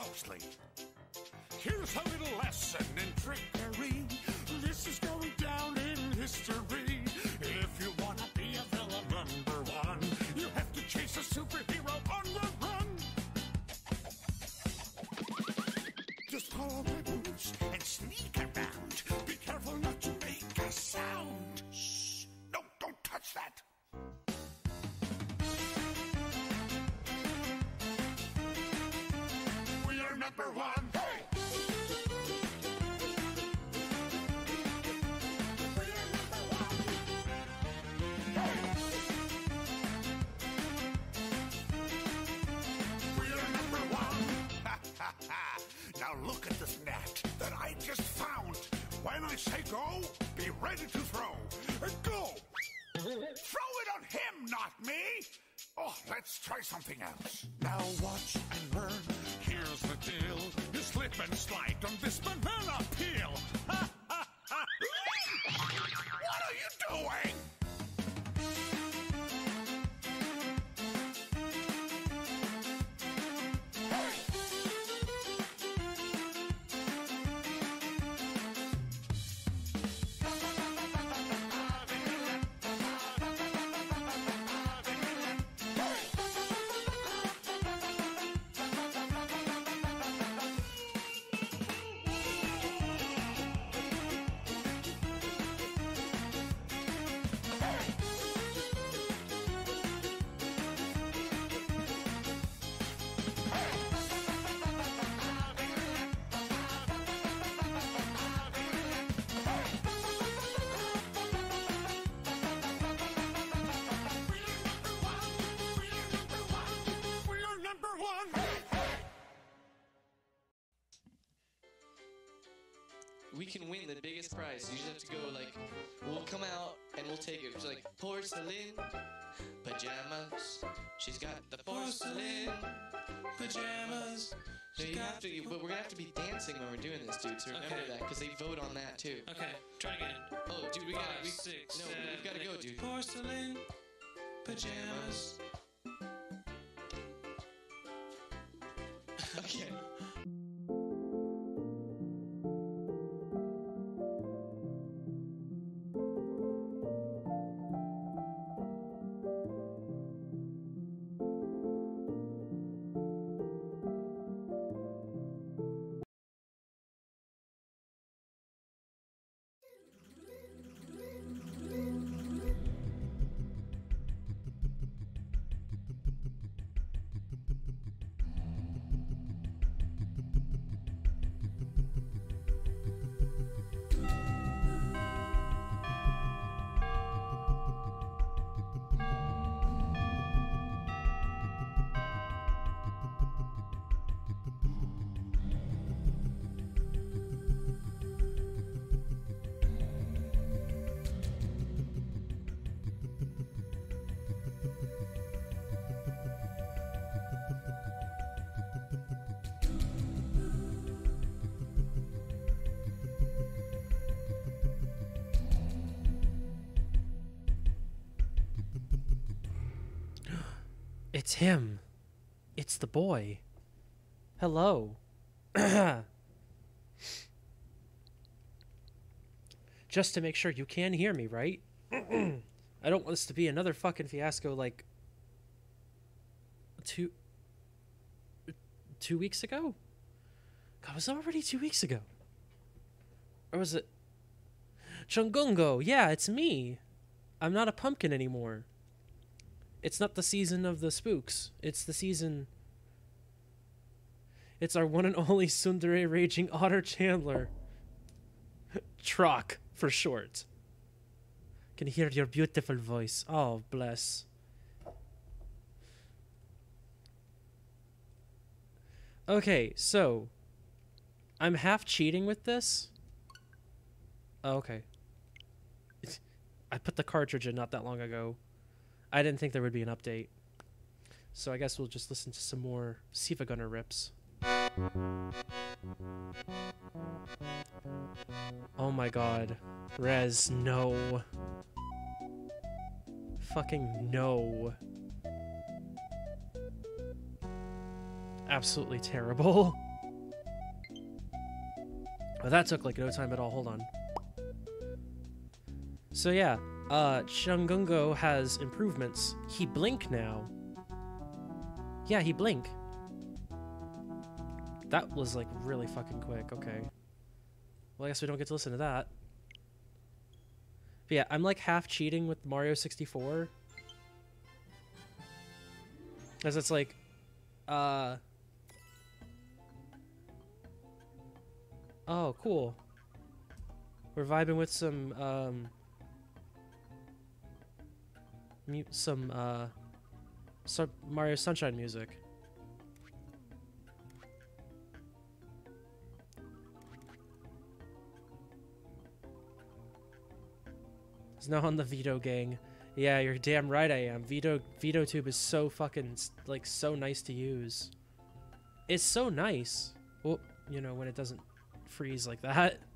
closely. Here's a little lesson in trickery. One. now look at this net that I just found. When I say go, be ready to throw. Uh, Go! throw it on him, not me! Oh, let's try something else. Now watch and learn. You slip and slide on this banana peel. You just have to go like, we'll come out and we'll take it. It's like porcelain pajamas. She's got the porcelain pajamas. So you have to, but we're gonna have to be dancing when we're doing this, dude. So remember Okay. that, because they vote on that too. Okay, try again. Oh, dude, we Five, we, six, no, seven, we've gotta go, dude. Porcelain pajamas. Okay. It's him. It's the boy. Hello. Just to make sure you can hear me, right? I don't want this to be another fucking fiasco like two two weeks ago? God, was already two weeks ago? Or was it Chungungo? Yeah, it's me. I'm not a pumpkin anymore. It's not the season of the spooks. It's the season. It's our one and only Tsundere Raging Otter Chandler. Trock, for short. Can hear your beautiful voice. Oh, bless. Okay, so. I'm half cheating with this. Oh, okay. I put the cartridge in not that long ago. I didn't think there would be an update. So I guess we'll just listen to some more SiIvaGunner rips. Oh my god. Rez, no. Fucking no. Absolutely terrible. Well, that took like no time at all. Hold on. So yeah, uh, Chungungo has improvements. He blink now. Yeah, he blink. That was like really fucking quick. Okay. Well, I guess we don't get to listen to that. But yeah, I'm like half cheating with Mario 64. As it's like, uh. Oh, cool. We're vibing with some, um. Some, uh. Mario Sunshine music. It's now on the Vito gang. Yeah, you're damn right I am. Vito Vito Tube is so fucking like so nice to use. It's so nice. Well, you know when it doesn't freeze like that.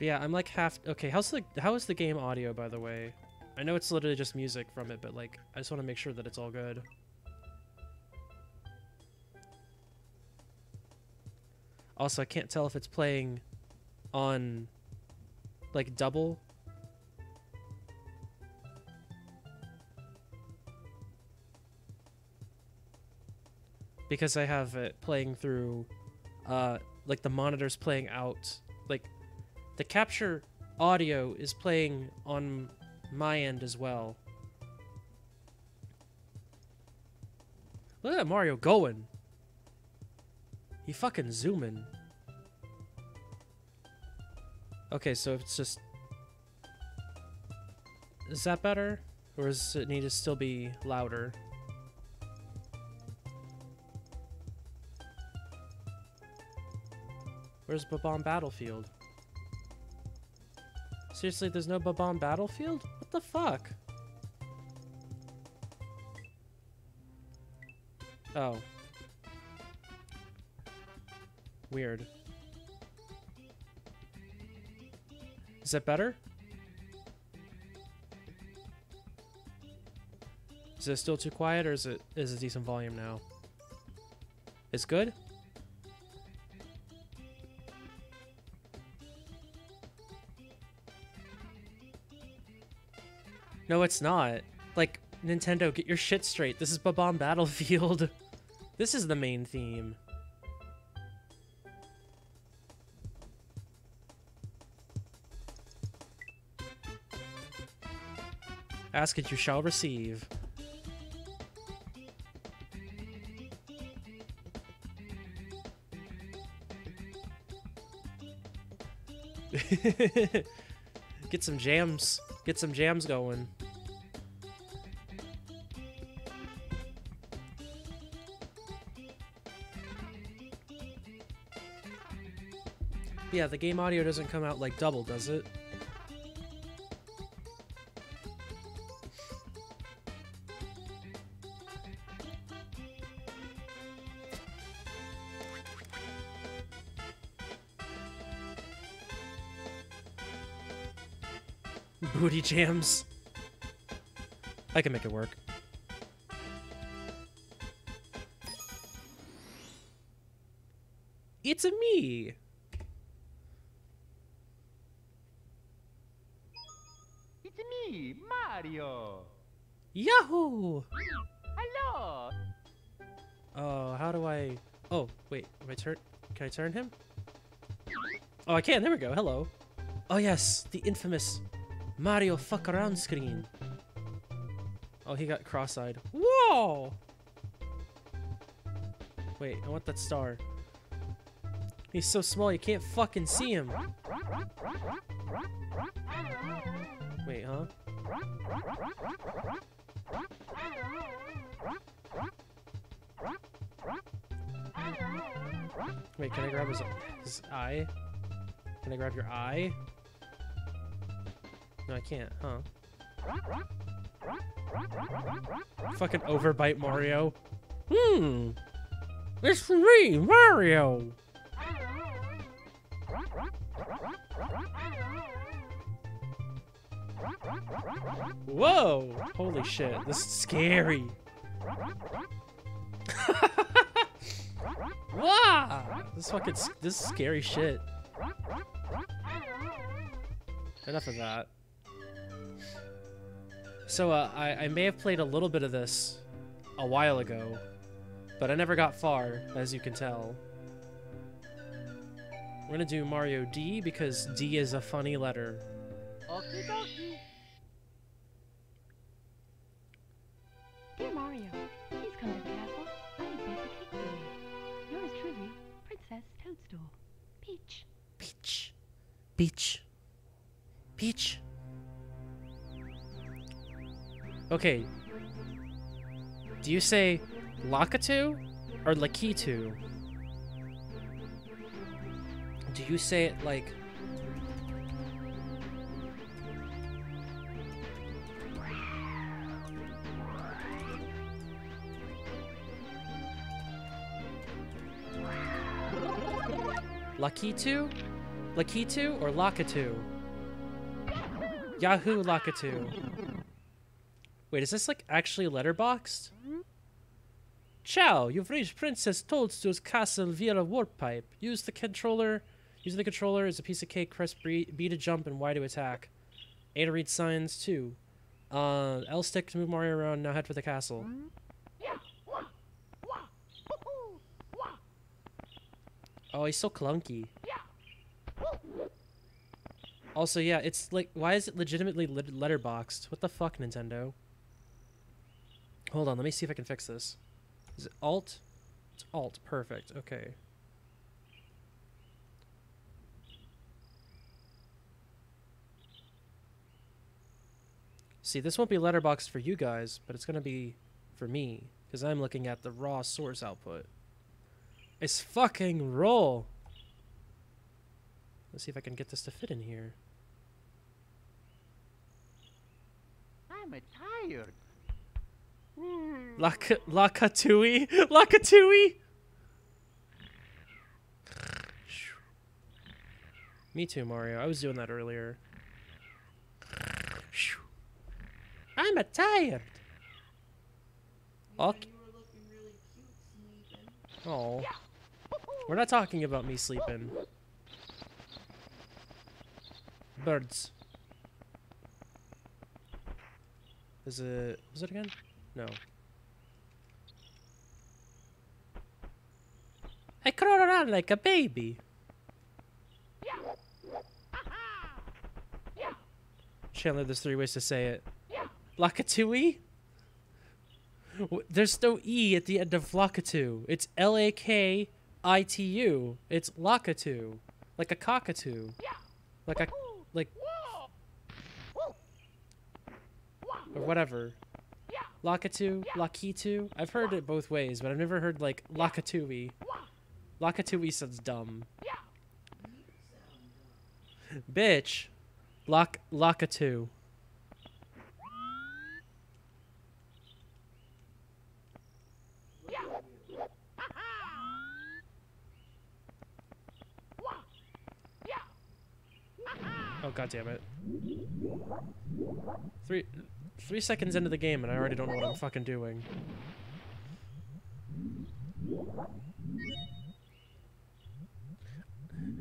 But yeah, I'm like half okay. How's the how is the game audio by the way? I know it's literally just music from it, but like I just want to make sure that it's all good. Also, I can't tell if it's playing on like double. Because I have it playing through uh like the monitors playing out the capture audio is playing on my end as well. Look at that Mario going. He fucking zooming. Okay, so it's just. Is that better? Or does it need to still be louder? Where's Bob-omb Battlefield? Seriously, there's no Bob-omb Battlefield? What the fuck? Oh. Weird. Is that better? Is it still too quiet or is it is it decent volume now? It's good? No, it's not. Like, Nintendo, get your shit straight. This is Bob-omb Battlefield. this is the main theme. Ask it, you shall receive. Get some jams. Get some jams going. Yeah, the game audio doesn't come out like double, does it? Booty jams. I can make it work. It's a me. Yahoo! Hello. Oh, how do I? Oh, wait. I turn? Can I turn him? Oh, I can. There we go. Hello. Oh yes, the infamous Mario fuck around screen. Oh, he got cross-eyed. Whoa! Wait, I want that star. He's so small you can't fucking see him. Wait, huh? Wait, can I grab his, his eye? Can I grab your eye? No, I can't, huh? Fucking overbite Mario. Hmm. It's me, Mario. Whoa! Holy shit, this is scary. Wow! This fucking this is scary shit. Enough of that. So uh, I I may have played a little bit of this a while ago, but I never got far, as you can tell. We're gonna do Mario D because D is a funny letter. Okie dokie. Dear Mario, please come to the Beach. Peach. Okay. Do you say Lakitu or Lakitu? Do you say it like Lakitu? Lakitu or Lakitu? Yahoo Lakitu. Wait, is this like actually letterboxed? Ciao, you've reached Princess Toadstool's castle via a warp pipe. Use the controller. Using the controller is a piece of cake. Press B, B to jump and Y to attack. A to read signs too. Uh, L stick to move Mario around. Now head for the castle. Oh, he's so clunky. Also, yeah, it's like, why is it legitimately letterboxed? What the fuck, Nintendo? Hold on, let me see if I can fix this. Is it Alt? It's Alt, perfect, okay. See, this won't be letterboxed for you guys, but it's gonna be for me, because I'm looking at the raw source output. It's fucking roll! Let's see if I can get this to fit in here. I'm tired. Hmm. Laka Lakatui? Lakatui? Me too, Mario. I was doing that earlier. I'm a tired. Okay. Oh. We're not talking about me sleeping. Birds. Is it... Was it again? No. I crawl around like a baby. Chandler, there's three ways to say it. Lakatui? There's no E at the end of Lakatu. It's L A K I T U. It's Lakatu. Like a cockatoo. Like a. Like. Or whatever. Lakatu, Lakitu. I've heard it both ways, but I've never heard like Lakatui. Lakatui sounds dumb. Bitch. Lak Lakatu. Oh god damn it. Three three seconds into the game and I already don't know what I'm fucking doing.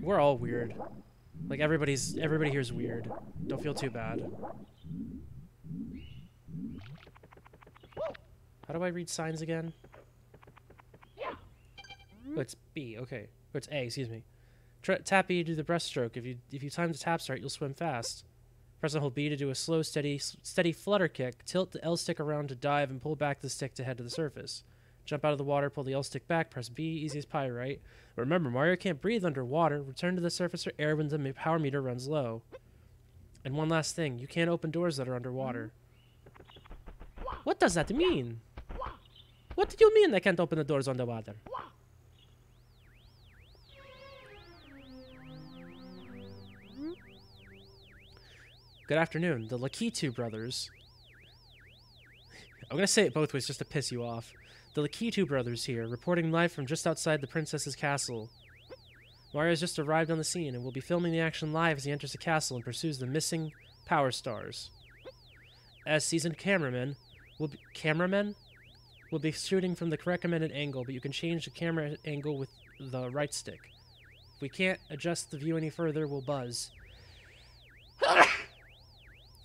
We're all weird. Like everybody's everybody here's weird. Don't feel too bad. How do I read signs again? Oh, it's B. Okay. Oh, it's A. Excuse me. Tra- tap E to do the breaststroke. If you if you time the tap start, you'll swim fast. Press and hold B to do a slow, steady, steady flutter kick. Tilt the L stick around to dive and pull back the stick to head to the surface. Jump out of the water, pull the L stick back, press B, easy as pie, right? Remember, Mario can't breathe underwater. Return to the surface or air when the power meter runs low. And one last thing, you can't open doors that are underwater. What does that mean? What do you mean I can't open the doors underwater? Good afternoon. The Lakitu brothers. I'm gonna say it both ways just to piss you off. The Lakitu brothers here, reporting live from just outside the princess's castle. Mario has just arrived on the scene and will be filming the action live as he enters the castle and pursues the missing Power Stars. As seasoned cameramen, will be cameramen will be shooting from the recommended angle, but you can change the camera angle with the right stick. If we can't adjust the view any further, we'll buzz.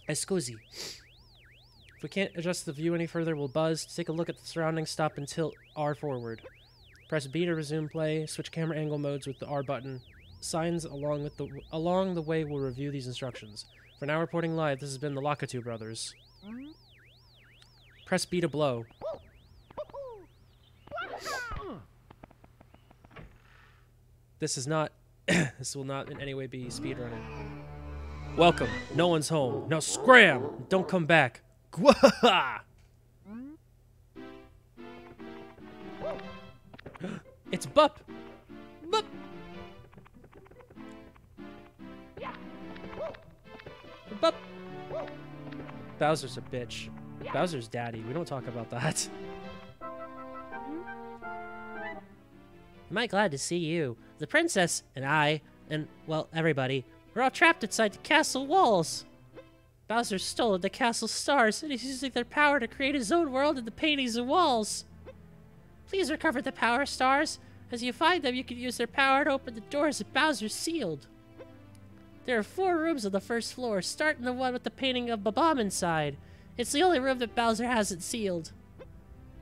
Escusi. If we can't adjust the view any further, we'll buzz, take a look at the surroundings, stop and tilt R forward. Press B to resume play, switch camera angle modes with the R button. Signs along with the along the way will review these instructions. For now reporting live, this has been the Lakatu brothers. Press B to blow. This is not this will not in any way be speedrunning. Welcome. No one's home. Now scram! Don't come back. It's Bup! Bup! Bup! Bowser's a bitch. Bowser's daddy. We don't talk about that. Am I glad to see you? The princess and I, and, well, everybody, we're all trapped inside the castle walls. Bowser stole the castle stars, and he's using their power to create his own world in the paintings and walls. Please recover the power stars. As you find them, you can use their power to open the doors that Bowser sealed. There are four rooms on the first floor, starting the one with the painting of Bob-omb inside. It's the only room that Bowser hasn't sealed.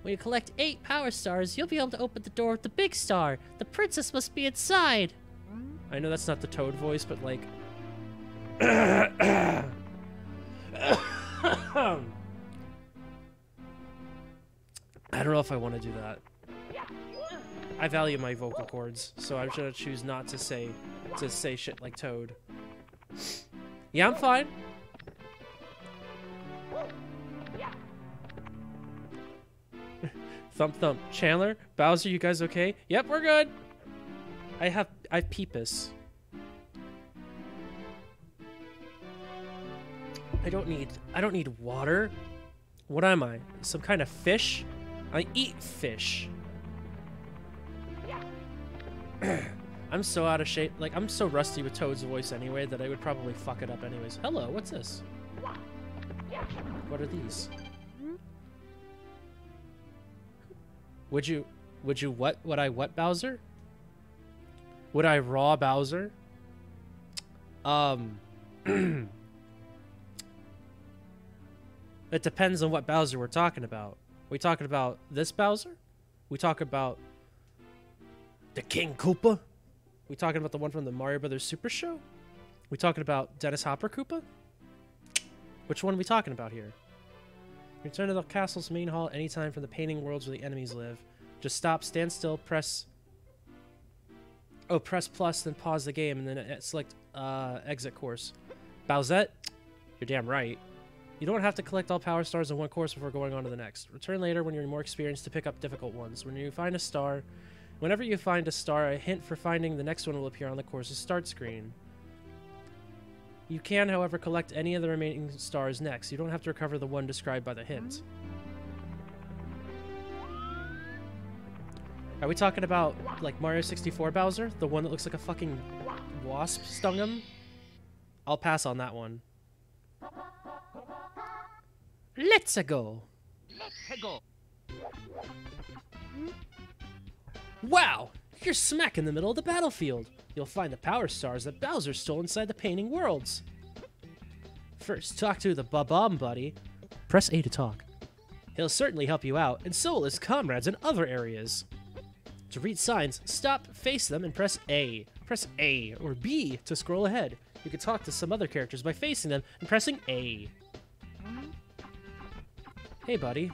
When you collect eight power stars, you'll be able to open the door with the big star. The princess must be inside. I know that's not the Toad voice, but like. I don't know if I want to do that. I value my vocal cords, so I'm gonna choose not to say to say shit like Toad. Yeah, I'm fine. thump thump. Chandler, Bowser, you guys okay? Yep, we're good. I have I have Peepus. I don't need I don't need water. What am I? Some kind of fish? I eat fish. I'm so out of shape. Like I'm so rusty with Toad's voice anyway that I would probably fuck it up anyways. Hello, what's this? What are these? Would you would you what would I what Bowser? Would I raw Bowser? Um It depends on what Bowser we're talking about. We talking about this Bowser? We talk about the King Koopa? We talking about the one from the Mario Brothers Super Show? We talking about Dennis Hopper Koopa? Which one are we talking about here? Return to the castle's main hall anytime from the painting worlds where the enemies live. Just stop, stand still, press. Oh, press plus, then pause the game, and then select uh, exit course. Bowsette, you're damn right. You don't have to collect all power stars in one course before going on to the next. Return later when you're more experienced to pick up difficult ones. When you find a star, whenever you find a star, a hint for finding the next one will appear on the course's start screen. You can, however, collect any of the remaining stars next. You don't have to recover the one described by the hint. Are we talking about, like, Mario 64 Bowser? The one that looks like a fucking wasp stung him? I'll pass on that one. Let's go. Let's go. Wow! You're smack in the middle of the battlefield. You'll find the power stars that Bowser stole inside the painting worlds. First, talk to the Bob-omb buddy. Press A to talk. He'll certainly help you out, and so will his comrades in other areas. To read signs, stop, face them, and press A. Press A or B to scroll ahead. You can talk to some other characters by facing them and pressing A. Hey, buddy.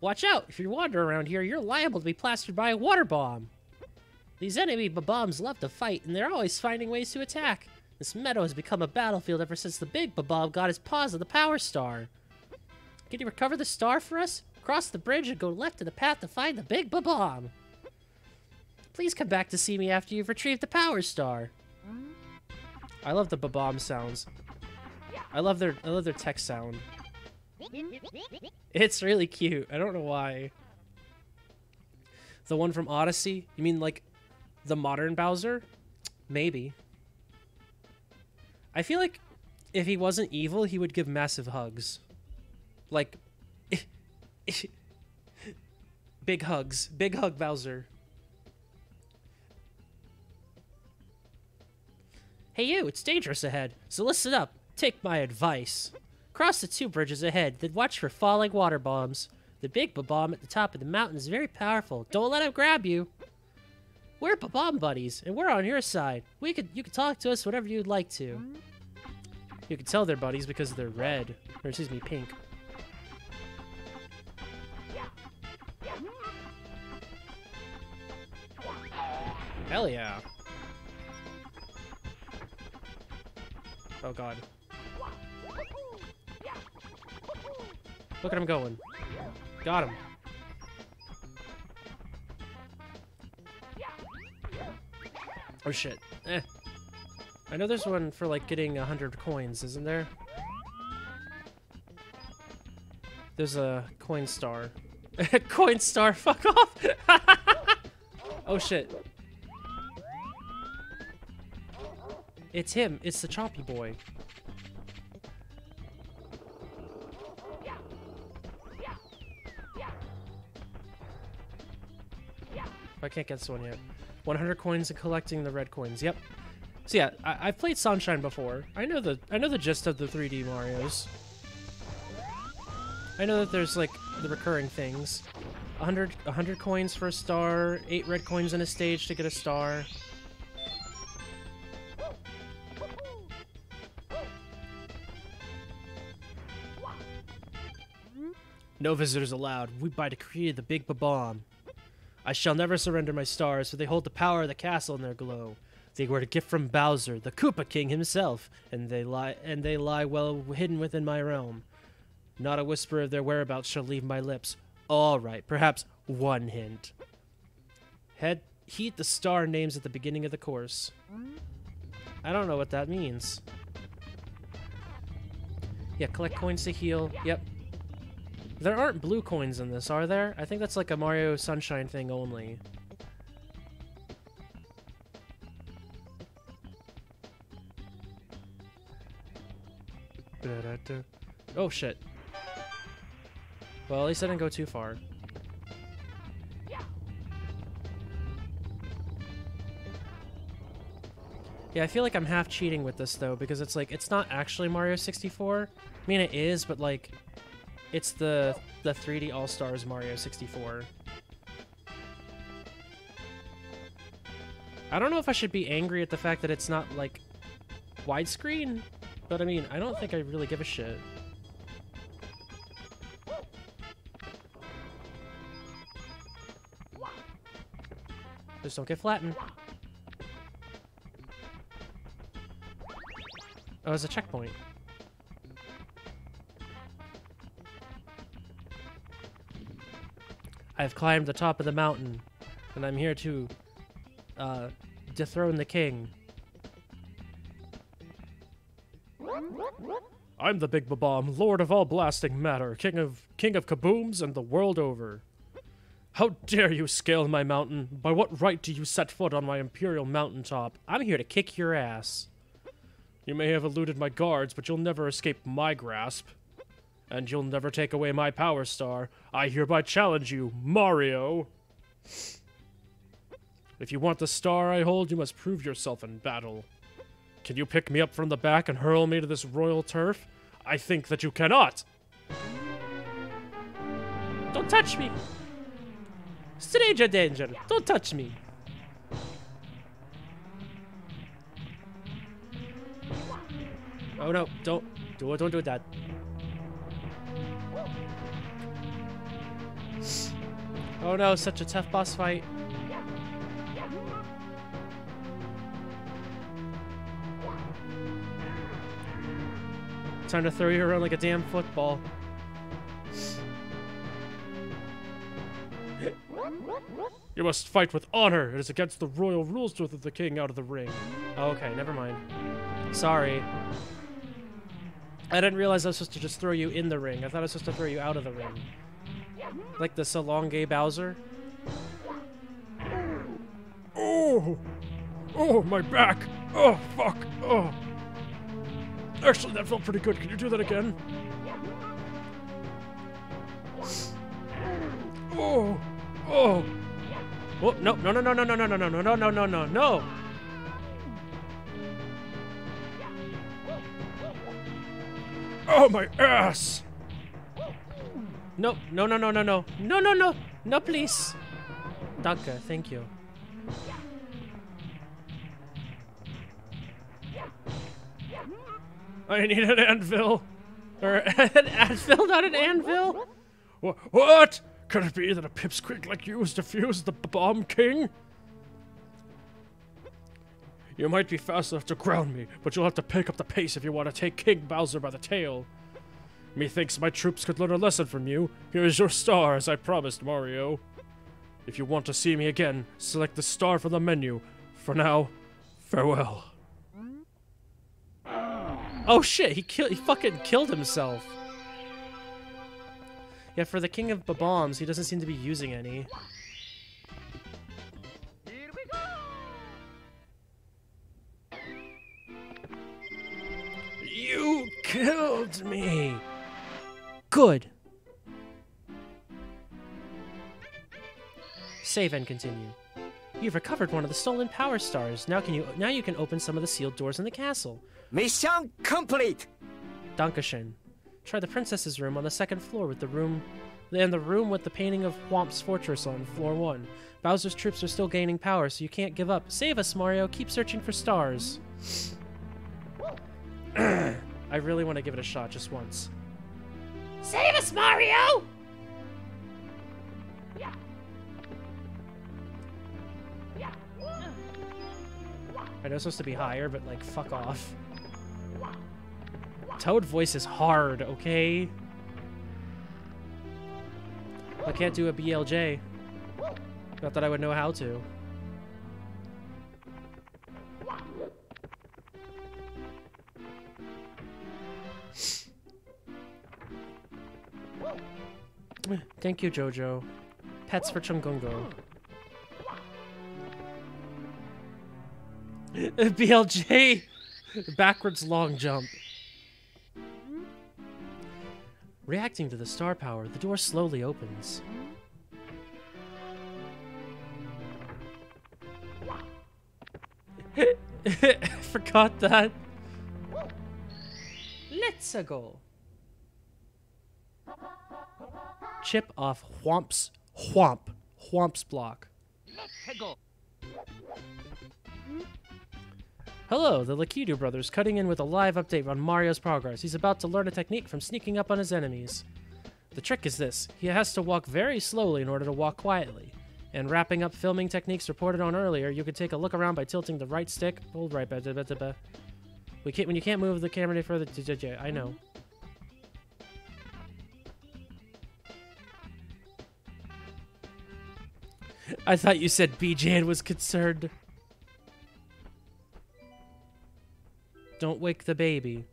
Watch out! If you wander around here, you're liable to be plastered by a water bomb. These enemy bombs love to fight, and they're always finding ways to attack. This meadow has become a battlefield ever since the big Bob got his paws on the Power Star. Can you recover the star for us? Cross the bridge and go left to the path to find the big Bomb. Please come back to see me after you've retrieved the Power Star. I love the Bomb sounds. I love their I love their text sound. It's really cute. I don't know why. The one from Odyssey? You mean like the modern Bowser? Maybe. I feel like if he wasn't evil, he would give massive hugs. Like, big hugs. Big hug, Bowser. Hey, you, it's dangerous ahead, so listen up. Take my advice. Cross the two bridges ahead, then watch for falling water bombs. The big bomb at the top of the mountain is very powerful. Don't let him grab you. We're bomb buddies, and we're on your side. We could, you can talk to us whenever you'd like to. You can tell they're buddies because they're red, or excuse me, pink. Hell yeah. Oh god. Look at him going. Got him. Oh shit. Eh. I know there's one for like getting a hundred coins, isn't there? There's a coin star. coin star, fuck off! oh shit. It's him, it's the choppy boy. I can't get this one yet. 100 coins and collecting the red coins. Yep. So yeah, I have played Sunshine before. I know the I know the gist of the 3D Mario's. I know that there's like the recurring things. 100 100 coins for a star, 8 red coins in a stage to get a star. No visitors allowed. We by decree of the Big Bob-omb. I shall never surrender my stars, for they hold the power of the castle in their glow. They were a gift from Bowser, the Koopa King himself, and they lie and they lie well hidden within my realm. Not a whisper of their whereabouts shall leave my lips. All right, perhaps one hint. Head heat the star names at the beginning of the course. I don't know what that means. Yeah, collect coins to heal. Yep, there aren't blue coins in this, are there? I think that's like a Mario Sunshine thing only. Oh shit. Well, at least I didn't go too far. Yeah, I feel like I'm half cheating with this though, because it's like, it's not actually Mario 64. I mean, it is, but like, it's the the 3D All Stars Mario 64. I don't know if I should be angry at the fact that it's not like widescreen, but I mean, I don't think I really give a shit. Just don't get flattened. Oh, it's a checkpoint. I've climbed the top of the mountain, and I'm here to uh, dethrone the king. I'm the Big Bob-omb, Lord of all blasting matter, King of King of Kabooms and the world over. How dare you scale my mountain? By what right do you set foot on my imperial mountaintop? I'm here to kick your ass. You may have eluded my guards, but you'll never escape my grasp and you'll never take away my power star. I hereby challenge you, Mario. If you want the star I hold, you must prove yourself in battle. Can you pick me up from the back and hurl me to this royal turf? I think that you cannot. Don't touch me. Stranger danger. Don't touch me. Oh no, don't do it, don't do that. Oh no, such a tough boss fight. Time to throw you around like a damn football. You must fight with honor. It is against the royal rules to throw the king out of the ring. Oh, okay, never mind. Sorry. I didn't realize I was supposed to just throw you in the ring. I thought I was supposed to throw you out of the ring. Like the Salonge Bowser. Oh! Oh, my back! Oh, fuck! Oh! Actually, that felt pretty good. Can you do that again? Oh, oh. Oh, no, no, no, no, no, no, no, no, no, no, no, no, no, no, no. Oh, my ass. No, no, no, no, no, no. No, no, no. No, please. Danke, thank you. I need an anvil. Or an anvil, not an anvil. What? Could it be that a pipsqueak like you has defused the bomb king? You might be fast enough to ground me, but you'll have to pick up the pace if you want to take King Bowser by the tail. Methinks my troops could learn a lesson from you. Here is your star, as I promised, Mario. If you want to see me again, select the star from the menu. For now, farewell. Oh shit, he killed he fucking killed himself. Yeah, for the king of bombs, he doesn't seem to be using any. Here we go! You killed me. Good. Save and continue. You've recovered one of the stolen power stars. Now can you now you can open some of the sealed doors in the castle. Mission complete! Dankeschön. Try the princess's room on the second floor with the room and the room with the painting of Whomp's fortress on floor one. Bowser's troops are still gaining power, so you can't give up. Save us, Mario. Keep searching for stars. I really want to give it a shot just once. Save us, Mario! I know it's supposed to be higher, but like, fuck off. Toad voice is hard, okay? I can't do a BLJ. Not that I would know how to. Thank you, Jojo. Pets for Chungungo. BLJ! Backwards long jump. Reacting to the star power, the door slowly opens. Forgot that. Let's go. Chip off Whomp's Whomp. Whomp's block. Hello, the Lakitu brothers cutting in with a live update on Mario's progress. He's about to learn a technique from sneaking up on his enemies. The trick is this he has to walk very slowly in order to walk quietly. And wrapping up filming techniques reported on earlier, you can take a look around by tilting the right stick. Hold right, we can't when you can't move the camera any further. I know. I thought you said BJ was concerned. Don't wake the baby.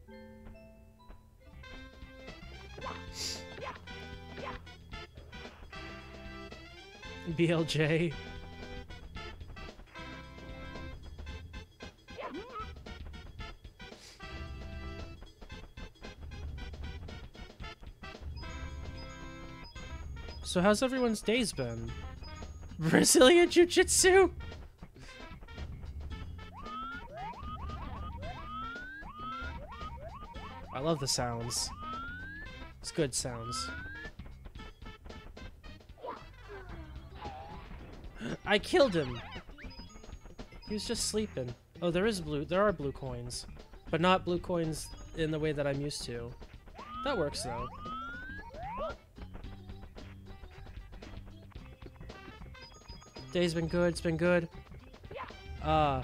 BLJ. So how's everyone's days been? Brazilian Jiu-Jitsu? I love the sounds. It's good sounds. I killed him. He was just sleeping. Oh, there is blue. There are blue coins, but not blue coins in the way that I'm used to. That works though. Day's been good. It's been good. Uh.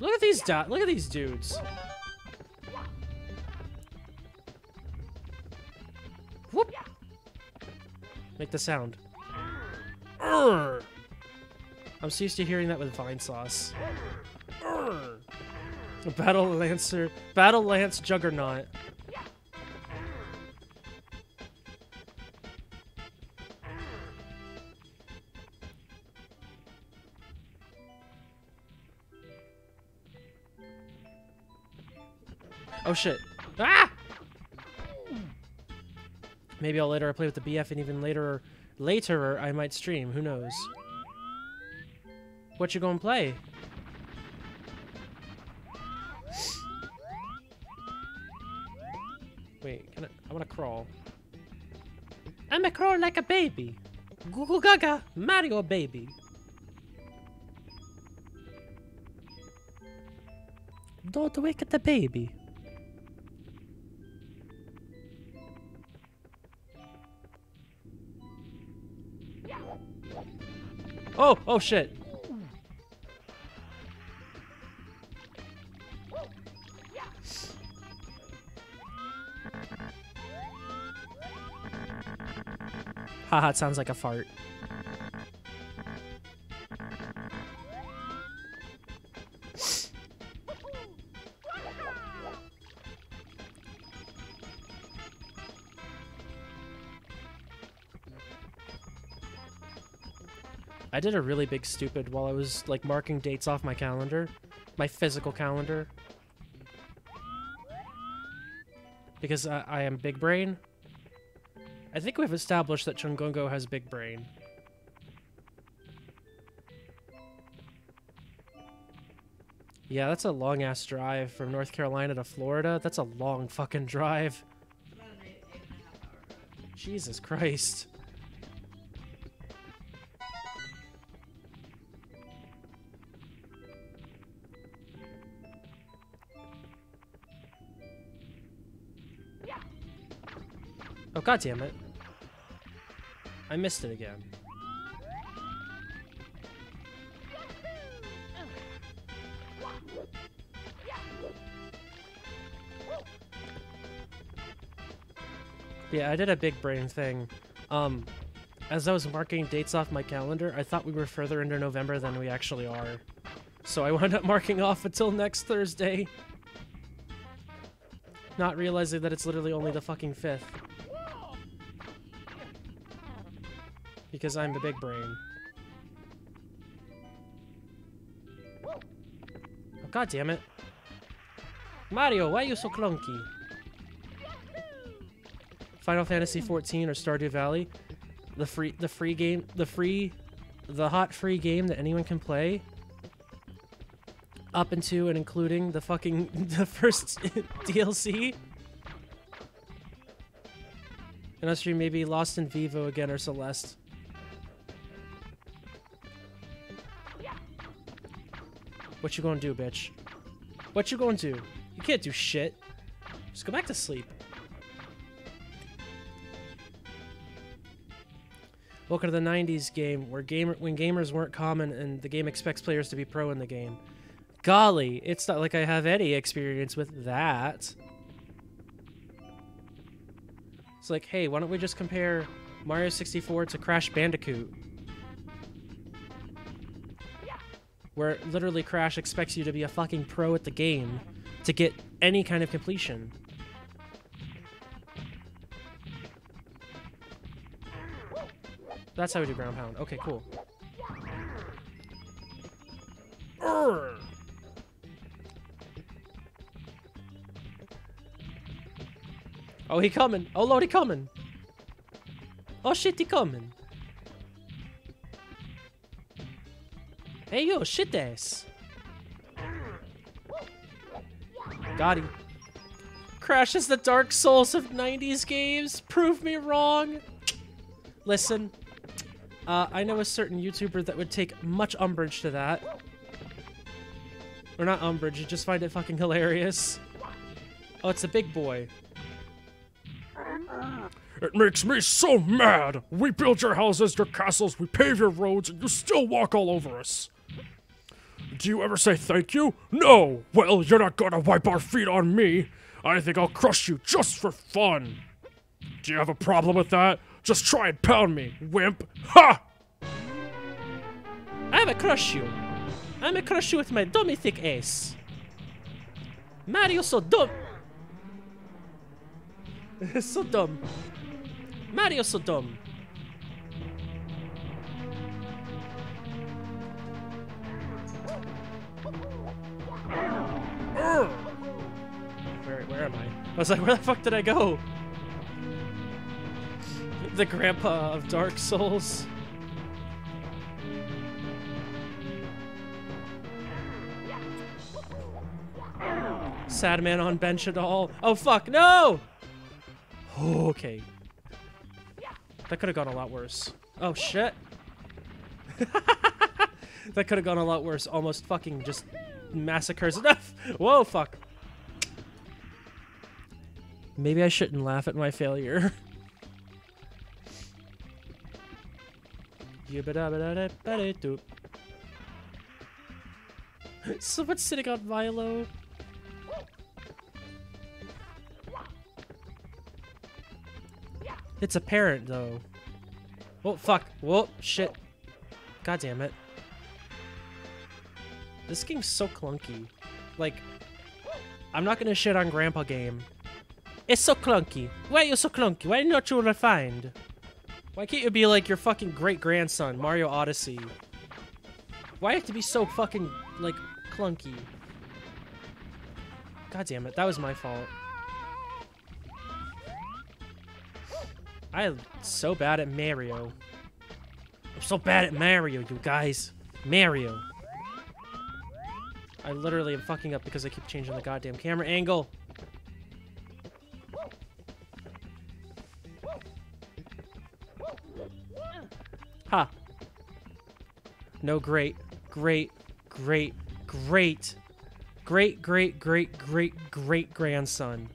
Look at these dot. Look at these dudes. Whoop. Make the sound. Urgh. I'm so used to hearing that with Vinesauce. Urgh. Battle Lancer. Battle Lance Juggernaut. Shit. Ah! Maybe I'll later play with the BF and even later later I might stream. Who knows? What you gonna play? Wait, can I, I wanna crawl. I'm a crawl like a baby. Goo gaga, Mario baby. Don't wake the baby. Oh, oh shit. Haha, it sounds like a fart. I did a really big stupid while I was like marking dates off my calendar, my physical calendar. Because I, I am big brain. I think we've established that Chungungo has big brain. Yeah, that's a long ass drive from North Carolina to Florida. That's a long fucking drive. Jesus Christ. God damn it. I missed it again. Yeah, I did a big brain thing. Um, as I was marking dates off my calendar, I thought we were further into November than we actually are. So I wound up marking off until next Thursday. Not realizing that it's literally only the fucking 5th. Because I'm the big brain. Oh, God damn it. Mario, why are you so clunky? Final Fantasy 14 or Stardew Valley, the free the free game, the free the hot free game that anyone can play up into and including the fucking the first DLC. Unless you maybe Lost in Vivo again or Celeste. What you gonna do, bitch? What you gonna do? You can't do shit. Just go back to sleep. Welcome to the 90s game where gamer when gamers weren't common and the game expects players to be pro in the game. Golly, it's not like I have any experience with that. It's like, hey, why don't we just compare Mario 64 to Crash Bandicoot? Where literally Crash expects you to be a fucking pro at the game to get any kind of completion. That's how we do ground pound. Okay, cool. Urgh. Oh, he coming. Oh, Lord, he coming. Oh, shit, he coming. Hey, yo, shit ass. Got him. Crash is the Dark Souls of 90s games. Prove me wrong. Listen, uh, I know a certain YouTuber that would take much umbrage to that. Or not umbrage, you just find it fucking hilarious. Oh, it's a big boy. It makes me so mad. We build your houses, your castles, we pave your roads, and you still walk all over us. Do you ever say thank you? No! Well, you're not gonna wipe our feet on me. I think I'll crush you just for fun. Do you have a problem with that? Just try and pound me, wimp. Ha! I'ma crush you. I'ma crush you with my dummy thick ace. Mario so dumb. so dumb. Mario so dumb. Where, where am I? I was like, where the fuck did I go? the grandpa of Dark Souls. Sad man on bench at all. Oh fuck, no! Okay. That could have gone a lot worse. Oh shit. that could have gone a lot worse. Almost fucking just massacres enough. Whoa, fuck. Maybe I shouldn't laugh at my failure. Someone's sitting on Milo. It's a parent, though. Oh, fuck. Whoa, shit. God damn it. This game's so clunky. Like, I'm not gonna shit on Grandpa Game. It's so clunky. Why are you so clunky? Why you not you refined? Why can't you be like your fucking great grandson, Mario Odyssey? Why have to be so fucking, like, clunky? God damn it, that was my fault. I am so bad at Mario. I'm so bad at Mario, you guys. Mario. I literally am fucking up because I keep changing the goddamn camera angle. Ha. No, great, great, great, great, great, great, great, great, great grandson.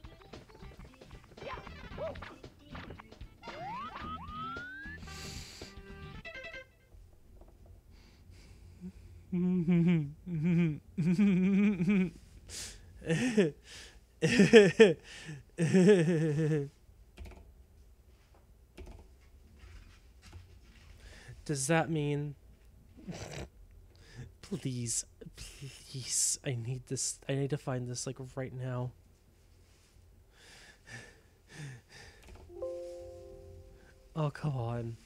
Does that mean please please I need this I need to find this like right now. Oh, come on.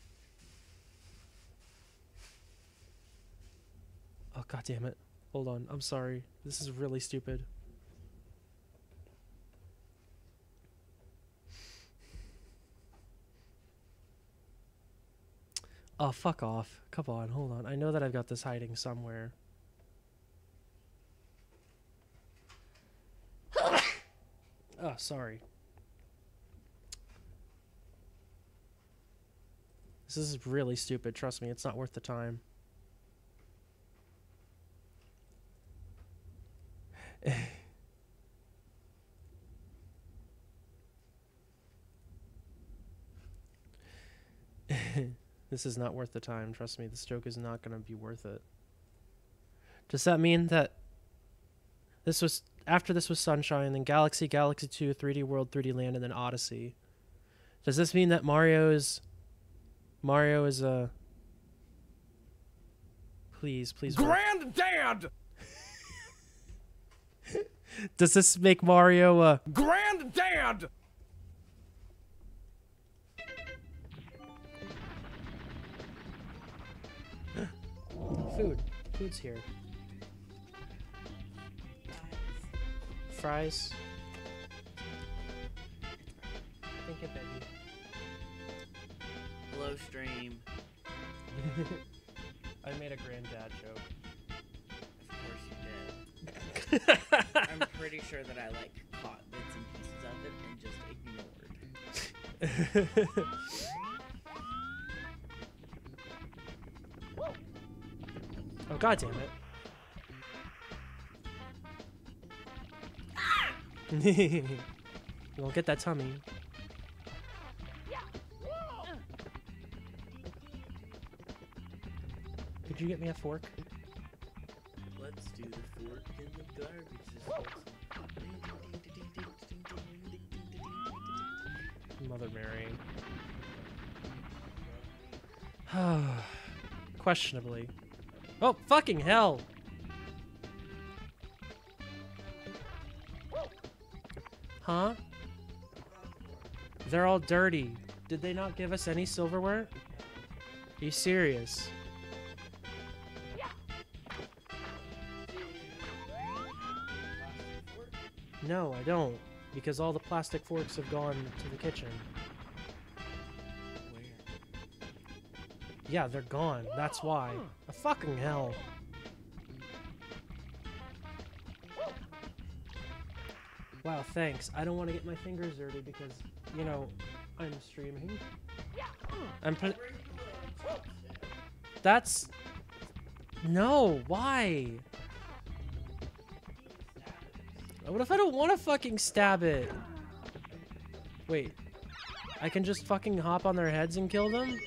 Oh god damn it. Hold on. I'm sorry. This is really stupid. Oh, fuck off. Come on, hold on. I know that I've got this hiding somewhere. oh, sorry. This is really stupid. Trust me, it's not worth the time. this is not worth the time. Trust me, this joke is not going to be worth it. Does that mean that this was after this was Sunshine, then Galaxy, Galaxy 2, 3D World, 3D Land, and then Odyssey? Does this mean that Mario is Mario is a Please, please. work. Granddad! Does this make Mario a Granddad! food? Food's here. Fries. Think it, baby. Hello, stream. I made a granddad joke. I'm pretty sure that I like caught bits and pieces of it and just ignored. oh god damn it. you won't get that tummy. Could you get me a fork? Let's do the fork Mother Mary. Questionably. Oh, fucking hell! Huh? They're all dirty. Did they not give us any silverware? Are you serious? No, I don't. Because all the plastic forks have gone to the kitchen. Where? Yeah, they're gone. That's why. A fucking hell. Wow, thanks. I don't want to get my fingers dirty because, you know, I'm streaming. I'm put. That's. No, why? What if I don't want to fucking stab it? Wait. I can just fucking hop on their heads and kill them?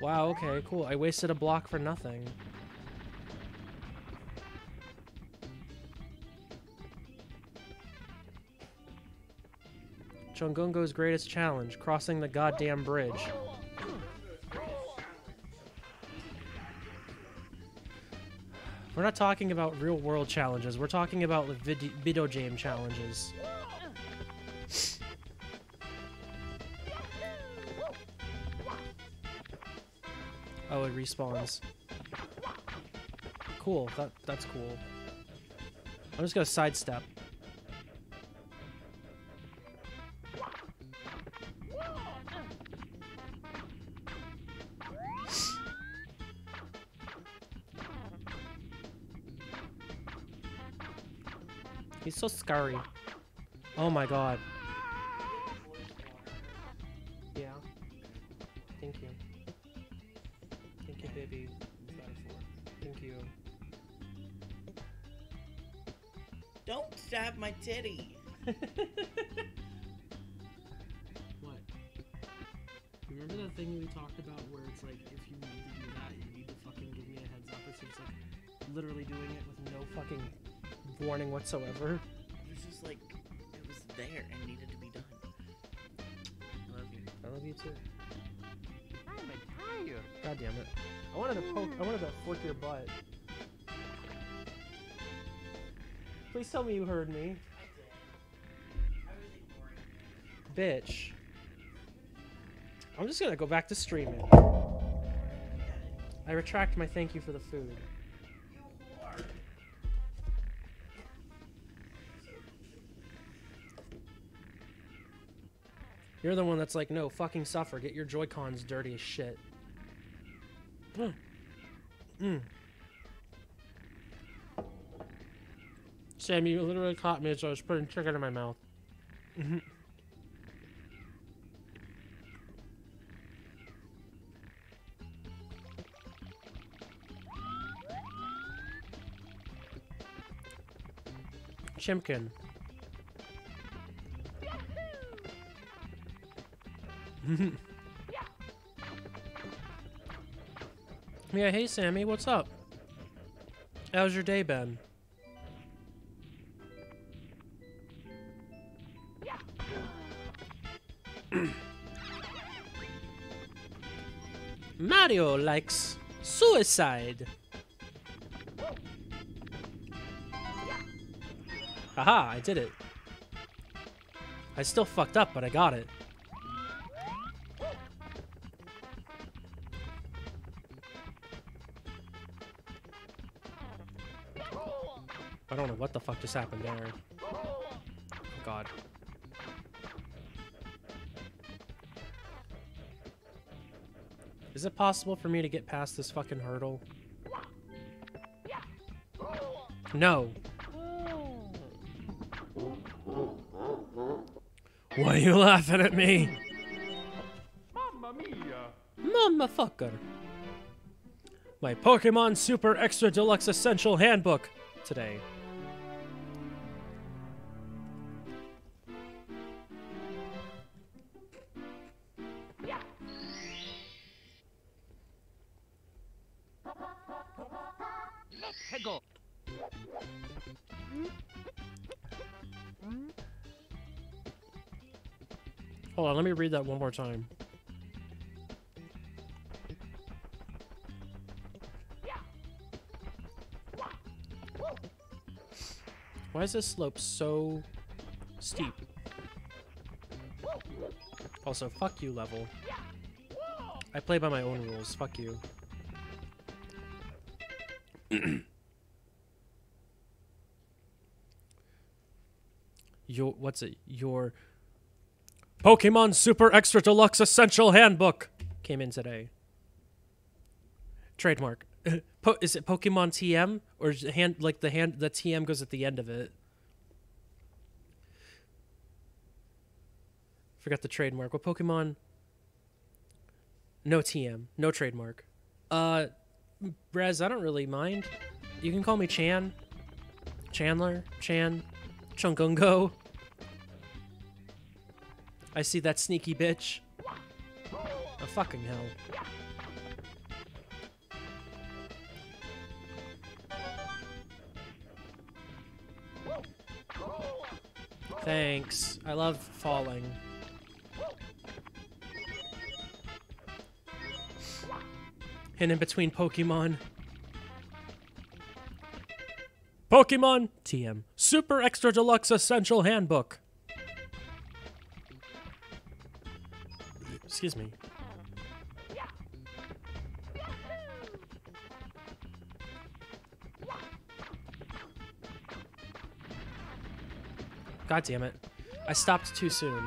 Wow, okay, cool. I wasted a block for nothing. Chungungo's greatest challenge, crossing the goddamn bridge. We're not talking about real world challenges. We're talking about vid- video game challenges. Oh, it respawns. Cool. That that's cool. I'm just gonna sidestep. He's so scary. Oh my god. Yeah. Thank you. Thank you, baby. Thank you. Don't stab my titty. What? Remember that thing we talked about where it's like, if you need to do that, you need to fucking give me a heads up. It's just like literally doing it with no fucking warning whatsoever. Too. I'm tired. God damn it. I wanted to poke, I wanted to fork your butt. Please tell me you heard me. Bitch. I'm just gonna go back to streaming. I retract my thank you for the food. You're the one that's like, no, fucking suffer. Get your Joy-Cons dirty as shit. Mm. Mm. Sam, you literally caught me as I was putting chicken in my mouth. Mhm. Chimkin. yeah, hey Sammy, what's up? How's your day been? Mario likes suicide. Haha, I did it. I still fucked up, but I got it. What the fuck just happened there. Oh god. Is it possible for me to get past this fucking hurdle? No. Why are you laughing at me? Mamma mia! Mama fucker. My Pokemon Super Extra Deluxe Essential Handbook today. Let me read that one more time. Why is this slope so steep? Also, fuck you, level. I play by my own rules. Fuck you. Your what's it? Your Pokemon Super Extra Deluxe Essential Handbook. came in today. Trademark. po- is it Pokemon TM or hand like the hand the TM goes at the end of it? Forgot the trademark. What Pokemon? No TM. No trademark. Uh, Brez, I don't really mind. You can call me Chan. Chandler. Chan. Chungungo. I see that sneaky bitch. Oh, fucking hell. Thanks. I love falling. And in between Pokemon. Pokemon TM Super Extra Deluxe Essential Handbook. Excuse me. God damn it. I stopped too soon.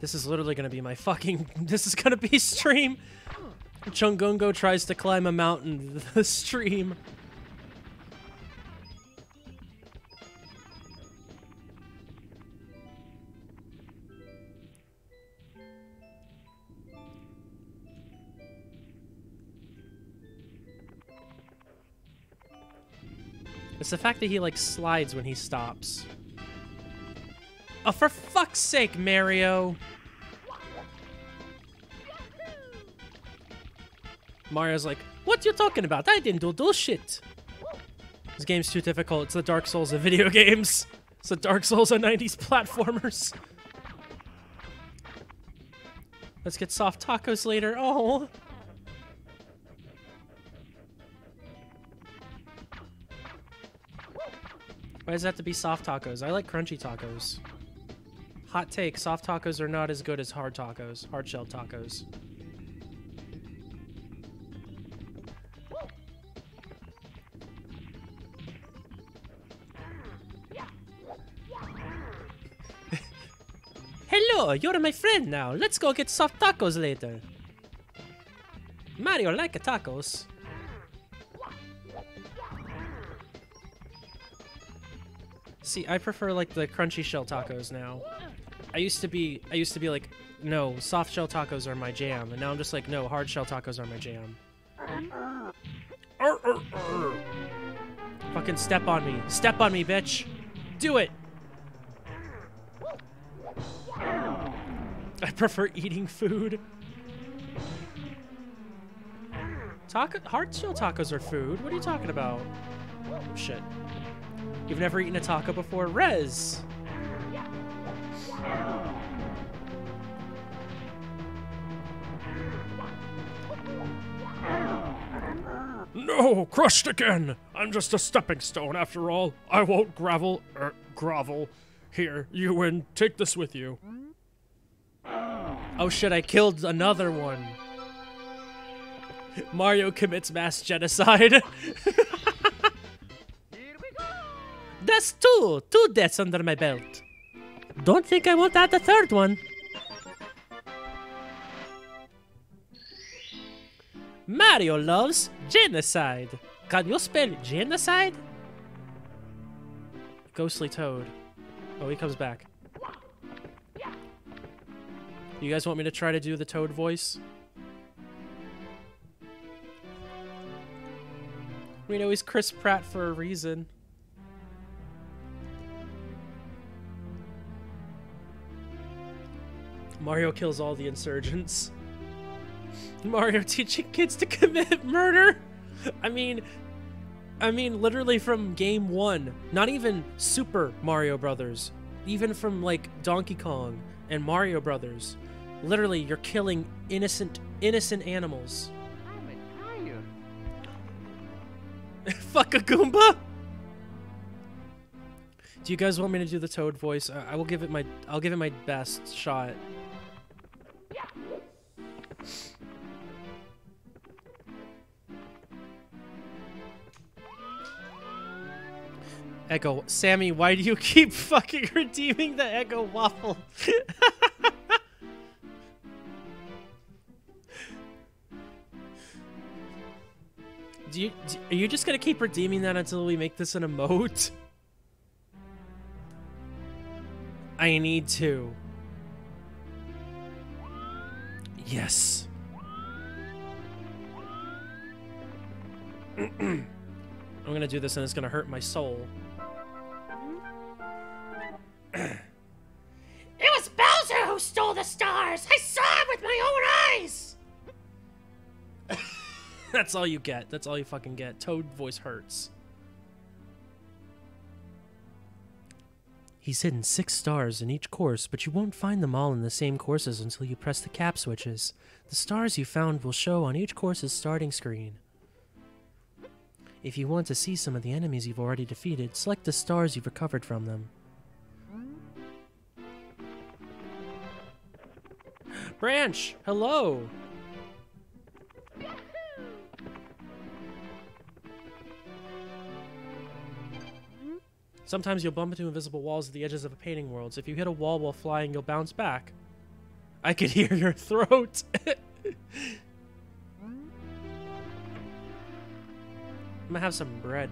This is literally gonna be my fucking. This is gonna be stream. Chungungo tries to climb a mountain. The stream. The fact that he like slides when he stops. Oh, for fuck's sake, Mario! Mario's like, what you talking about? I didn't do those shit. This game's too difficult. It's the Dark Souls of video games. It's the Dark Souls of 90s platformers. Let's get soft tacos later. Oh. Why does it have to be soft tacos? I like crunchy tacos. Hot take, soft tacos are not as good as hard tacos, hard shell tacos. Hello, you're my friend now. Let's go get soft tacos later. Mario like tacos. See, I prefer like the crunchy shell tacos now. I used to be I used to be like, no, soft shell tacos are my jam, and now I'm just like, no, hard shell tacos are my jam. Arr, arr, arr. Fucking step on me. Step on me, bitch. Do it. I prefer eating food. Taco hard shell tacos are food. What are you talking about? Oh, shit. You've never eaten a taco before? Rez! No, crushed again. I'm just a stepping stone after all. I won't gravel, er, grovel. Here, you win. Take this with you. Oh shit, I killed another one. Mario commits mass genocide. That's two. Two deaths under my belt. Don't think I won't add a third one. Mario loves genocide. Can you spell genocide? Ghostly Toad. Oh, he comes back. You guys want me to try to do the Toad voice? We know he's Chris Pratt for a reason. Mario kills all the insurgents. Mario teaching kids to commit murder. I mean, I mean, literally from game one. Not even Super Mario Brothers. Even from like Donkey Kong and Mario Brothers. Literally, you're killing innocent, innocent animals. Fuck a Goomba. Do you guys want me to do the Toad voice? I, I will give it my. I'll give it my best shot. Echo, Sammy, why do you keep fucking redeeming the Echo waffle? do you do, are you just gonna keep redeeming that until we make this an emote? I need to. Yes. I'm gonna do this and it's gonna hurt my soul. It was Bowser who stole the stars! I saw it with my own eyes! That's all you get. That's all you fucking get. Toad voice hurts. He's hidden six stars in each course, but you won't find them all in the same courses until you press the cap switches. The stars you found will show on each course's starting screen. If you want to see some of the enemies you've already defeated, select the stars you've recovered from them. Branch, hello! Sometimes you'll bump into invisible walls at the edges of a painting world. So if you hit a wall while flying, you'll bounce back. I could hear your throat. I'm gonna have some bread.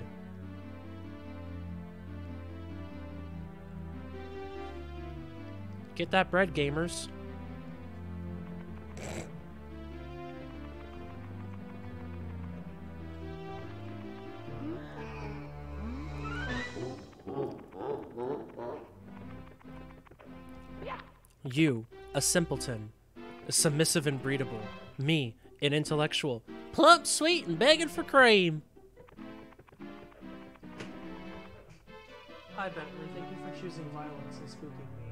Get that bread, gamers. You, a simpleton, a submissive and breedable. Me, an intellectual, plump, sweet, and begging for cream. Hi, Bentley. Thank you for choosing violence and spooking me.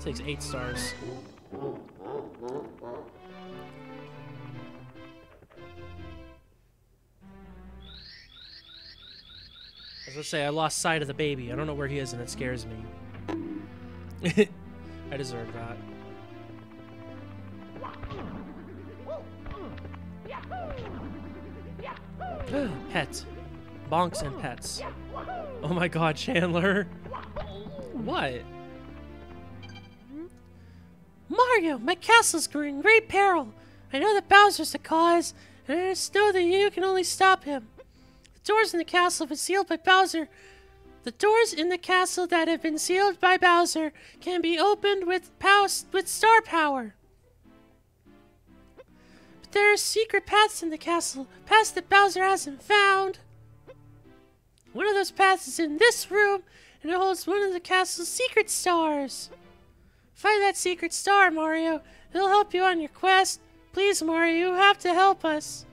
Takes eight stars. As I say, I lost sight of the baby. I don't know where he is, and it scares me. I deserve that. Pet. Bonks and pets. Oh my god, Chandler. What? Mario, my castle's in great peril. I know that Bowser's the cause, and I just know that you can only stop him. The doors in the castle have been sealed by Bowser. The doors in the castle that have been sealed by Bowser can be opened with pow- with star power. But there are secret paths in the castle, paths that Bowser hasn't found. One of those paths is in this room, and it holds one of the castle's secret stars. Find that secret star, Mario. It'll help you on your quest. Please, Mario, you have to help us.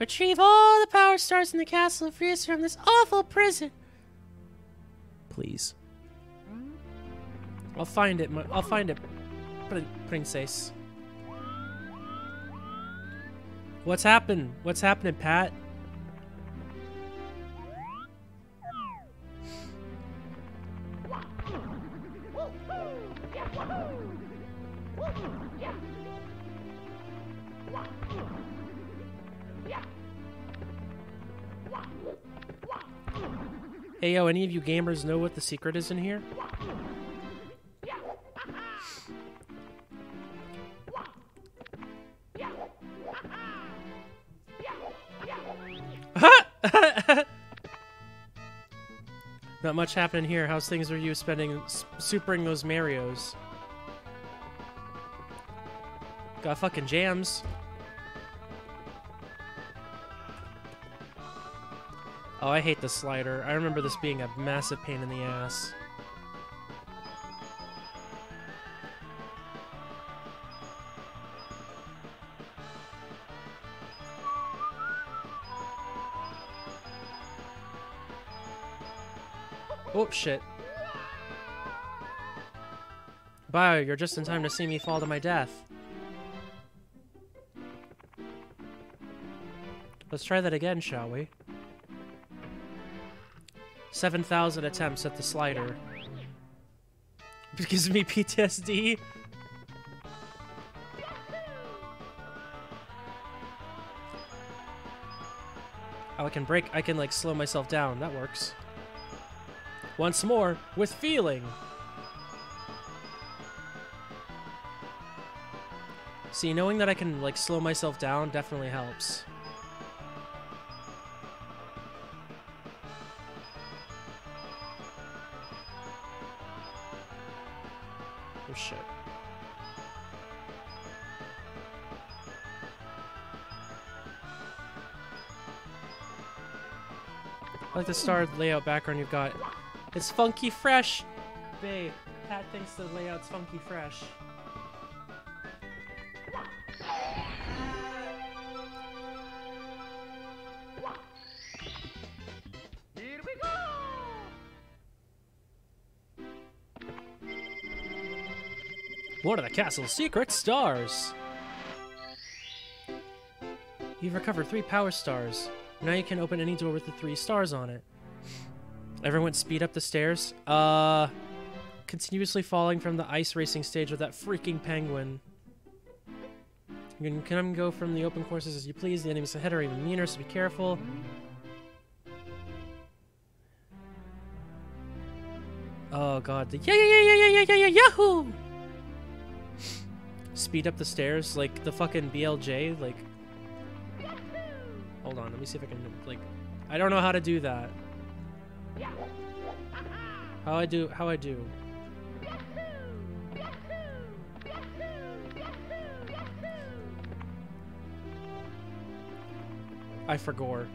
Retrieve all the power stars in the castle and free us from this awful prison. Please. I'll find it. I'll find it, prin- princess. What's happened? What's happening, Pat? Hey yo, any of you gamers know what the secret is in here? Not much happening here. How's things are you spending supering those Marios? Got fucking jams. Oh, I hate the slider. I remember this being a massive pain in the ass. Oh, shit. Bye, you're just in time to see me fall to my death. Let's try that again, shall we? 7,000 attempts at the slider. It gives me PTSD. Oh, I can break, I can like slow myself down. That works. Once more, with feeling. See, knowing that I can like slow myself down definitely helps. Oh shit. I like the star layout background you've got. It's funky fresh. Babe, Pat thinks the layout's funky fresh. One of the castle's secret stars. You've recovered three power stars. Now you can open any door with the three stars on it. Everyone speed up the stairs. Uh, continuously falling from the ice racing stage with that freaking penguin. You can come go from the open courses as you please. The enemies ahead are even meaner, so be careful. Oh god, the yeah yeah yeah yeah yeah yeah yeah yahoo! Speed up the stairs like the fucking BLJ, like. Hold on, let me see if I can like. I don't know how to do that. How I do? How I do? I forgore.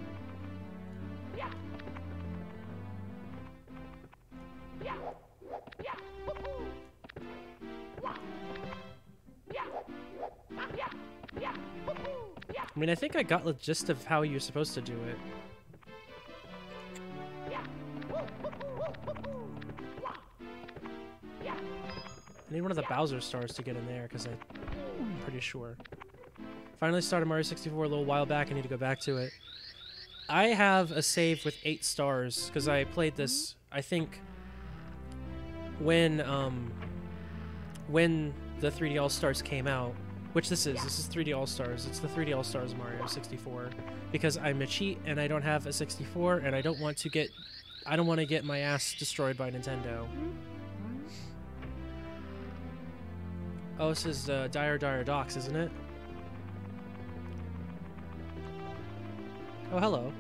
I mean, I think I got the gist of how you're supposed to do it. I need one of the Bowser stars to get in there, because I'm pretty sure. Finally started Mario 64 a little while back. I need to go back to it. I have a save with eight stars, because I played this, I think, when, um, when the 3D All-Stars came out. Which this is. This is 3D All-Stars. It's the 3D All-Stars Mario 64. Because I'm a cheat and I don't have a 64 and I don't want to get I don't want to get my ass destroyed by Nintendo. Oh, this is uh, Dire Dire Docks, isn't it? Oh, hello.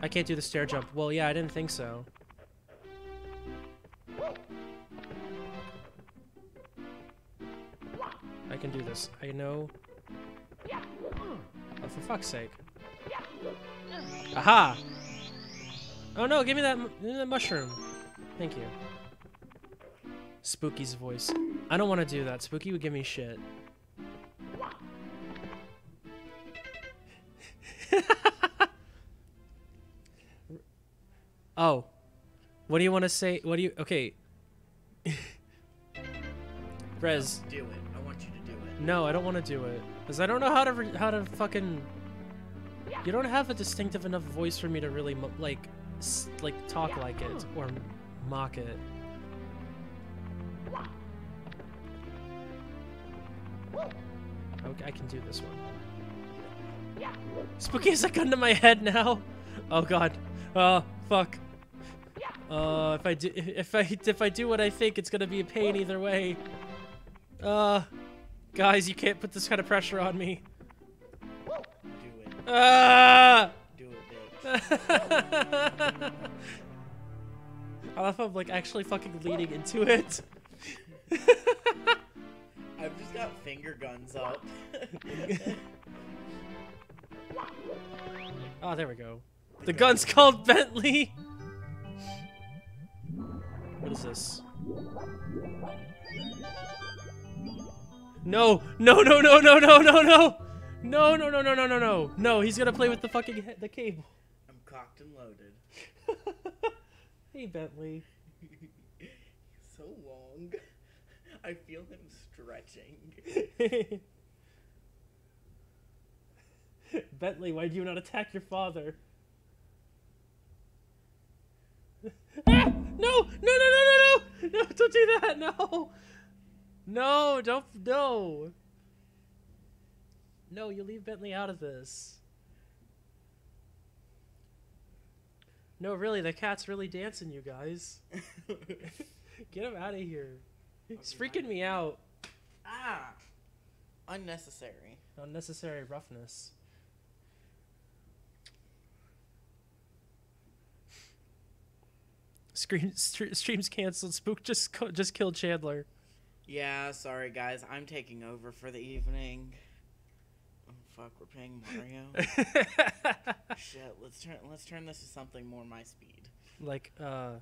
I can't do the stair jump. Well, yeah, I didn't think so. I can do this. I know. Oh, for fuck's sake. Aha! Oh no, give me that, give me that mushroom. Thank you. Spooky's voice. I don't want to do that. Spooky would give me shit. oh. What do you want to say? What do you... Okay. Rez. Do it. No, I don't want to do it. Because I don't know how to re- how to fucking... You don't have a distinctive enough voice for me to really, mo- like, s- like talk like it or m- mock it. Okay, I can do this one. Spooky has a gun to my head now. Oh god. Oh fuck. Uh, if I do, if I if I do what I think, it's gonna be a pain either way. Uh, guys, you can't put this kind of pressure on me. Do it. Ah! Do it, bitch. I love how I'm like actually fucking leaning into it. I've just got finger guns up. Oh, there we go. The gun's called Bentley. What is this? No, no, no, no, no, no, no, no. No, no, no, no, no, no, no. No, he's gonna play with the fucking he- the cable. I'm cocked and loaded. hey, Bentley. so long. I feel him stretching. Bentley, why do you not attack your father? ah! No! No, no, no, no, no! No, don't do that! No! No, don't, no! No, you leave Bentley out of this. No, really, the cat's really dancing, you guys. Get him out of here. He's freaking me out. ah! Unnecessary. Unnecessary roughness. Stre- streams canceled. Spook just just killed Chandler. Yeah, sorry guys, I'm taking over for the evening. Oh fuck, we're playing Mario. Shit, let's turn let's turn this to something more my speed. like uh,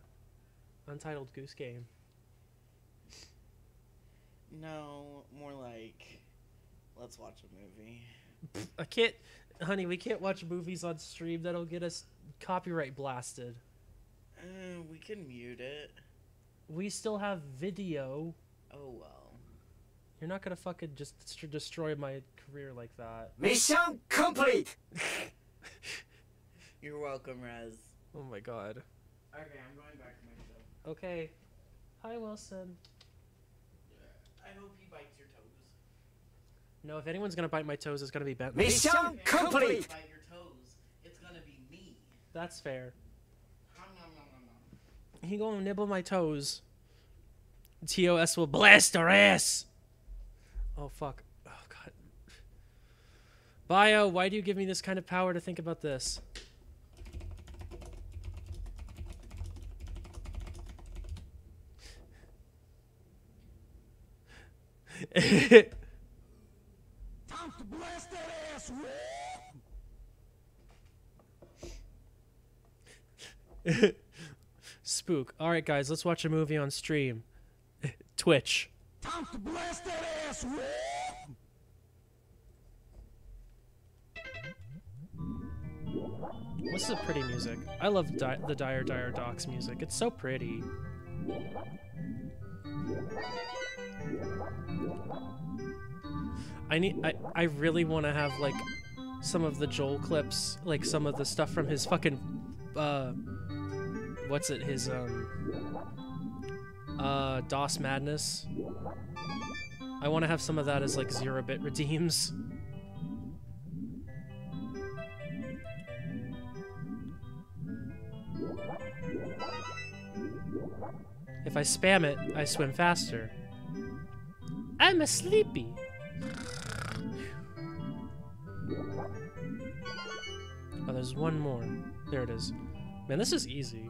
Untitled Goose Game. No, more like let's watch a movie. I can't, honey. We can't watch movies on stream. That'll get us copyright blasted. Uh, we can mute it. We still have video. Oh well. You're not gonna fucking just dest- destroy my career like that. Mission complete! You're welcome, Rez. Oh my god. Okay, I'm going back to my show. Okay. Hi, Wilson. I hope he bites your toes. No, if anyone's gonna bite my toes, it's gonna be Bentley. Mission If you complete! bite your toes, it's gonna be me. That's fair. Nom, nom, nom, nom, nom. He gonna nibble my toes. TOS will blast our ass. Oh fuck. Oh god. Bio, why do you give me this kind of power to think about this? Time to blast that ass, Spook. All right, guys, let's watch a movie on stream. Twitch. Time to blast that ass, This is pretty music. I love di- the Dire Dire Docks music. It's so pretty. I need. I, I really want to have like some of the Joel clips, like some of the stuff from his fucking. Uh, what's it? His um. Uh, DOS Madness. I want to have some of that as like zero bit redeems. If I spam it, I swim faster. I'm a sleepy. Oh, there's one more. There it is. Man, this is easy.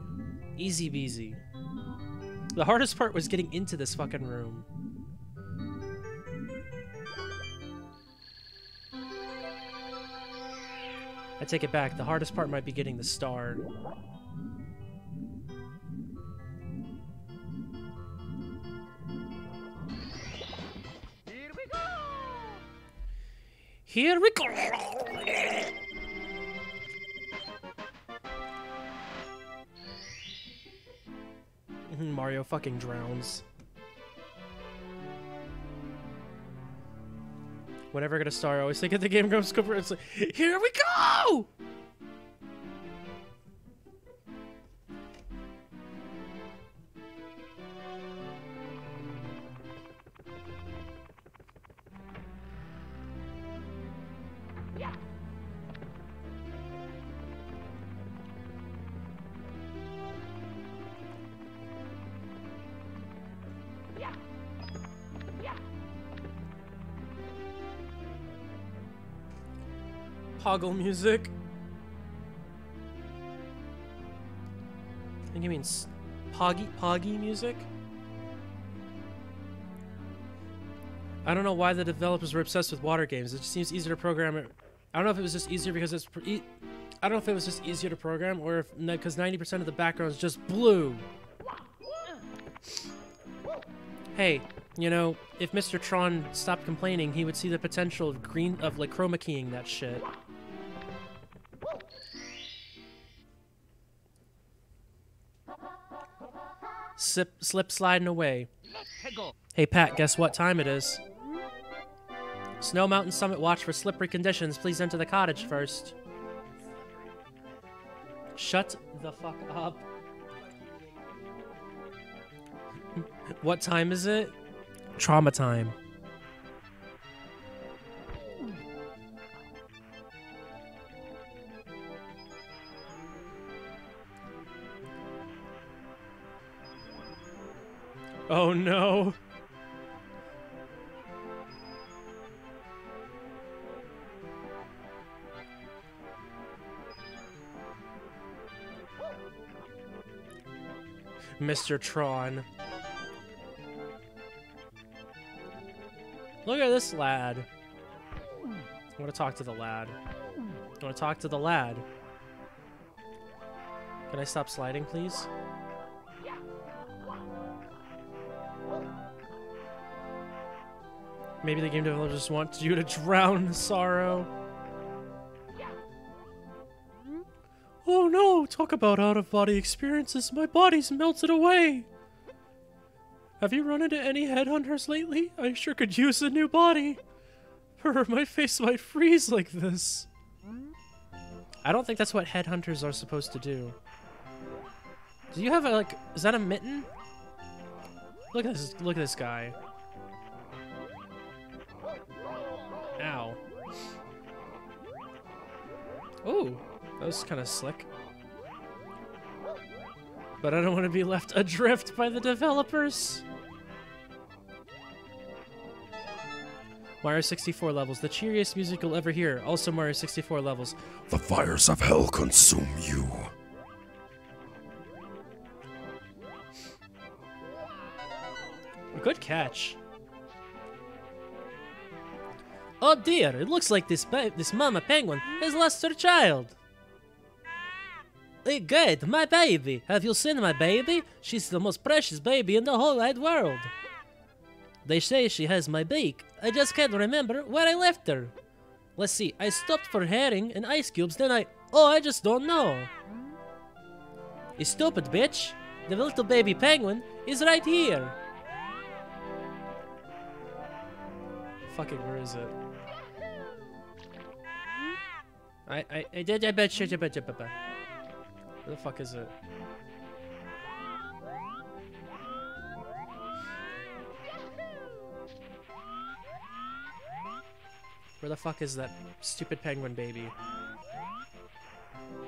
Easy beasy. The hardest part was getting into this fucking room. I take it back. The hardest part might be getting the star. Here we go! Here we go. Mm-hmm, Mario fucking drowns. Whenever I get a star, I always think of the Game Grumps cover. It's like, here we go! Poggle music. I think it means Poggy Poggy music. I don't know why the developers were obsessed with water games. It just seems easier to program it. I don't know if it was just easier because it's. I don't know if it was just easier to program or if because 90% of the background is just blue. Hey, you know, if Mr. Tron stopped complaining, he would see the potential of green of like chroma keying that shit. Sip, slip sliding away. Hey Pat, guess what time it is? Snow Mountain Summit watch for slippery conditions. Please enter the cottage first. Shut the fuck up. What time is it? Trauma time. Oh no. Mr. Tron. Look at this lad. I want to talk to the lad. I want to talk to the lad. Can I stop sliding, please? Maybe the game developers just want you to drown in sorrow. Oh no, talk about out of body experiences. My body's melted away. Have you run into any headhunters lately? I sure could use a new body. My face might freeze like this. I don't think that's what headhunters are supposed to do. Do you have a, like, is that a mitten? Look at this, look at this guy. Ooh, that was kind of slick. But I don't want to be left adrift by the developers. Mario 64 levels, the cheeriest music you'll ever hear. Also Mario 64 levels. The fires of hell consume you. Good catch. Oh dear, it looks like this this mama penguin has lost her child. Hey, good, my baby. Have you seen my baby? She's the most precious baby in the whole wide world. They say she has my beak. I just can't remember where I left her. Let's see, I stopped for herring and ice cubes, then I... Oh, I just don't know. You stupid bitch. The little baby penguin is right here. Fucking, where is it? I, I, I did, I bet, shit, I bet, Where the fuck is it? Where the fuck is that stupid penguin baby?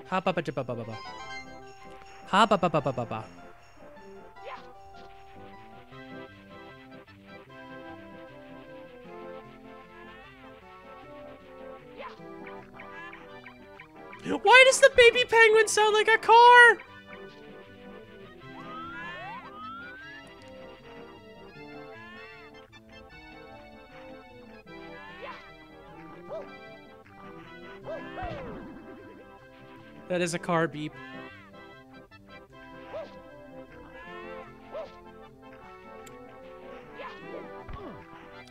Ha ba ba ba ba ba ba. Ha ba ba ba ba ba ba. Why does the baby penguin sound like a car? That is a car beep.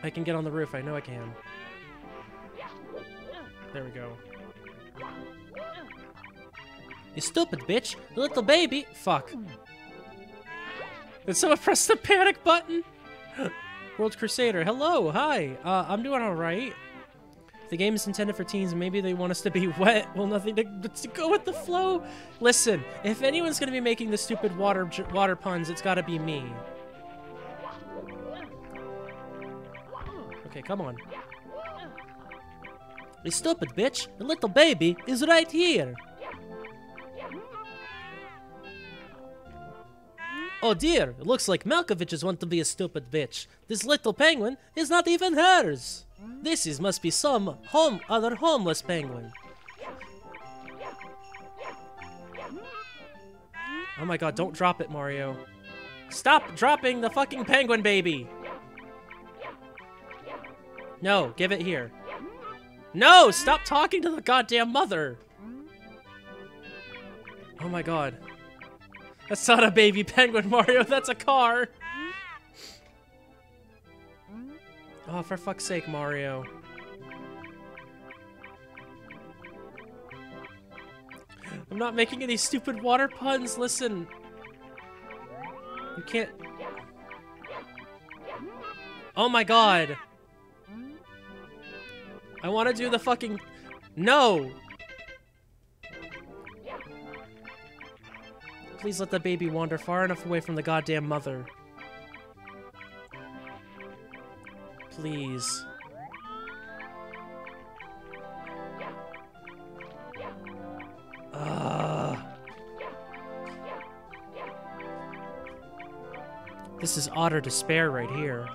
I can get on the roof. I know I can. There we go. You stupid bitch! Little baby! Fuck. Did someone press the panic button? World Crusader, hello, hi. Uh, I'm doing alright. The game is intended for teens, maybe they want us to be wet. Well, nothing to, to go with the flow. Listen, if anyone's gonna be making the stupid water water puns, it's gotta be me. Okay, come on. You stupid bitch! The little baby is right here. Oh dear, it looks like Malkoviches want to be a stupid bitch. This little penguin is not even hers. This is must be some home other homeless penguin. Oh my god, don't drop it, Mario. Stop dropping the fucking penguin baby! No, give it here. No, stop talking to the goddamn mother! Oh my god. That's not a baby penguin, Mario. That's a car. Oh, for fuck's sake, Mario. I'm not making any stupid water puns. Listen. You can't... Oh my god. I want to do the fucking... No! Please let the baby wander far enough away from the goddamn mother. Please. Ugh. This is utter despair right here.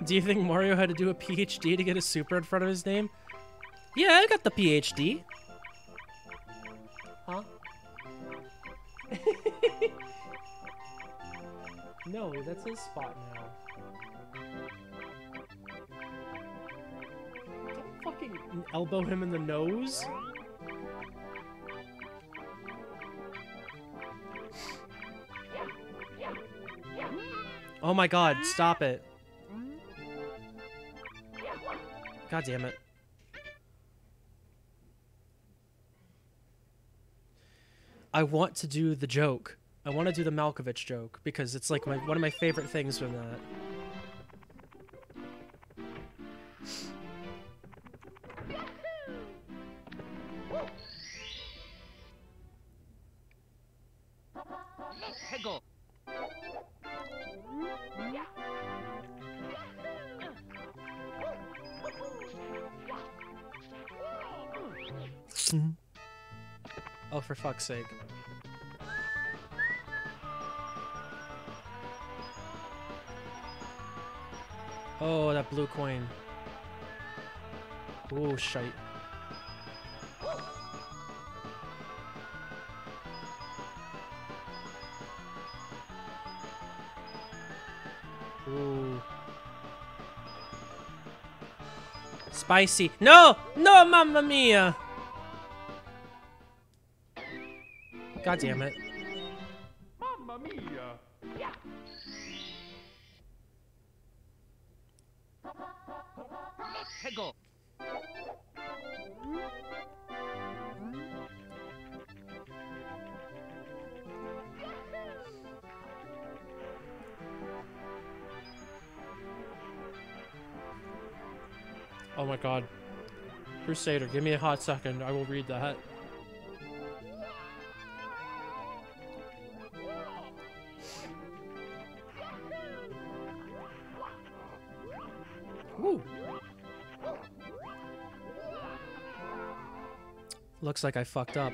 Do you think Mario had to do a PhD to get a super in front of his name? Yeah, I got the PhD. Huh? no, that's his spot now. Don't fucking elbow him in the nose. Oh my god, stop it. God damn it. I want to do the joke. I want to do the Malkovich joke because it's like my one of my favorite things from that. Oh, for fuck's sake. Oh, that blue coin. Oh, shite. Spicy. No! No, mamma mia! God damn it. Mamma mia. Hegel. Oh my god. Crusader, give me a hot second. I will read that. Looks like I fucked up.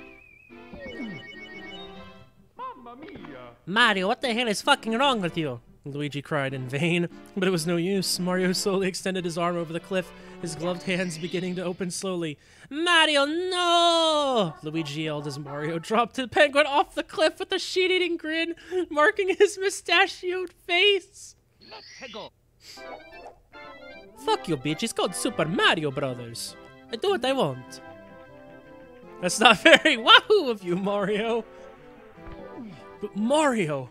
Mamma mia. Mario, what the hell is fucking wrong with you? Luigi cried in vain, but it was no use. Mario slowly extended his arm over the cliff, his gloved hands beginning to open slowly. Mario, no! Luigi yelled as Mario dropped the penguin off the cliff with a sheet-eating grin, marking his mustachioed face. Fuck you, bitch. It's called Super Mario Brothers. I do what I want. That's not very wahoo of you, Mario. But Mario.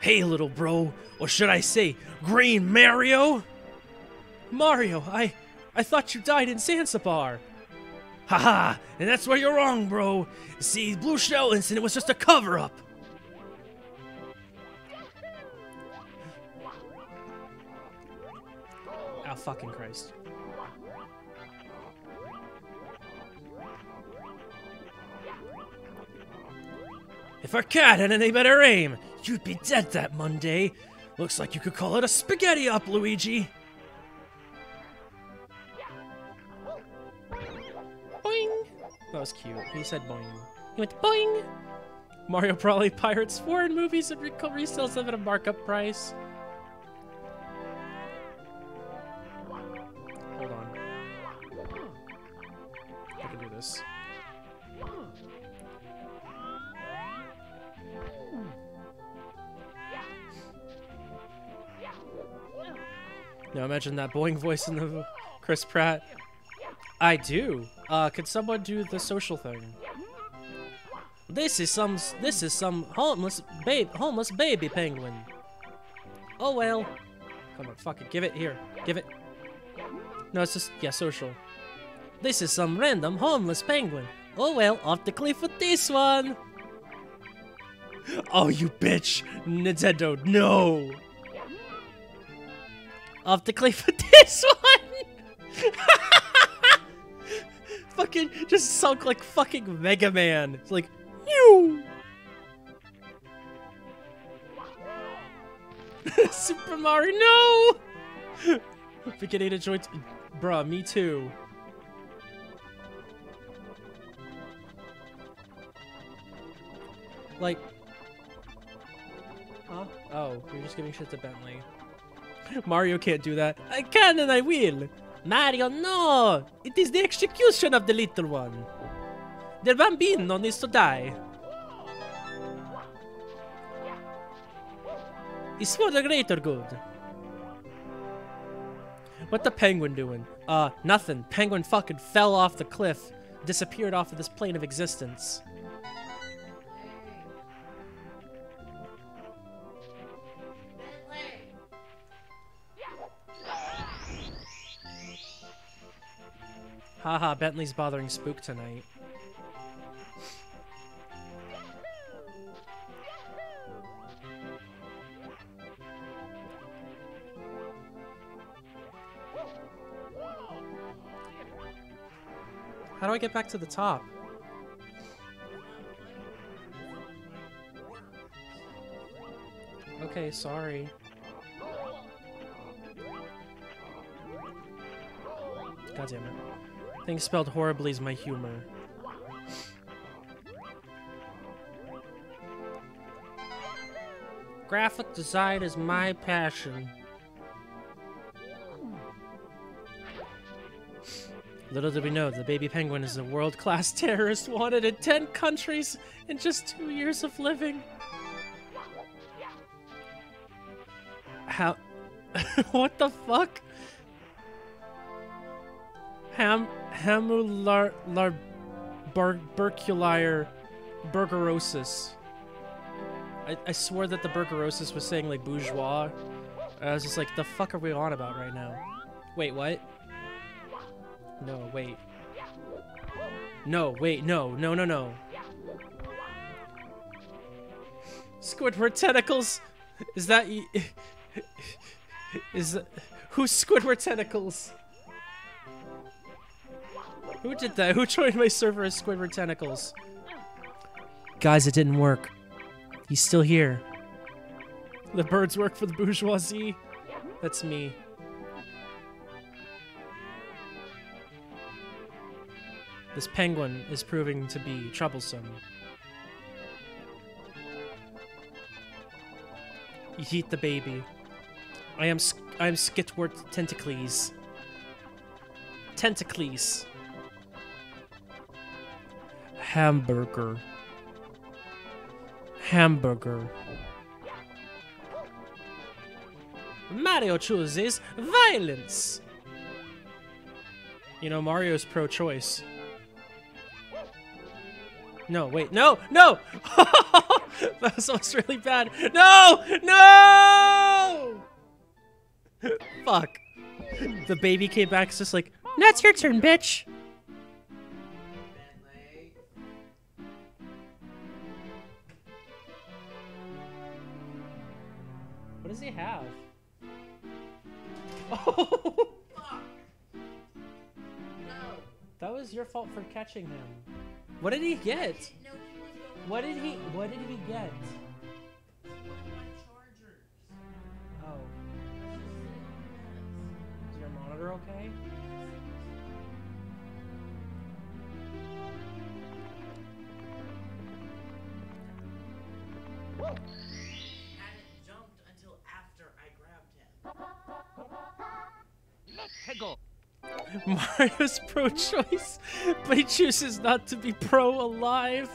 Hey, little bro, or should I say, Green Mario? Mario, I, I thought you died in Zanzibar. Haha, and that's where you're wrong, bro. See, Blue Shell incident was just a cover-up. Oh, fucking Christ. If our cat had any better aim, you'd be dead that Monday. Looks like you could call it a spaghetti up, Luigi. Boing. That was cute. He said boing. He went boing. Mario probably pirates foreign movies and resells them at a markup price. Hold on. I can do this. Now imagine that boing voice in the Chris Pratt. I do. Uh, could someone do the social thing? This is some. This is some homeless babe. Homeless baby penguin. Oh well. Come on, fuck it. Give it here. Give it. No, it's just, yeah, social. This is some random homeless penguin. Oh well, off the cliff with this one. Oh, you bitch! Nintendo, no! Cliff with this one. fucking just sunk like fucking Mega Man. It's like, you. Super Mario, no! Beginning to join. Bruh, me too. Like. Huh? Oh, you're just giving shit to Bentley. Mario can't do that. I can and I will. Mario, no! It is the execution of the little one. The bambino needs to die. It's for the greater good. What the penguin doing? Uh, nothing. Penguin fucking fell off the cliff, disappeared off of this plane of existence. Haha, Bentley's bothering Spook tonight. How do I get back to the top? Okay, sorry. God damn it. Things spelled horribly is my humor. Graphic design is my passion. Little did we know, the baby penguin is a world-class terrorist wanted in 10 countries in just two years of living. How... what the fuck? Ham... Hamular... Lar... Bar... Burculiar... Burgerosis. I, I swore that the Burgerosis was saying, like, bourgeois. I was just like, the fuck are we on about right now? Wait, what? No, wait. No, wait, no, no, no, no. Squidward tentacles! Is that... Is that... Who's Squidward tentacles? Who did that? Who joined my server as Squidward tentacles? Guys, it didn't work. He's still here. The birds work for the bourgeoisie. That's me. This penguin is proving to be troublesome. You eat the baby. I am I am Skitwort Tentacles. Tentacles. Hamburger. Hamburger. Mario chooses violence. You know, Mario's pro-choice. No, wait, no, no! that sounds really bad. No! No! Fuck. The baby came back, it's just like, it's your turn, bitch. Does he have? Oh! That was your fault for catching him. What did he get? What did he what did he get? Oh. Is your monitor okay? Hadn't Mario's pro-choice, but he chooses not to be pro-alive.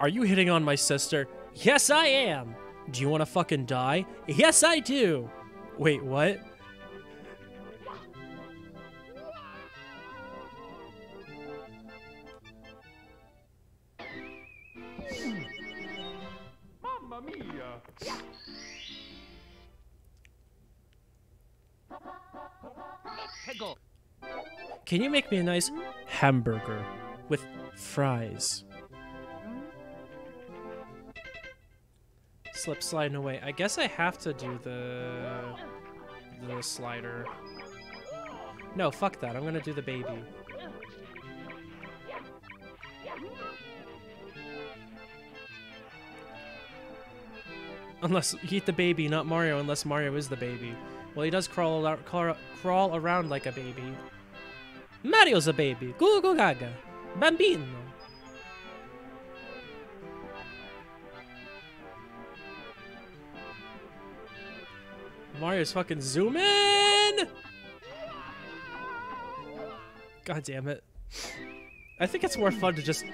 Are you hitting on my sister? Yes, I am. Do you want to fucking die? Yes, I do. Wait, what? Can you make me a nice hamburger with fries? Slip sliding away. I guess I have to do the the slider. No, fuck that. I'm gonna do the baby. Unless eat the baby, not Mario. Unless Mario is the baby. Well, he does crawl crawl, crawl around like a baby. Mario's a baby. Goo gaga. Bambino. Mario's fucking zooming. God damn it. I think it's more fun to just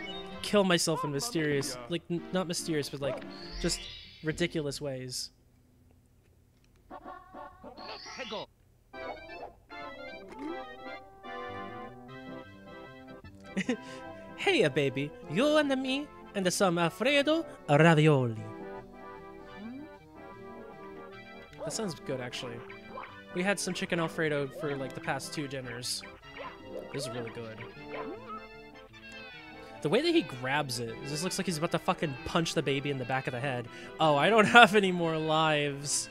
kill myself in mysterious, like not mysterious, but like just ridiculous ways. Hegel. Hey, a baby, you and me and some Alfredo ravioli. That sounds good, actually. We had some chicken alfredo for like the past two dinners. This is really good. The way that he grabs it, this looks like he's about to fucking punch the baby in the back of the head. Oh, I don't have any more lives.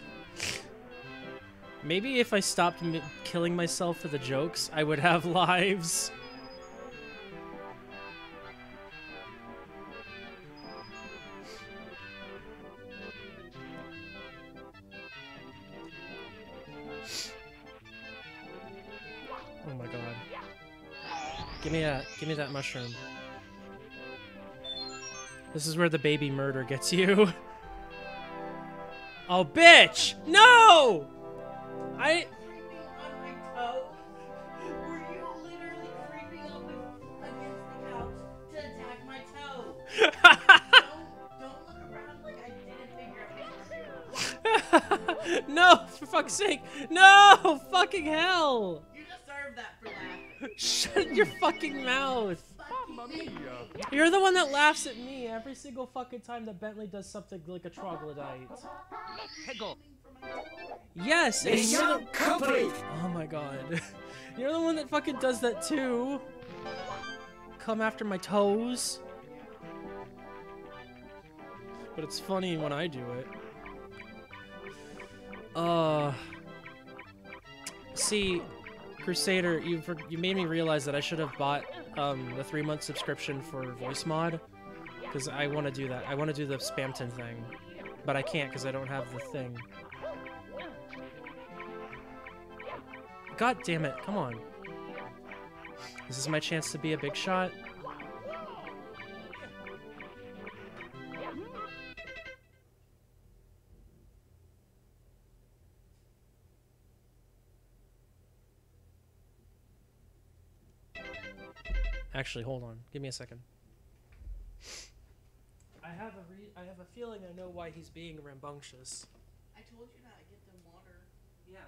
Maybe if I stopped killing myself for the jokes, I would have lives. Oh my god. Give me that. Give me that mushroom. This is where the baby murder gets you. oh, bitch! No! I. no, for fuck's sake. No! Fucking hell! You deserve that for laughing. Shut your fucking mouth. You're the one that laughs at me every single fucking time that Bentley does something like a troglodyte. Hegel. Yes, and you're the-. Oh my god. You're the one that fucking does that too. Come after my toes. But it's funny when I do it. Uh See, Crusader, you you made me realize that I should have bought um, the three month subscription for voice mod because I want to do that. I want to do the Spamton thing, but I can't because I don't have the thing. God damn it! Come on. This is my chance to be a big shot. Actually, hold on. Give me a second. I have a re- I have a feeling I know why he's being rambunctious. I told you to get them water. Yeah.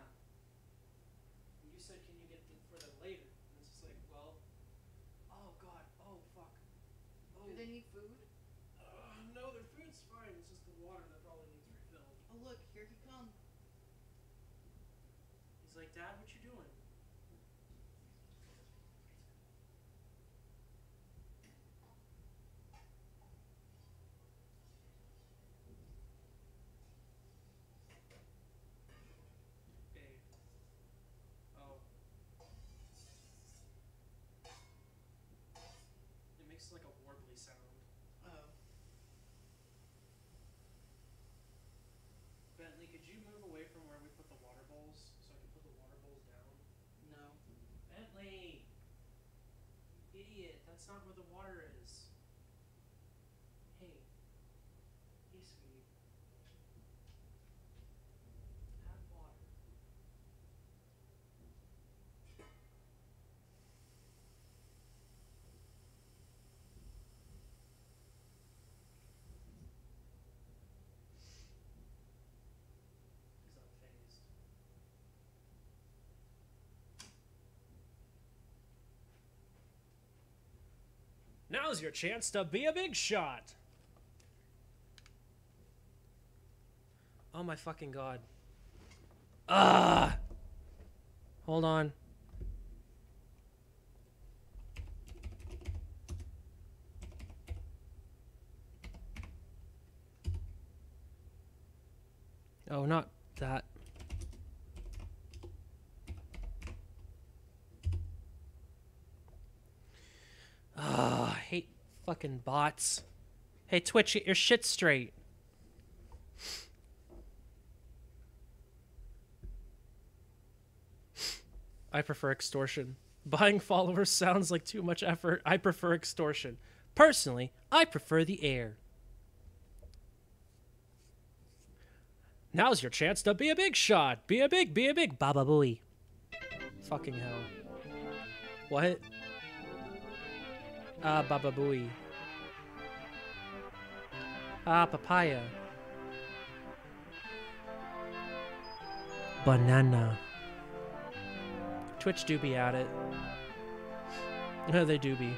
You said, can you get them for them later? And it's just like, well, oh god, oh fuck. Oh, Do they need food? uh, no, their food's fine. It's just the water that probably needs refilled. Oh look, here he comes. He's like, Dad, what you doing? Babe. Oh. It makes like a warbly sound. Oh. Bentley, could you move away from where we put the water bowls so I can put the water bowls down? No. Bentley! You idiot, that's not where the water is. Hey. Hey, sweetie. Have water. He's unfazed. Now's your chance to be a big shot. Oh my fucking god. Ah! Hold on. Oh, not that. Ugh, I hate fucking bots. Hey, Twitch, get your shit straight. I prefer extortion. Buying followers sounds like too much effort. I prefer extortion. Personally, I prefer the air. Now's your chance to be a big shot. Be a big, be a big, baba booey. Fucking hell. What? Ah, Baba Booey. Ah, papaya. Banana. Twitch do be at it. No, they do be.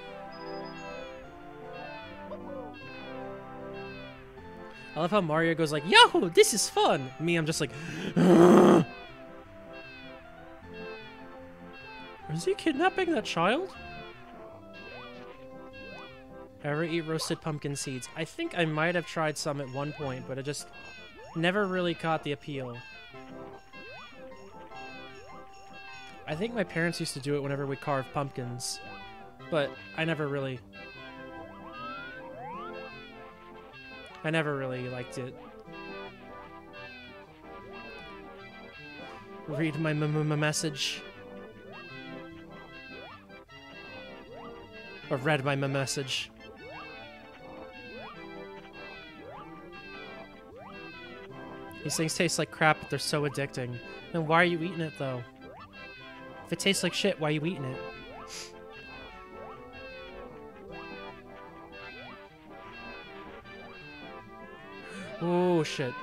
I love how Mario goes like, Yahoo, this is fun! Me, I'm just like, Is he kidnapping that child? Ever eat roasted pumpkin seeds? I think I might have tried some at one point, but I just never really caught the appeal. I think my parents used to do it whenever we carved pumpkins, but I never really... I never really liked it. Read my message. Or read my message. These things taste like crap, but they're so addicting. Then why are you eating it, though? If it tastes like shit, why are you eating it? Oh, shit.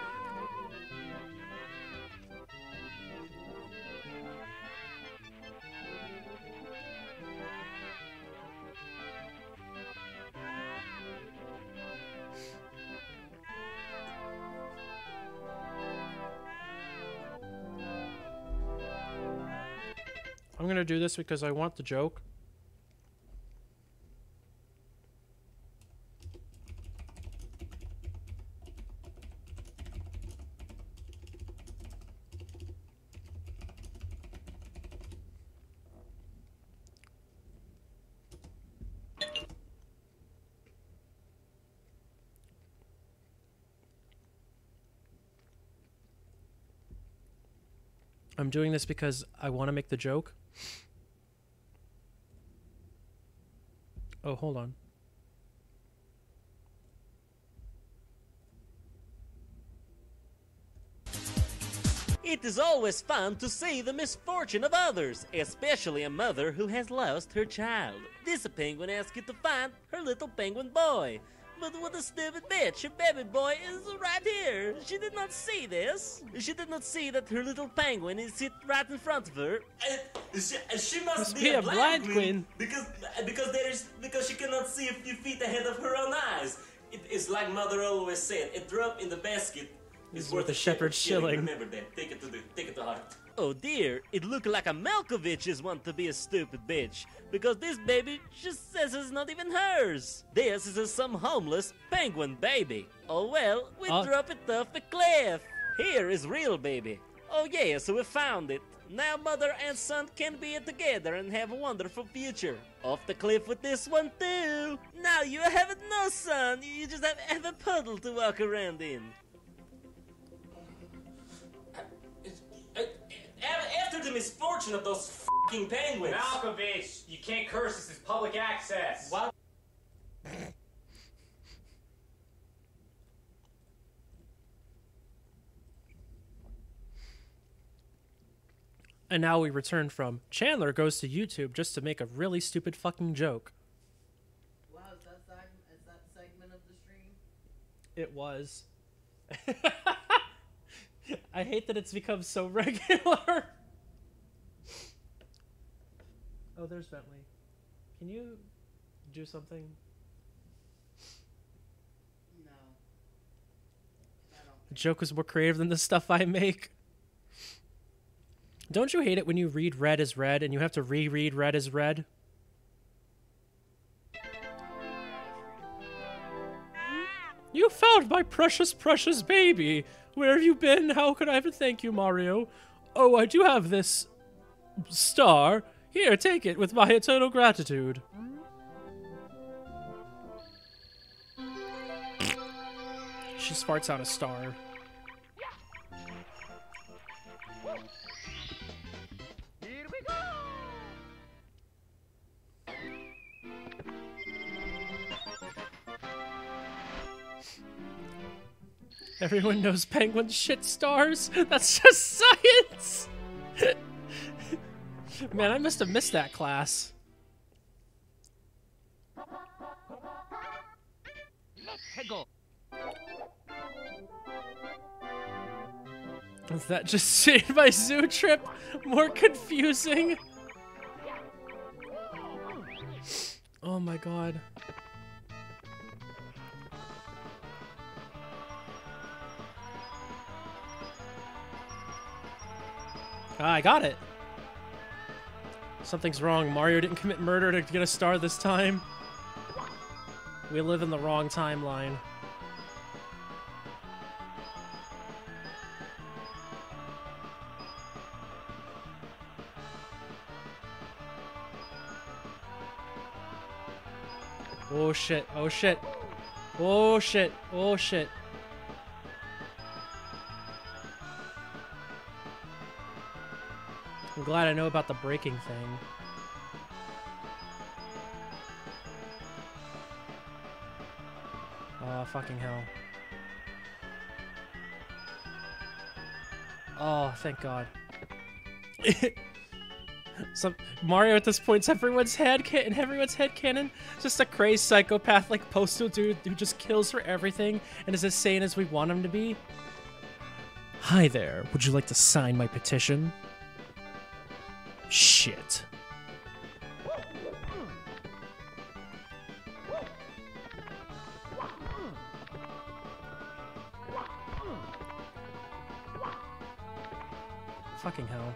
I'm gonna do this because I want the joke. I'm doing this because I want to make the joke. Oh, hold on. It is always fun to see the misfortune of others, especially a mother who has lost her child. This penguin asks you to find her little penguin boy. But what a stupid bitch, her baby boy is right here. She did not see this. She did not see that her little penguin is sit right in front of her. She, she must, Must be, be a a blind, blind queen, queen. because because there is because she cannot see a few feet ahead of her own eyes. It is like mother always said: a drop in the basket is Is worth worth a shepherd's shilling. Remember that. Take it to the take it to heart. Oh dear, it look like a Malkovich is want to be a stupid bitch. Because this baby just says it's not even hers. This is a some homeless penguin baby. Oh well, we Oh. drop it off a cliff. Here is real baby. Oh yeah, so we found it. Now mother and son can be together and have a wonderful future. Off the cliff with this one too. Now you have no son, you just have, have a puddle to walk around in. The misfortune of those fucking penguins. Malkovich, you can't curse. This is public access. What? And now we return from Chandler goes to YouTube just to make a really stupid fucking joke. Wow, is that, seg- is that segment of the stream? It was. I hate that it's become so regular. Oh, there's Bentley. Can you do something? No. The joke is more creative than the stuff I make. Don't you hate it when you read red as red and you have to reread red as red? You found my precious, precious baby. Where have you been? How could I ever thank you, Mario? Oh, I do have this star. Here, take it with my eternal gratitude. She sparks out a star. Everyone knows penguins shit stars. That's just science! Man, I must have missed that class. Is that just made my zoo trip more confusing? Oh my god. Ah, I got it. Something's wrong. Mario didn't commit murder to get a star this time. We live in the wrong timeline. Oh shit, oh shit. Oh shit, oh shit. Glad I know about the braking thing. Oh, fucking hell. Oh, thank God. Some Mario at this point's everyone's head ca- in everyone's head canon. Just a crazed psychopath like postal dude who just kills for everything and is as sane as we want him to be. Hi there. Would you like to sign my petition? Shit. Fucking hell.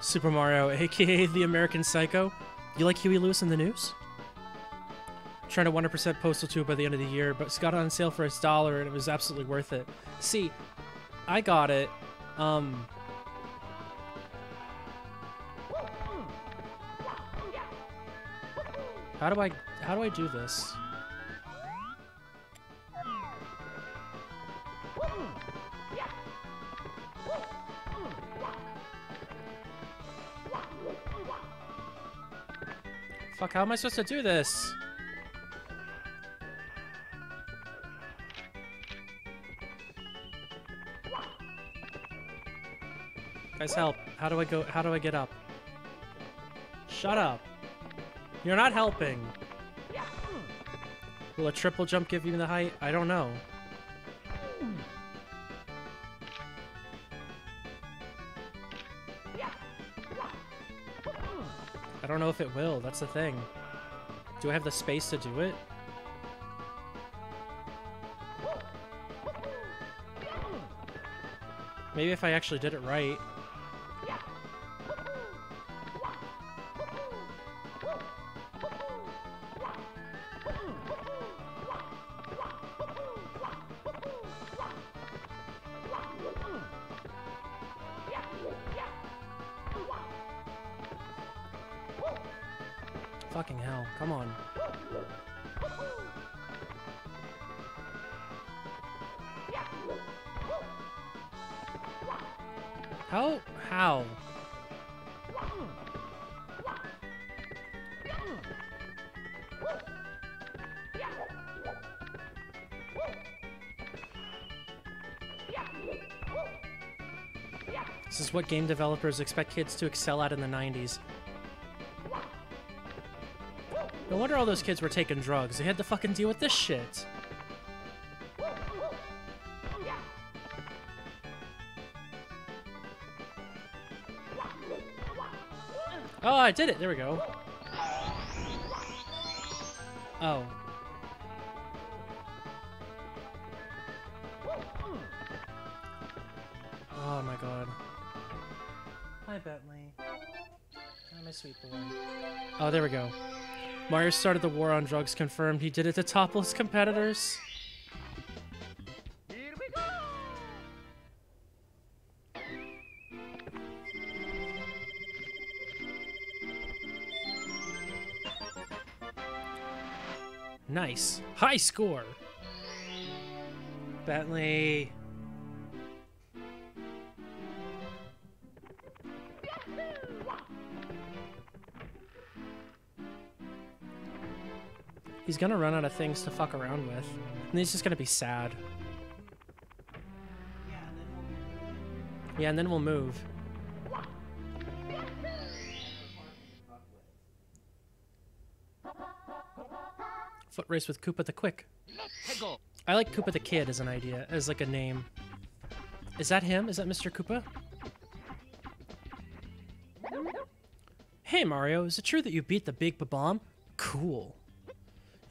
Super Mario, aka the American Psycho. You like Huey Lewis and the News? Trying to 100% Postal 2 by the end of the year, but it's got it on sale for a dollar and it was absolutely worth it. See, I got it. Um. How do I how do I do this? Fuck, how am I supposed to do this? Guys, help. How do I go? How do I get up? Shut up. You're not helping. Will a triple jump give you the height? I don't know. I don't know if it will. That's the thing. Do I have the space to do it? Maybe if I actually did it right. What game developers expect kids to excel at in the 90s. No wonder all those kids were taking drugs. They had to fucking deal with this shit. Oh, I did it. There we go. Oh. Oh there we go. Mario started the war on drugs confirmed. He did it to topless competitors. Nice. High score. Bentley. He's gonna run out of things to fuck around with. And he's just gonna be sad. Yeah, and then we'll move. Foot race with Koopa the Quick. I like Koopa the Kid as an idea, as like a name. Is that him? Is that Mr. Koopa? Hey Mario, is it true that you beat the Big Bob-omb? Cool.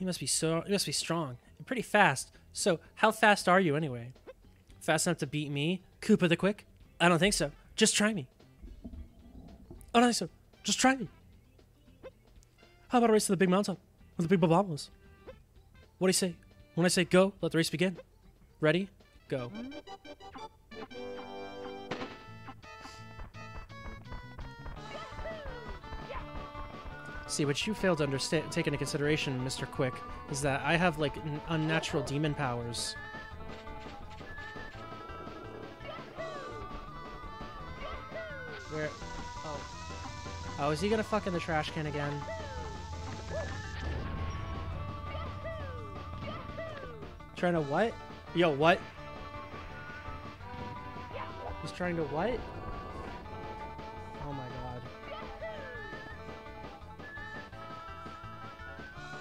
You must be so you must be strong and pretty fast. So, how fast are you anyway? Fast enough to beat me, Koopa the Quick? I don't think so. Just try me. Oh, don't think so. Just try me. How about a race to the big mountain with the big bomb? What do you say? When I say go, let the race begin. Ready? Go. See, what you fail to understand, take into consideration, Mr. Quick, is that I have like unnatural demon powers. Where? Oh. Oh, is he gonna fuck in the trash can again? Trying to what? Yo, what? He's trying to what?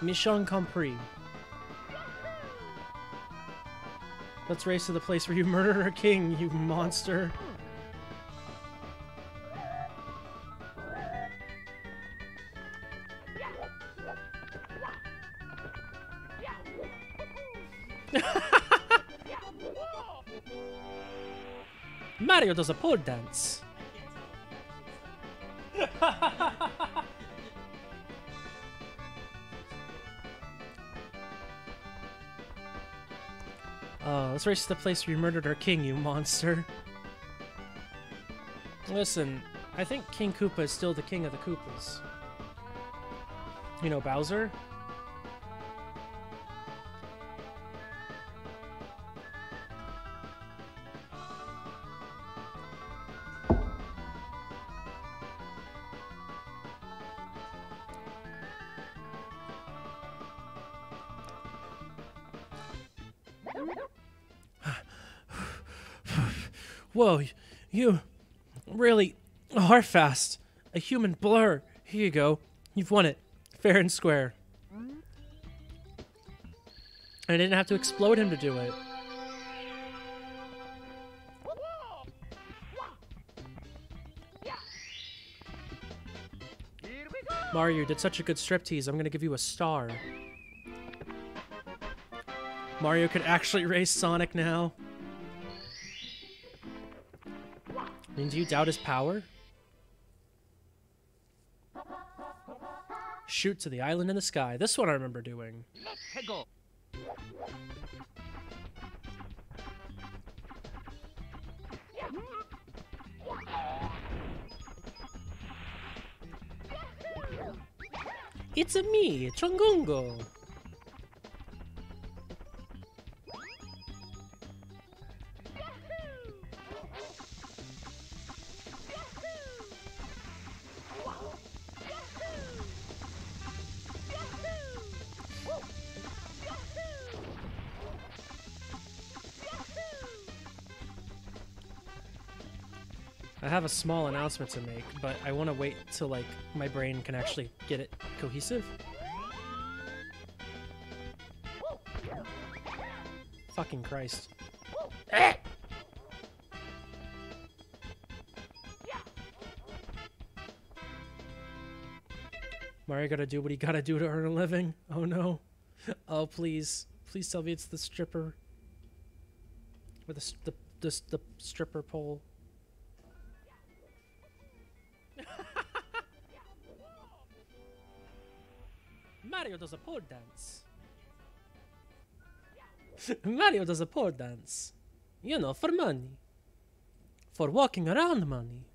Mission compris. Let's race to the place where you murdered our king, you monster. Mario does a pole dance. let's race to the place where you murdered our king, you monster. Listen, I think King Koopa is still the king of the Koopas. You know Bowser? Are fast. A human blur. Here you go. You've won it. Fair and square. I didn't have to explode him to do it. Mario, you did such a good striptease. I'm gonna give you a star. Mario could actually race Sonic now. I mean, do you doubt his power? Shoot to the island in the sky. This one I remember doing. It's a me, Chungungo. Have a small announcement to make, but I want to wait till like my brain can actually get it cohesive. Fucking Christ. Mario gotta do what he gotta do to earn a living. Oh no. Oh please. Please tell me it's the stripper. Or the, the, the, the stripper pole. Mario does a pole dance. Mario does a pole dance. You know, for money. For walking around money.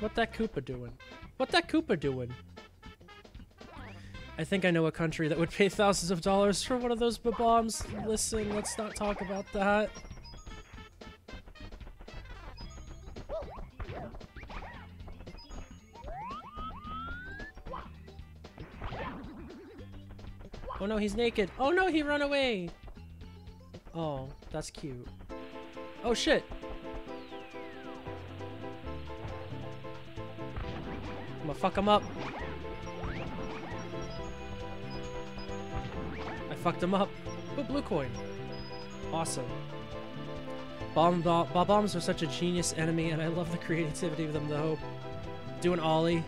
What that Koopa doing? What that Koopa doing? I think I know a country that would pay thousands of dollars for one of those bombs. Listen, let's not talk about that. Oh no, he's naked. Oh no, he run away. Oh, that's cute. Oh shit. I'm gonna fuck him up. I fucked him up. Oh, blue coin. Awesome. Bomb, bomb, bomb bombs are such a genius enemy, and I love the creativity of them, though. Do an ollie.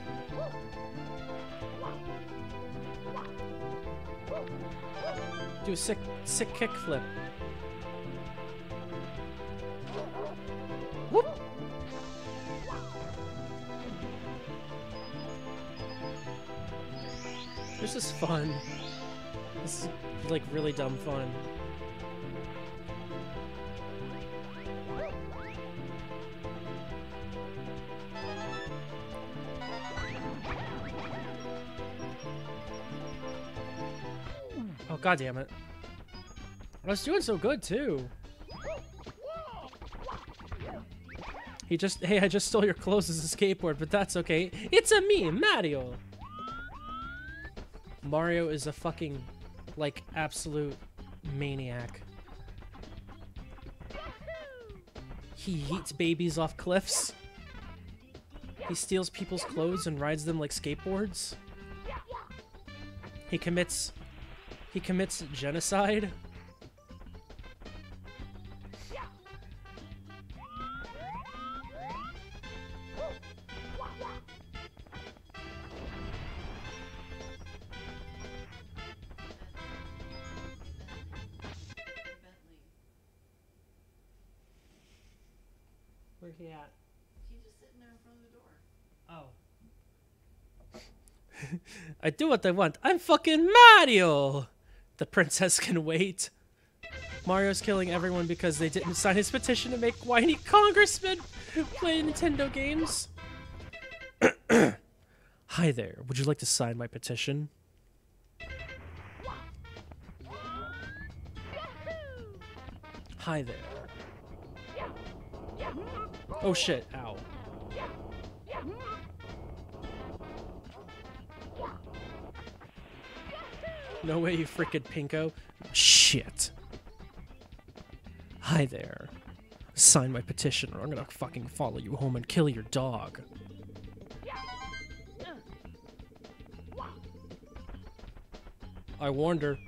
Do a sick, sick kick flip. Whoop! This is fun. This is like really dumb fun. God damn it. I was doing so good too. He just hey, I just stole your clothes as a skateboard, but that's okay. It's a me, Mario. Mario is a fucking like absolute maniac. He eats babies off cliffs. He steals people's clothes and rides them like skateboards. He commits he commits genocide. Where he at? He's just sitting there in front of the door. Oh. I do what I want. I'm fucking Mario! The princess can wait. Mario's killing everyone because they didn't sign his petition to make whiny congressmen play Nintendo games. Hi there. Would you like to sign my petition? Hi there. Oh shit, ow. No way, you frickin' pinko. Shit. Hi there. Sign my petition or I'm gonna fucking follow you home and kill your dog. I warned her.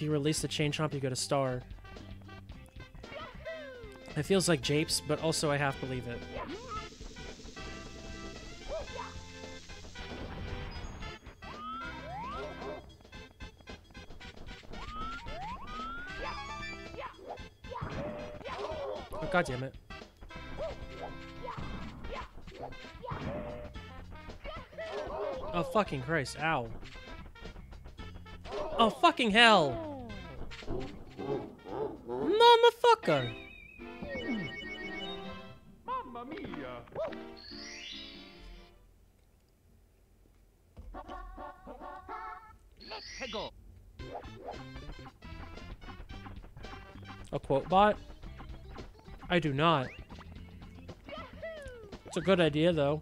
If you release the chain chomp, you get a star. It feels like Japes, but also I half believe it. Oh, God damn it. Oh, fucking Christ. Ow. Oh, fucking hell. Mama fucker. Mamma mia! Let's go. A quote bot? I do not. It's a good idea, though.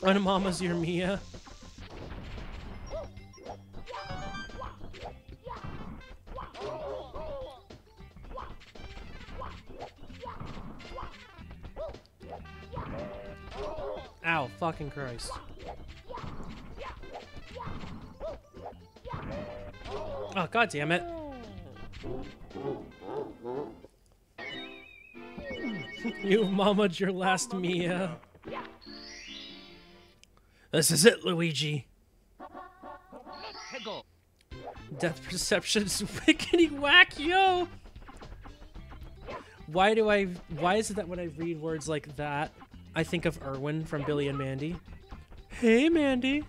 When mama's your Mia. Fucking Christ. Oh, god damn it. you mamaed your last Mia. This is it, Luigi. Let's go. Depth perception's wickety whack, yo! Why do I... Why is it that when I read words like that, I think of Irwin from Billy and Mandy? Hey, Mandy.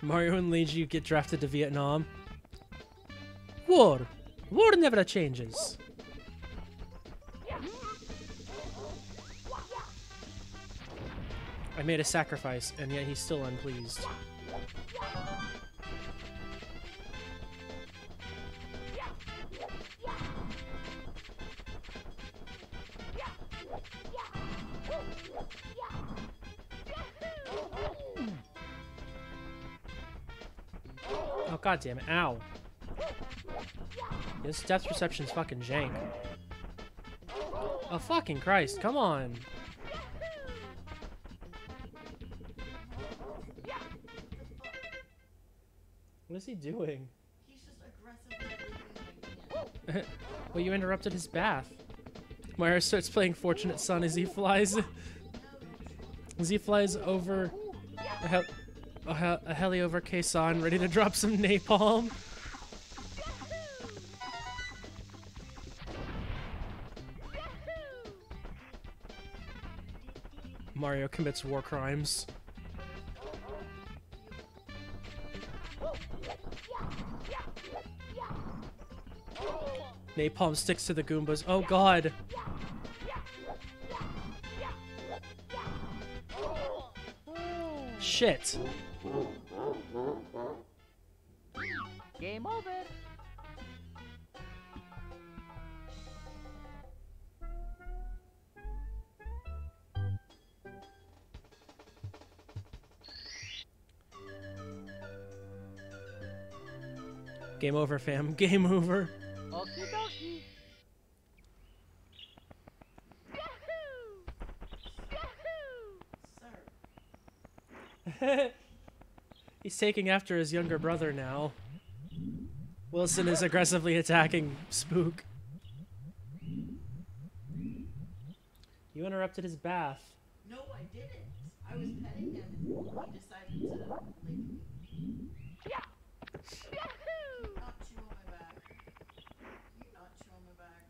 Mario and Luigi get drafted to Vietnam. War. War never changes. Made a sacrifice, and yet he's still unpleased. Oh god damn it, ow. This depth perception's fucking jank. Oh fucking Christ, come on. Doing? He's just aggressively well, you interrupted his bath. Mario starts playing Fortunate Son as he flies. as he flies over a, hel a, hel a heli over Quezon, ready to drop some napalm. Mario commits war crimes. Napalm sticks to the Goombas. Oh god. Shit. Game over. Game over, fam. Game over. Okie dokie. He's taking after his younger brother now. Wilson is aggressively attacking Spook. You interrupted his bath. No, I didn't. I was petting him and he decided to lick me. Not chew on my back. You not chew on my back.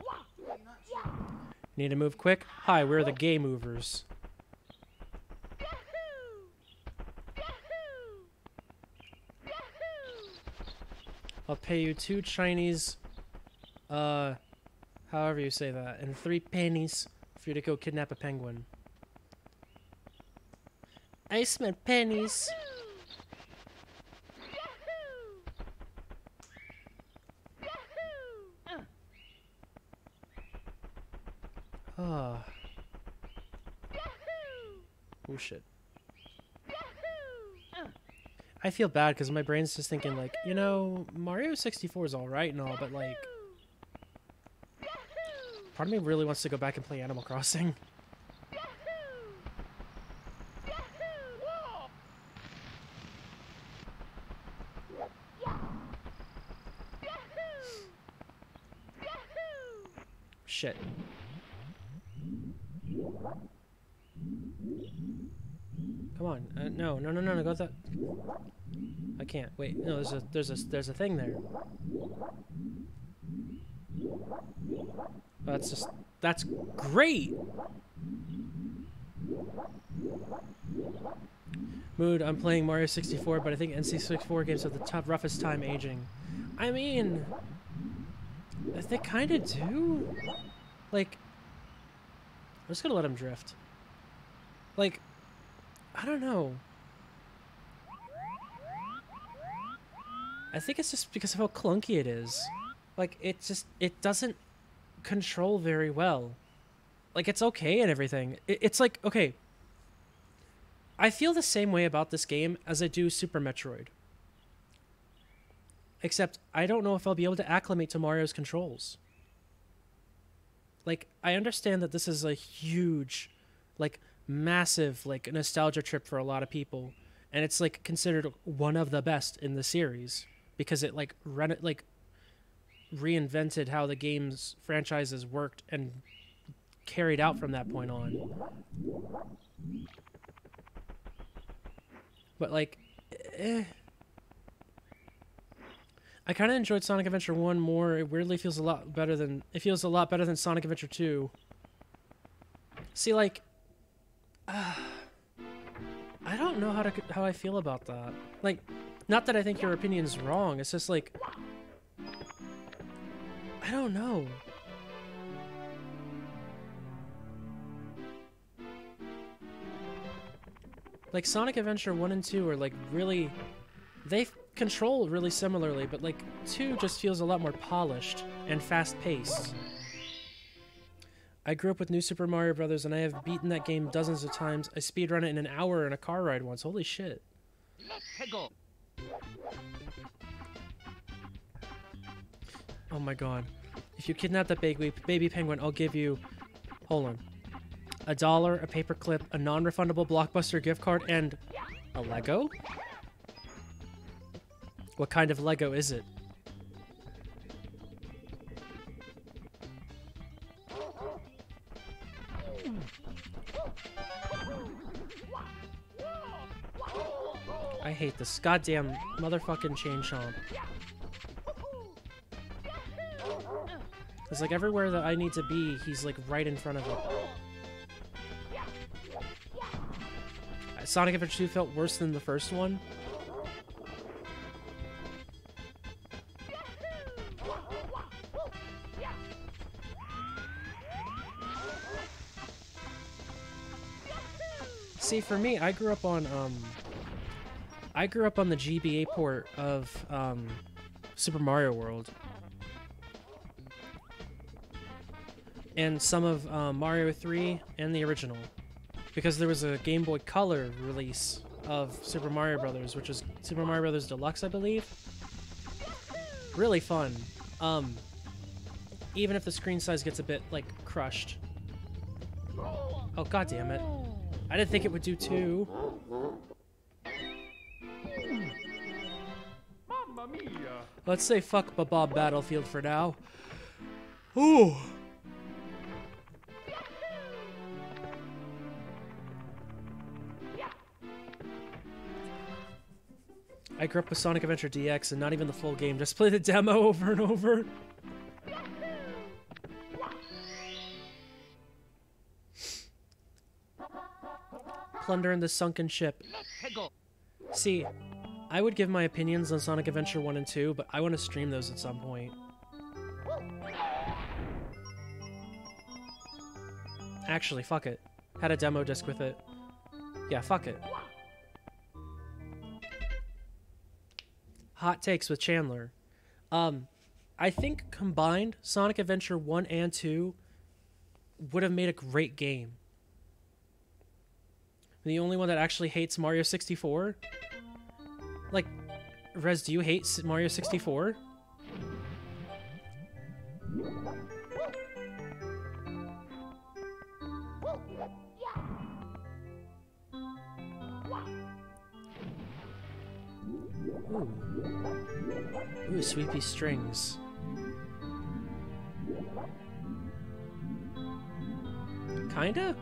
You not chew on my back. Need to move quick? Hi, we're the gay movers. I'll pay you two Chinese, uh, however you say that, and three pennies for you to go kidnap a penguin. I spent pennies. Ah. Oh shit. I feel bad because my brain's just thinking like, you know, Mario 64 is alright and all, but like, part of me really wants to go back and play Animal Crossing. Shit. Come on. Uh, no, no, no, no, no, go that. I can't. Wait. No, there's a there's a there's a thing there. That's just that's great. Mood, I'm playing Mario 64, but I think NC64 games have the tough, roughest time aging. I mean, they kind of do. Like, I'm just gonna let him drift. Like, I don't know. I think it's just because of how clunky it is. Like, it just, it doesn't control very well. Like, it's okay and everything. It, it's like, okay. I feel the same way about this game as I do Super Metroid. Except, I don't know if I'll be able to acclimate to Mario's controls. Like, I understand that this is a huge, like, massive, like, nostalgia trip for a lot of people. And it's, like, considered one of the best in the series. Because it, like, run like, reinvented how the game's franchises worked and carried out from that point on. But, like, eh. I kind of enjoyed Sonic Adventure 1 more. It weirdly feels a lot better than... It feels a lot better than Sonic Adventure 2. See, like... Uh, I don't know how to how I feel about that. Like, not that I think your opinion's wrong. It's just like I don't know. Like Sonic Adventure 1 and 2 are like really they control really similarly, but like 2 just feels a lot more polished and fast-paced. I grew up with New Super Mario Brothers and I have beaten that game dozens of times. I speedrun it in an hour in a car ride once. Holy shit. Oh my god. If you kidnap that baby, baby penguin, I'll give you. Hold on. A dollar, a paperclip, a non refundable blockbuster gift card, and a Lego? What kind of Lego is it? I hate this goddamn motherfucking chain chomp. It's like everywhere that I need to be, he's like right in front of me. Sonic Adventure 2 felt worse than the first one. See, for me, I grew up on um, I grew up on the GBA port of um, Super Mario World. And some of uh, Mario 3 and the original. Because there was a Game Boy Color release of Super Mario Brothers, which was Super Mario Brothers Deluxe, I believe. Really fun. Um, even if the screen size gets a bit, like, crushed. Oh, god damn it. I didn't think it would do two. Let's say fuck Bob Battlefield for now. Ooh. I grew up with Sonic Adventure DX and not even the full game, just play the demo over and over. Plunder in the sunken ship. See, I would give my opinions on Sonic Adventure 1 and 2, but I want to stream those at some point. Actually, fuck it. Had a demo disc with it. Yeah, fuck it. Hot takes with Chandler. Um, I think combined, Sonic Adventure 1 and 2 would have made a great game. The only one that actually hates Mario 64? Like, Rez, do you hate Mario 64? Ooh. Ooh, sweepy strings. Kinda?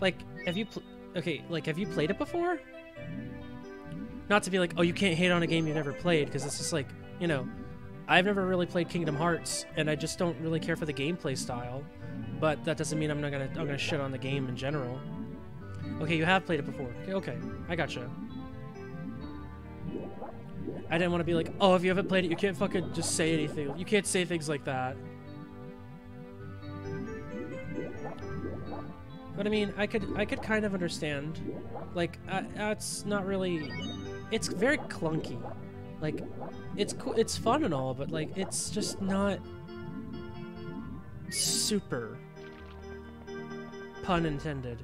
Like, have you okay, like have you played it before? Not to be like, oh, you can't hate on a game you never played, because it's just like, you know, I've never really played Kingdom Hearts, and I just don't really care for the gameplay style. But that doesn't mean I'm not gonna I'm gonna shit on the game in general. Okay, you have played it before. Okay, okay, I gotcha. I didn't want to be like, oh, if you haven't played it, you can't fucking just say anything. You can't say things like that. But I mean, I could I could kind of understand. Like, uh, that's not really. It's very clunky. Like, it's cool. It's fun and all, but like, it's just not super. Pun intended.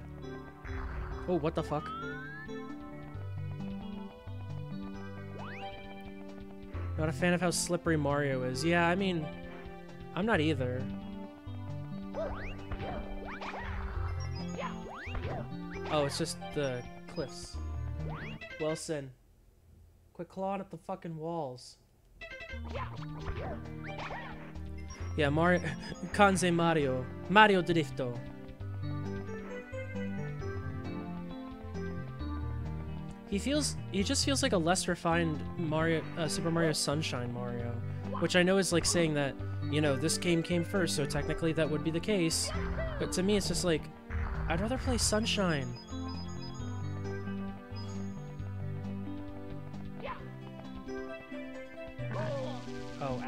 Oh, what the fuck? Not a fan of how slippery Mario is. Yeah, I mean, I'm not either. Oh, it's just the cliffs. Wilson. Quit clawing at the fucking walls. Yeah, Mario. Kanze Mario. Mario Drifto. He feels. He just feels like a less refined Mario. Uh, Super Mario Sunshine Mario. Which I know is like saying that, you know, this game came first, so technically that would be the case. But to me, it's just like, I'd rather play Sunshine.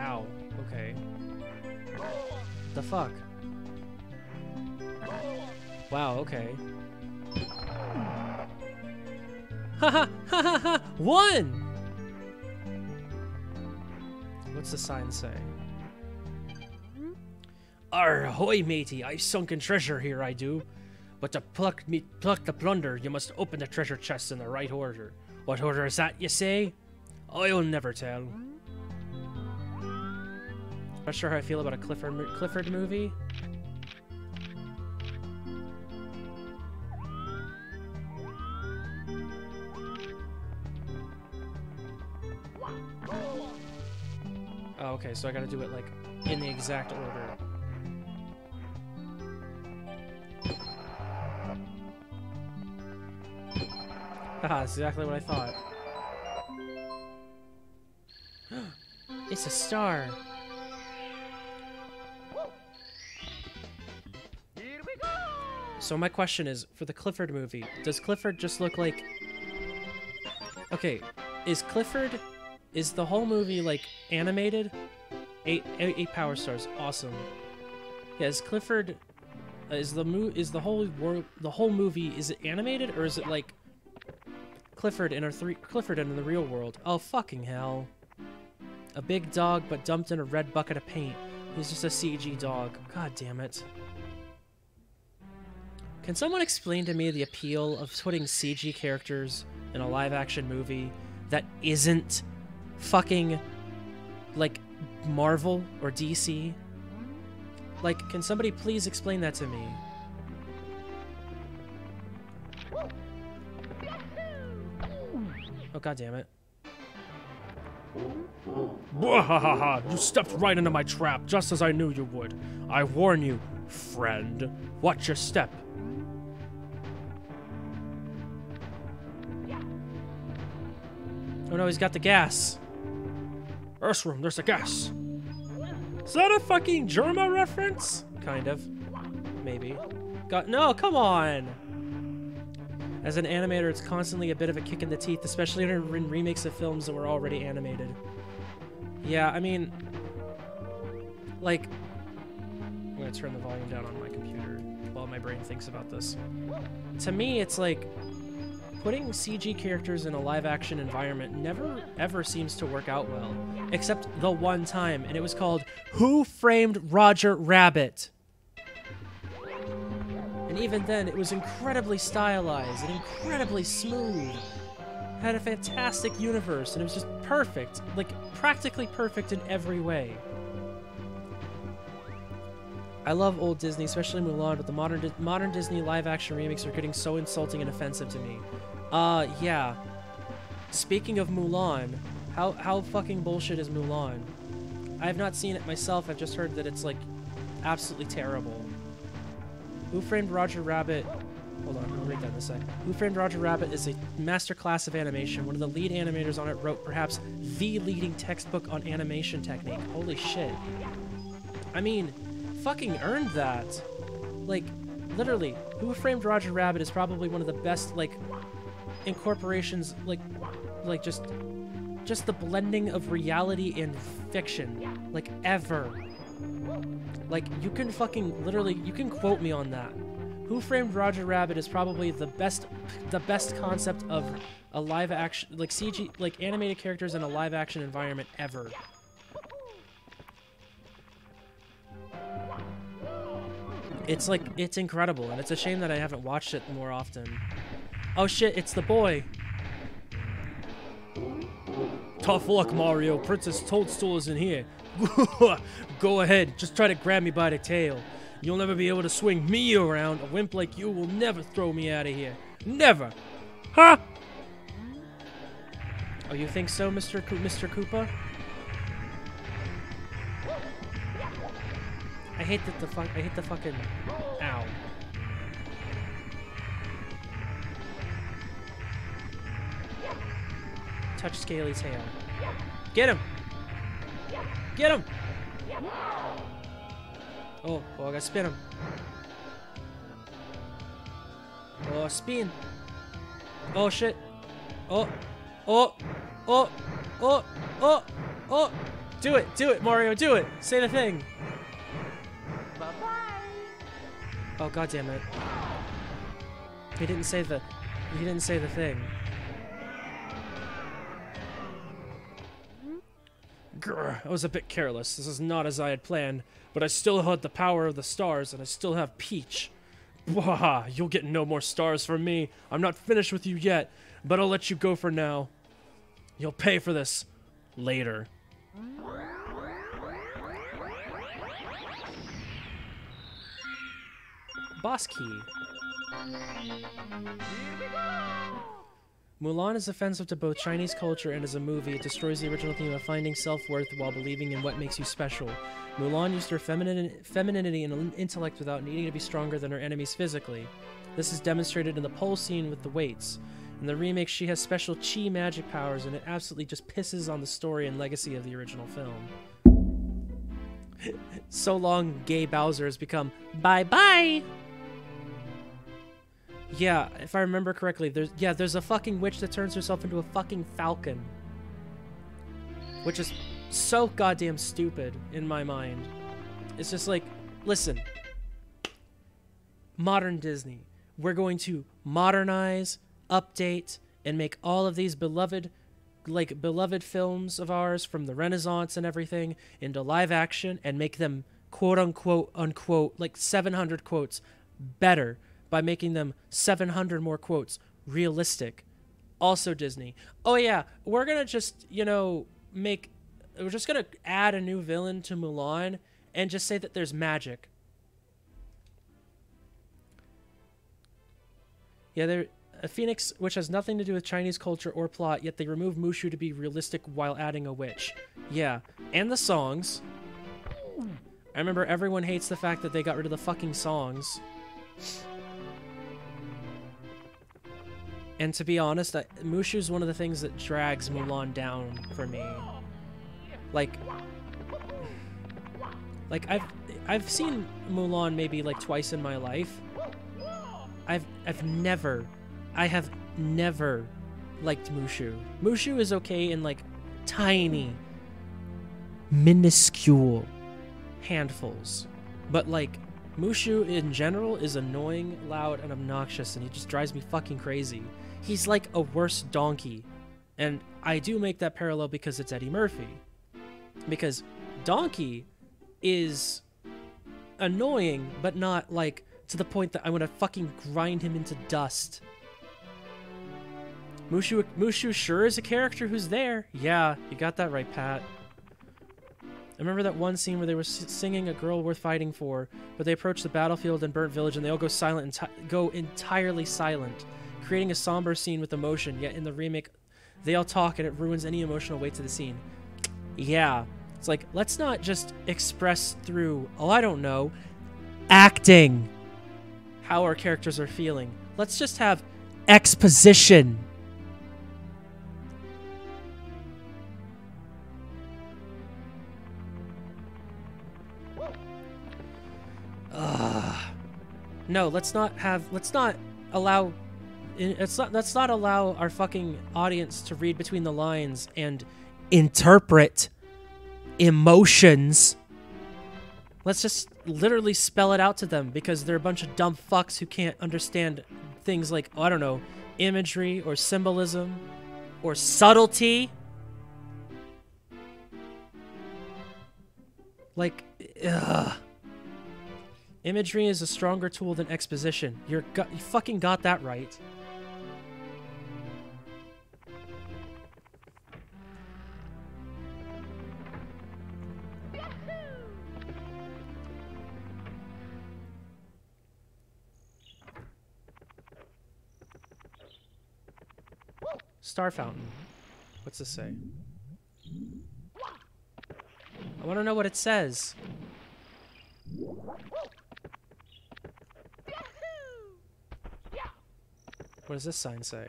Ow. Okay. The fuck? Wow, okay. Ha ha ha ha ha! One! What's the sign say? Arr, ahoy, matey! I've sunken treasure here, I do. But to pluck me, pluck the plunder, you must open the treasure chest in the right order. What order is that, you say? I'll never tell. Not sure how I feel about a Clifford Clifford movie. Oh, okay, so I gotta do it like in the exact order. Haha, that's exactly what I thought. it's a star. So my question is, for the Clifford movie, does Clifford just look like... Okay, is Clifford... Is the whole movie, like, animated? Eight, eight, eight power stars, awesome. Yeah, is Clifford... uh, Is the mo- is the whole world the whole movie is it animated or is it like Clifford in a three Clifford in the real world? Oh fucking hell! A big dog, but dumped in a red bucket of paint. He's just a CG dog. God damn it! Can someone explain to me the appeal of putting CG characters in a live-action movie that isn't fucking like Marvel or DC? Like, can somebody please explain that to me? Oh god damn it. You stepped right into my trap, just as I knew you would. I warn you, friend. Watch your step. Oh no, he's got the gas. Earthworm, there's a gas. Is that a fucking Germa reference? Kind of. Maybe. God, no, come on! As an animator, it's constantly a bit of a kick in the teeth, especially in remakes of films that were already animated. Yeah, I mean, like, I'm gonna turn the volume down on my computer while my brain thinks about this. To me, it's like putting CG characters in a live-action environment never ever seems to work out well, except the one time, and it was called "Who Framed Roger Rabbit." And even then, it was incredibly stylized and incredibly smooth. Had a fantastic universe, and it was just perfect. Like, practically perfect in every way. I love old Disney, especially Mulan, but the modern modern Disney live-action remakes are getting so insulting and offensive to me. Uh, yeah. Speaking of Mulan, how how fucking bullshit is Mulan? I have not seen it myself. I've just heard that it's like absolutely terrible. Who Framed Roger Rabbit? Hold on, I'll read that in a sec. Who Framed Roger Rabbit is a masterclass of animation. One of the lead animators on it wrote perhaps the leading textbook on animation technique. Holy shit. I mean, fucking earned that. Like, literally, Who Framed Roger Rabbit is probably one of the best, like, incorporations, like, like just, just the blending of reality and fiction, like, ever. Like, you can fucking, literally, you can quote me on that. Who Framed Roger Rabbit is probably the best, the best concept of a live action, like CG, like animated characters in a live action environment ever. It's like, it's incredible, and it's a shame that I haven't watched it more often. Oh shit, it's the boy. Tough luck, Mario. Princess Toadstool is in here. Go ahead, just try to grab me by the tail. You'll never be able to swing me around. A wimp like you will never throw me out of here. Never. Huh? Oh, you think so, Mr. Ko- Mr. Koopa? I hate that the fuck. I hate the fucking. Ow. Touch Scaly tail. Get him! Get him! Oh, oh, I gotta spin him. Oh, spin. Oh shit. Oh, oh, oh, oh, oh, oh. Do it, do it, Mario, do it. Say the thing. Oh god damn it. He didn't say the he didn't say the thing. Grr, I was a bit careless. This is not as I had planned, but I still had the power of the stars and I still have Peach. Bwah, you'll get no more stars from me. I'm not finished with you yet, but I'll let you go for now. You'll pay for this later. Boss key. Mulan is offensive to both Chinese culture and as a movie. It destroys the original theme of finding self-worth while believing in what makes you special. Mulan used her feminin- femininity and intellect without needing to be stronger than her enemies physically. This is demonstrated in the pole scene with the weights. In the remake, she has special chi magic powers, and it absolutely just pisses on the story and legacy of the original film. so long, gay Bowser has become bye bye. Yeah, if I remember correctly, there's yeah, there's a fucking witch that turns herself into a fucking falcon. Which is so goddamn stupid in my mind. It's just like, listen. Modern Disney. We're going to modernize, update, and make all of these beloved like beloved films of ours from the Renaissance and everything into live action and make them quote unquote unquote like 700 quotes better by making them 700 more quotes realistic. Also, Disney. Oh, yeah, we're going to just, you know, make. We're just going to add a new villain to Mulan and just say that there's magic. Yeah, there. A phoenix, which has nothing to do with Chinese culture or plot, yet they remove Mushu to be realistic while adding a witch. Yeah, and the songs. I remember everyone hates the fact that they got rid of the fucking songs. And to be honest, Mushu is one of the things that drags Mulan down for me. Like, like I've I've seen Mulan maybe like twice in my life. I've I've never, I have never liked Mushu. Mushu is okay in like tiny, minuscule handfuls, but like Mushu in general is annoying, loud, and obnoxious, and he just drives me fucking crazy. He's like a worse donkey. And I do make that parallel because it's Eddie Murphy. Because Donkey is annoying, but not like to the point that I want to fucking grind him into dust. Mushu, Mushu sure is a character who's there. Yeah, you got that right, Pat. I remember that one scene where they were singing "A Girl Worth Fighting For," but they approach the battlefield and burnt village, and they all go silent, enti- go entirely silent, creating a somber scene with emotion. Yet in the remake, they all talk, and it ruins any emotional weight to the scene. Yeah, it's like let's not just express through. Oh, I don't know, acting. How our characters are feeling. Let's just have exposition. Ugh. No, let's not have. Let's not allow. It's not. Let's not allow our fucking audience to read between the lines and interpret emotions. Let's just literally spell it out to them because they're a bunch of dumb fucks who can't understand things like I don't know, imagery or symbolism or subtlety. Like, ugh. Imagery is a stronger tool than exposition. You're you fucking got that right. Star fountain. What's this say? I want to know what it says. What does this sign say?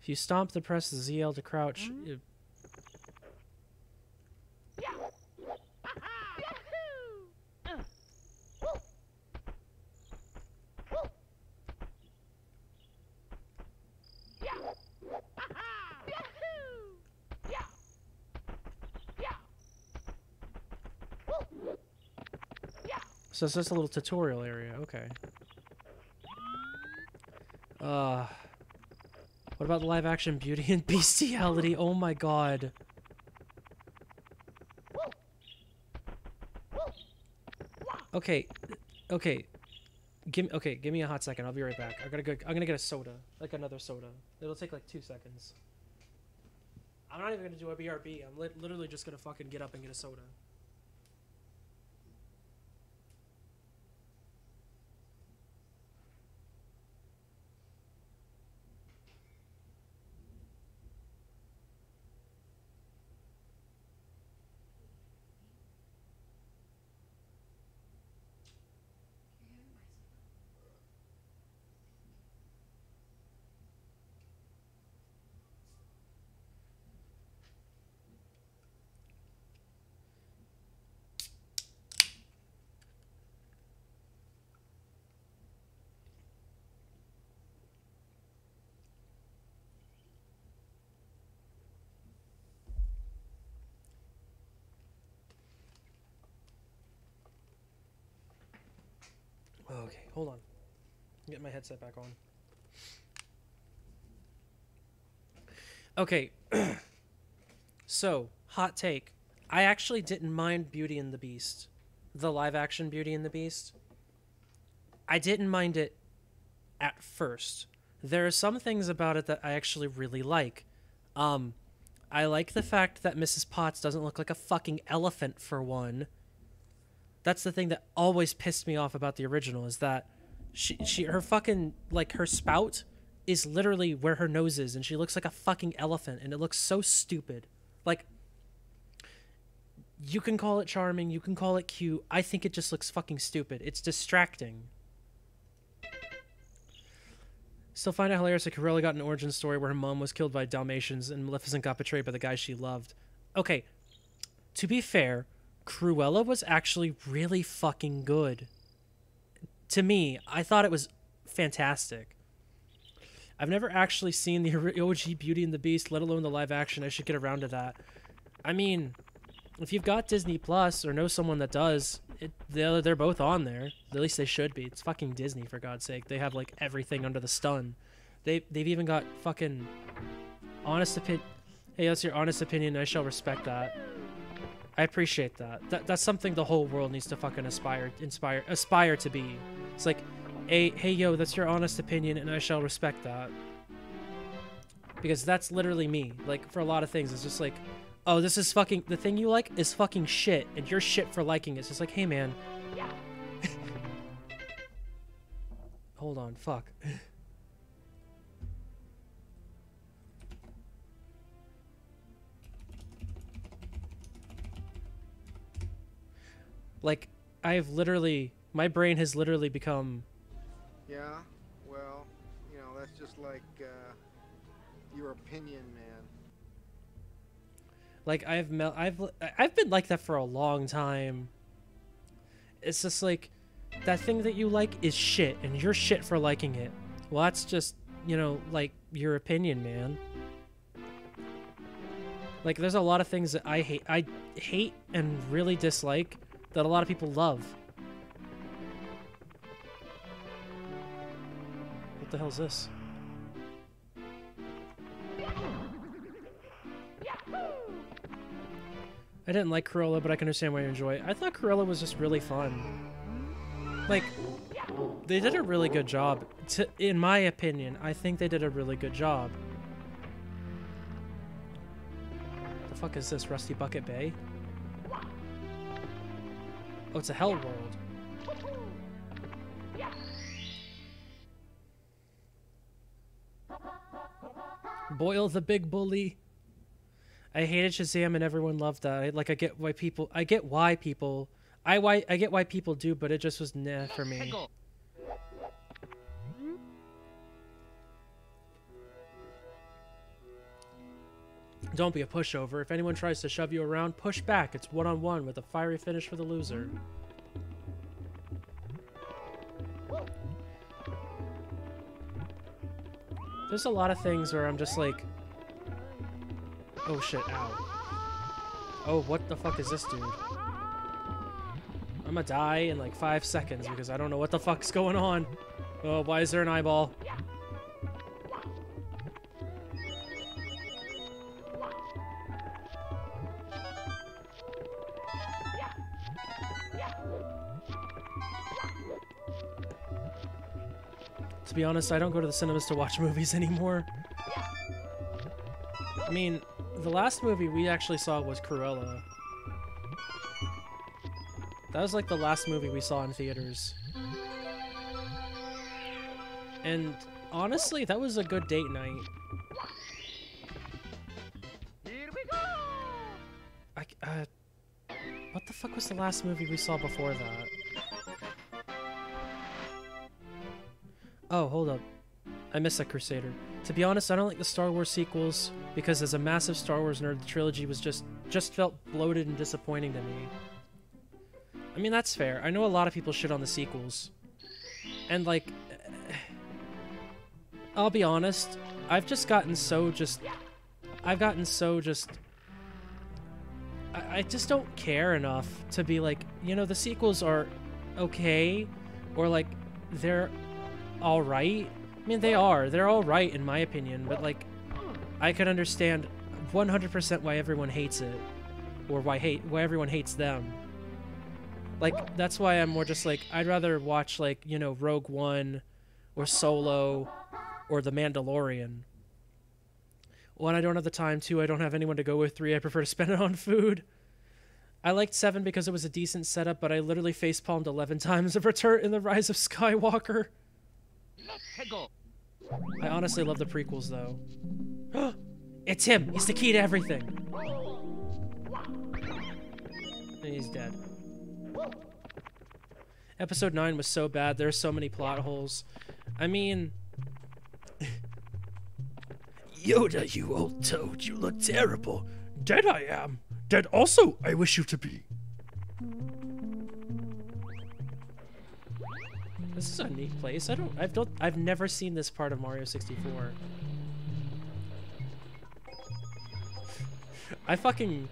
If you stomp the press ZL to crouch, mm-hmm. it- So it's just a little tutorial area. Okay. Uh, what about the live action Beauty and Bestiality? Oh my god. Okay, okay. Give me okay. Give me a hot second. I'll be right back. I gotta go. I'm gonna get a soda, like another soda. It'll take like two seconds. I'm not even gonna do a BRB. I'm lit literally just gonna fucking get up and get a soda. Okay, hold on. Get my headset back on. Okay. so, hot take. I actually didn't mind Beauty and the Beast. The live action Beauty and the Beast. I didn't mind it at first. There are some things about it that I actually really like. Um, I like the fact that Mrs. Potts doesn't look like a fucking elephant for one. That's the thing that always pissed me off about the original is that she she her fucking like her spout is literally where her nose is and she looks like a fucking elephant and it looks so stupid. Like you can call it charming, you can call it cute. I think it just looks fucking stupid. It's distracting. Still find it hilarious that Cruella got an origin story where her mom was killed by Dalmatians and Maleficent got betrayed by the guy she loved. Okay, to be fair, Cruella was actually really fucking good. To me, I thought it was fantastic. I've never actually seen the OG Beauty and the Beast, let alone the live action. I should get around to that. I mean, if you've got Disney Plus or know someone that does, it, they're, they're both on there. At least they should be. It's fucking Disney, for God's sake. They have, like, everything under the sun. They, they've even got fucking honest opinion. Hey, that's your honest opinion. I shall respect that. I appreciate that. that. That's something the whole world needs to fucking aspire, inspire, aspire to be. It's like, hey, hey, yo, that's your honest opinion, and I shall respect that. Because that's literally me. Like for a lot of things, it's just like, oh, this is fucking the thing you like is fucking shit, and you're shit for liking it. It's just like, hey, man. Hold on, fuck. like I've literally my brain has literally become Yeah, well, you know, that's just like uh, your opinion, man. like I've mel- I've I've been like that for a long time. It's just like that thing that you like is shit and you're shit for liking it. Well, that's just, you know, like your opinion, man. Like there's a lot of things that I hate I hate and really dislike that a lot of people love. What the hell is this? I didn't like Cruella, but I can understand why you enjoy it. I thought Cruella was just really fun. Like, they did a really good job. To, in my opinion, I think they did a really good job. The fuck is this, Rusty Bucket Bay? Oh, it's a hell world. Boil the big bully. I hated Shazam and everyone loved that. I, like I get why people I get why people I why I get why people do, but it just was nah for me. Don't be a pushover. If anyone tries to shove you around, push back. It's one on one with a fiery finish for the loser. There's a lot of things where I'm just like, oh shit, ow. Oh, what the fuck is this dude? I'm gonna die in like five seconds because I don't know what the fuck's going on. Oh, why is there an eyeball? Be honest, I don't go to the cinemas to watch movies anymore. I mean, the last movie we actually saw was Cruella. That was like the last movie we saw in theaters. And honestly, that was a good date night. I, uh, what the fuck was the last movie we saw before that? Oh, hold up. I missed that Crusader. To be honest, I don't like the Star Wars sequels because as a massive Star Wars nerd, the trilogy was just just felt bloated and disappointing to me. I mean, that's fair. I know a lot of people shit on the sequels. And like I'll be honest, I've just gotten so just I've gotten so just I, I just don't care enough to be like, you know, the sequels are okay or like they're all right. I mean, they are. They're all right in my opinion, but like I can understand 100% why everyone hates it or why hate why everyone hates them. Like that's why I'm more just like I'd rather watch like, you know, Rogue One or Solo or The Mandalorian. One, I don't have the time. Two, I don't have anyone to go with. Three, I prefer to spend it on food. I liked seven because it was a decent setup, but I literally facepalmed 11 times of Return in the Rise of Skywalker. I honestly love the prequels, though. it's him! He's the key to everything! And he's dead. Episode 9 was so bad. There are so many plot holes. I mean... Yoda, you old toad, you look terrible. Dead I am. Dead also I wish you to be. This is a neat place. I don't I've don't I've never seen this part of Mario 64. I fucking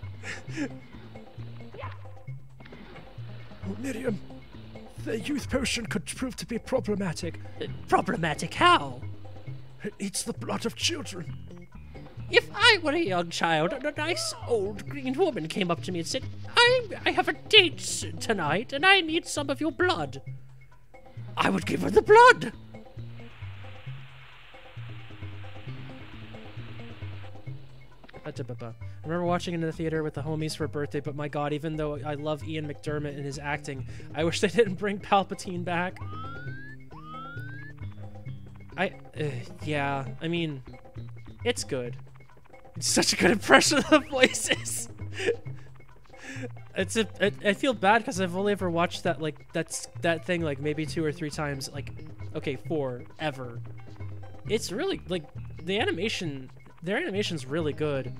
Oh, Miriam, the youth potion could prove to be problematic. Problematic how? It eats the blood of children. If I were a young child and a nice old green woman came up to me and said, I, I have a date tonight and I need some of your blood, I would give her the blood. I remember watching it in the theater with the homies for a birthday, but my god, even though I love Ian McDiarmid and his acting, I wish they didn't bring Palpatine back. I, uh, yeah, I mean, it's good. It's such a good impression of the voices. it's a, I, I feel bad because I've only ever watched that like that's that thing like maybe two or three times, like, okay, four ever. It's really like the animation. Their animation's really good.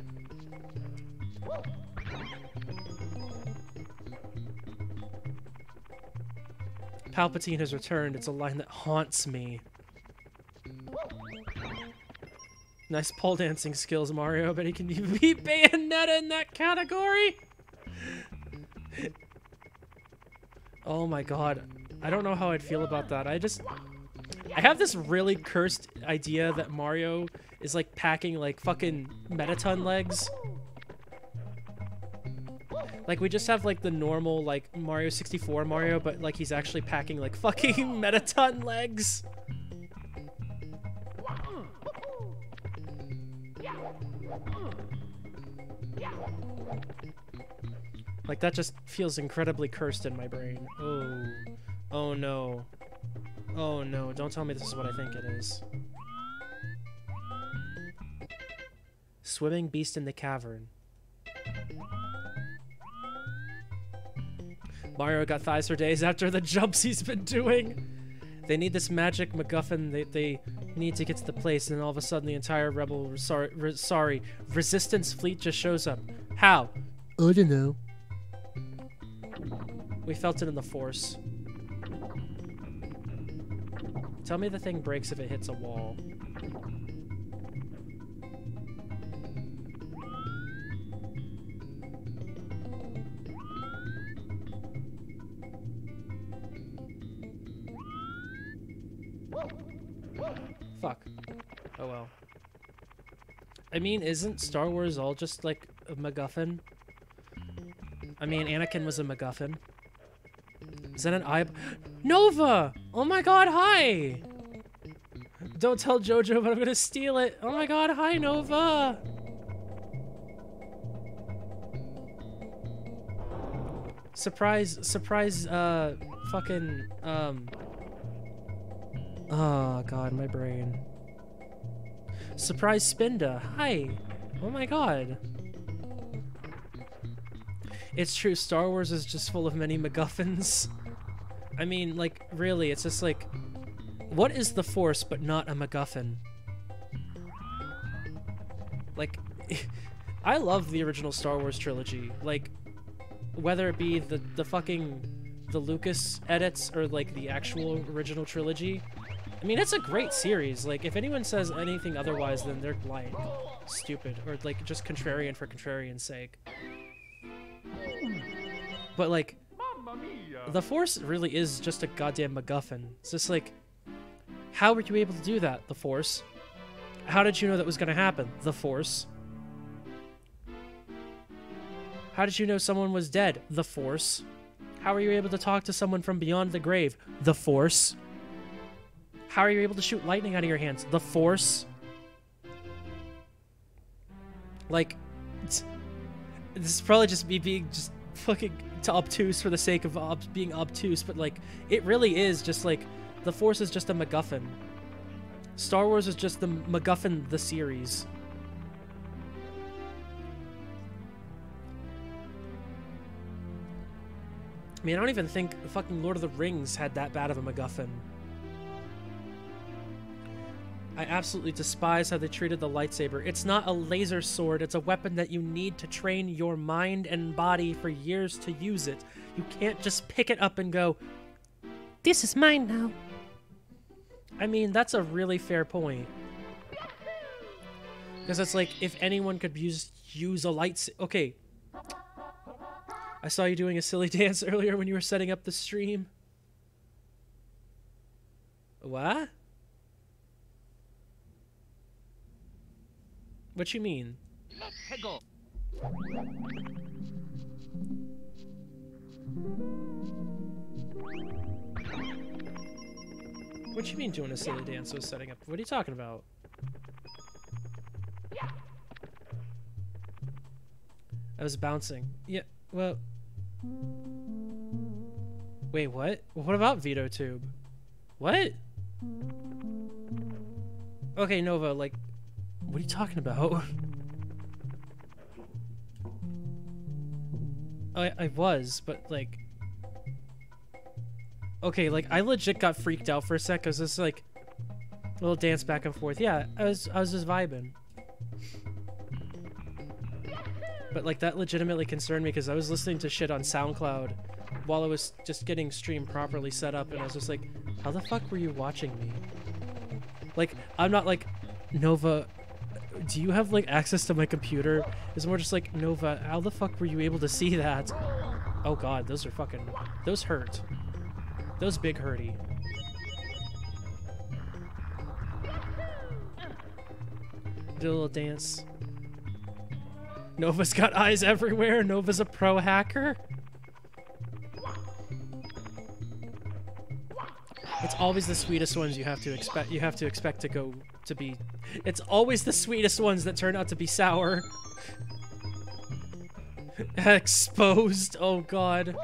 Palpatine has returned. It's a line that haunts me. Nice pole dancing skills, Mario, but he can beat Bayonetta in that category. Oh my god. I don't know how I'd feel about that. I just... I have this really cursed idea that Mario is like packing like fucking Mettaton legs. Like we just have like the normal like Mario 64 Mario, but like he's actually packing like fucking Mettaton legs. Like that just feels incredibly cursed in my brain. Oh. Oh no. Oh no, don't tell me this is what I think it is. Swimming beast in the cavern. Mario got thighs for days after the jumps he's been doing. They need this magic MacGuffin. They, they need to get to the place, and all of a sudden the entire rebel, sorry, re, sorry, resistance fleet just shows up. How? I don't know. We felt it in the force. Tell me the thing breaks if it hits a wall. Fuck. Oh well. I mean, isn't Star Wars all just like a MacGuffin? I mean, Anakin was a MacGuffin. Is that an eye? Nova! Oh my god, hi! Don't tell Jojo, but I'm gonna steal it. Oh my god, hi, Nova! Surprise, surprise, uh, fucking, um... Oh god, my brain. Surprise Spinda, hi! Oh my god. It's true, Star Wars is just full of many MacGuffins. I mean, like, really, it's just like, what is the Force but not a MacGuffin? Like, I love the original Star Wars trilogy. Like, whether it be the, the fucking, the Lucas edits or like the actual original trilogy. I mean, it's a great series. Like, if anyone says anything otherwise, then they're like stupid or like just contrarian for contrarian's sake. But like, the Force really is just a goddamn MacGuffin. It's just like, how were you able to do that? The Force. How did you know that was going to happen? The Force. How did you know someone was dead? The Force. How are you able to talk to someone from beyond the grave? The Force. How are you able to shoot lightning out of your hands? The Force. Like, this is probably just me being just fucking to obtuse for the sake of ob being obtuse, but like, it really is just like, the Force is just a MacGuffin. Star Wars is just the MacGuffin the series. I mean, I don't even think fucking Lord of the Rings had that bad of a MacGuffin. I absolutely despise how they treated the lightsaber. It's not a laser sword, it's a weapon that you need to train your mind and body for years to use it. You can't just pick it up and go, This is mine now. I mean, that's a really fair point. Because it's like, if anyone could use, use a lightsaber. Okay. I saw you doing a silly dance earlier when you were setting up the stream. What? What you mean? Hegel. What you mean doing a silly dance was setting up? What are you talking about? I was bouncing. Yeah, well... Wait, what? What about Veto Tube? What? Okay, Nova, like... What are you talking about? I, I was, but like... Okay, like, I legit got freaked out for a sec. because just like... Little dance back and forth. Yeah, I was, I was just vibing. But like that legitimately concerned me because I was listening to shit on SoundCloud while I was just getting stream properly set up and I was just like, how the fuck were you watching me? Like, I'm not like, Nova, do you have like access to my computer? It's more just like, Nova, how the fuck were you able to see that? Oh god, those are fucking, those hurt. Those big hurty. Do a little dance. Nova's got eyes everywhere. Nova's a pro hacker. It's always the sweetest ones you have to expect you have to expect to go to be it's always the sweetest ones that turn out to be sour. Exposed. Oh god.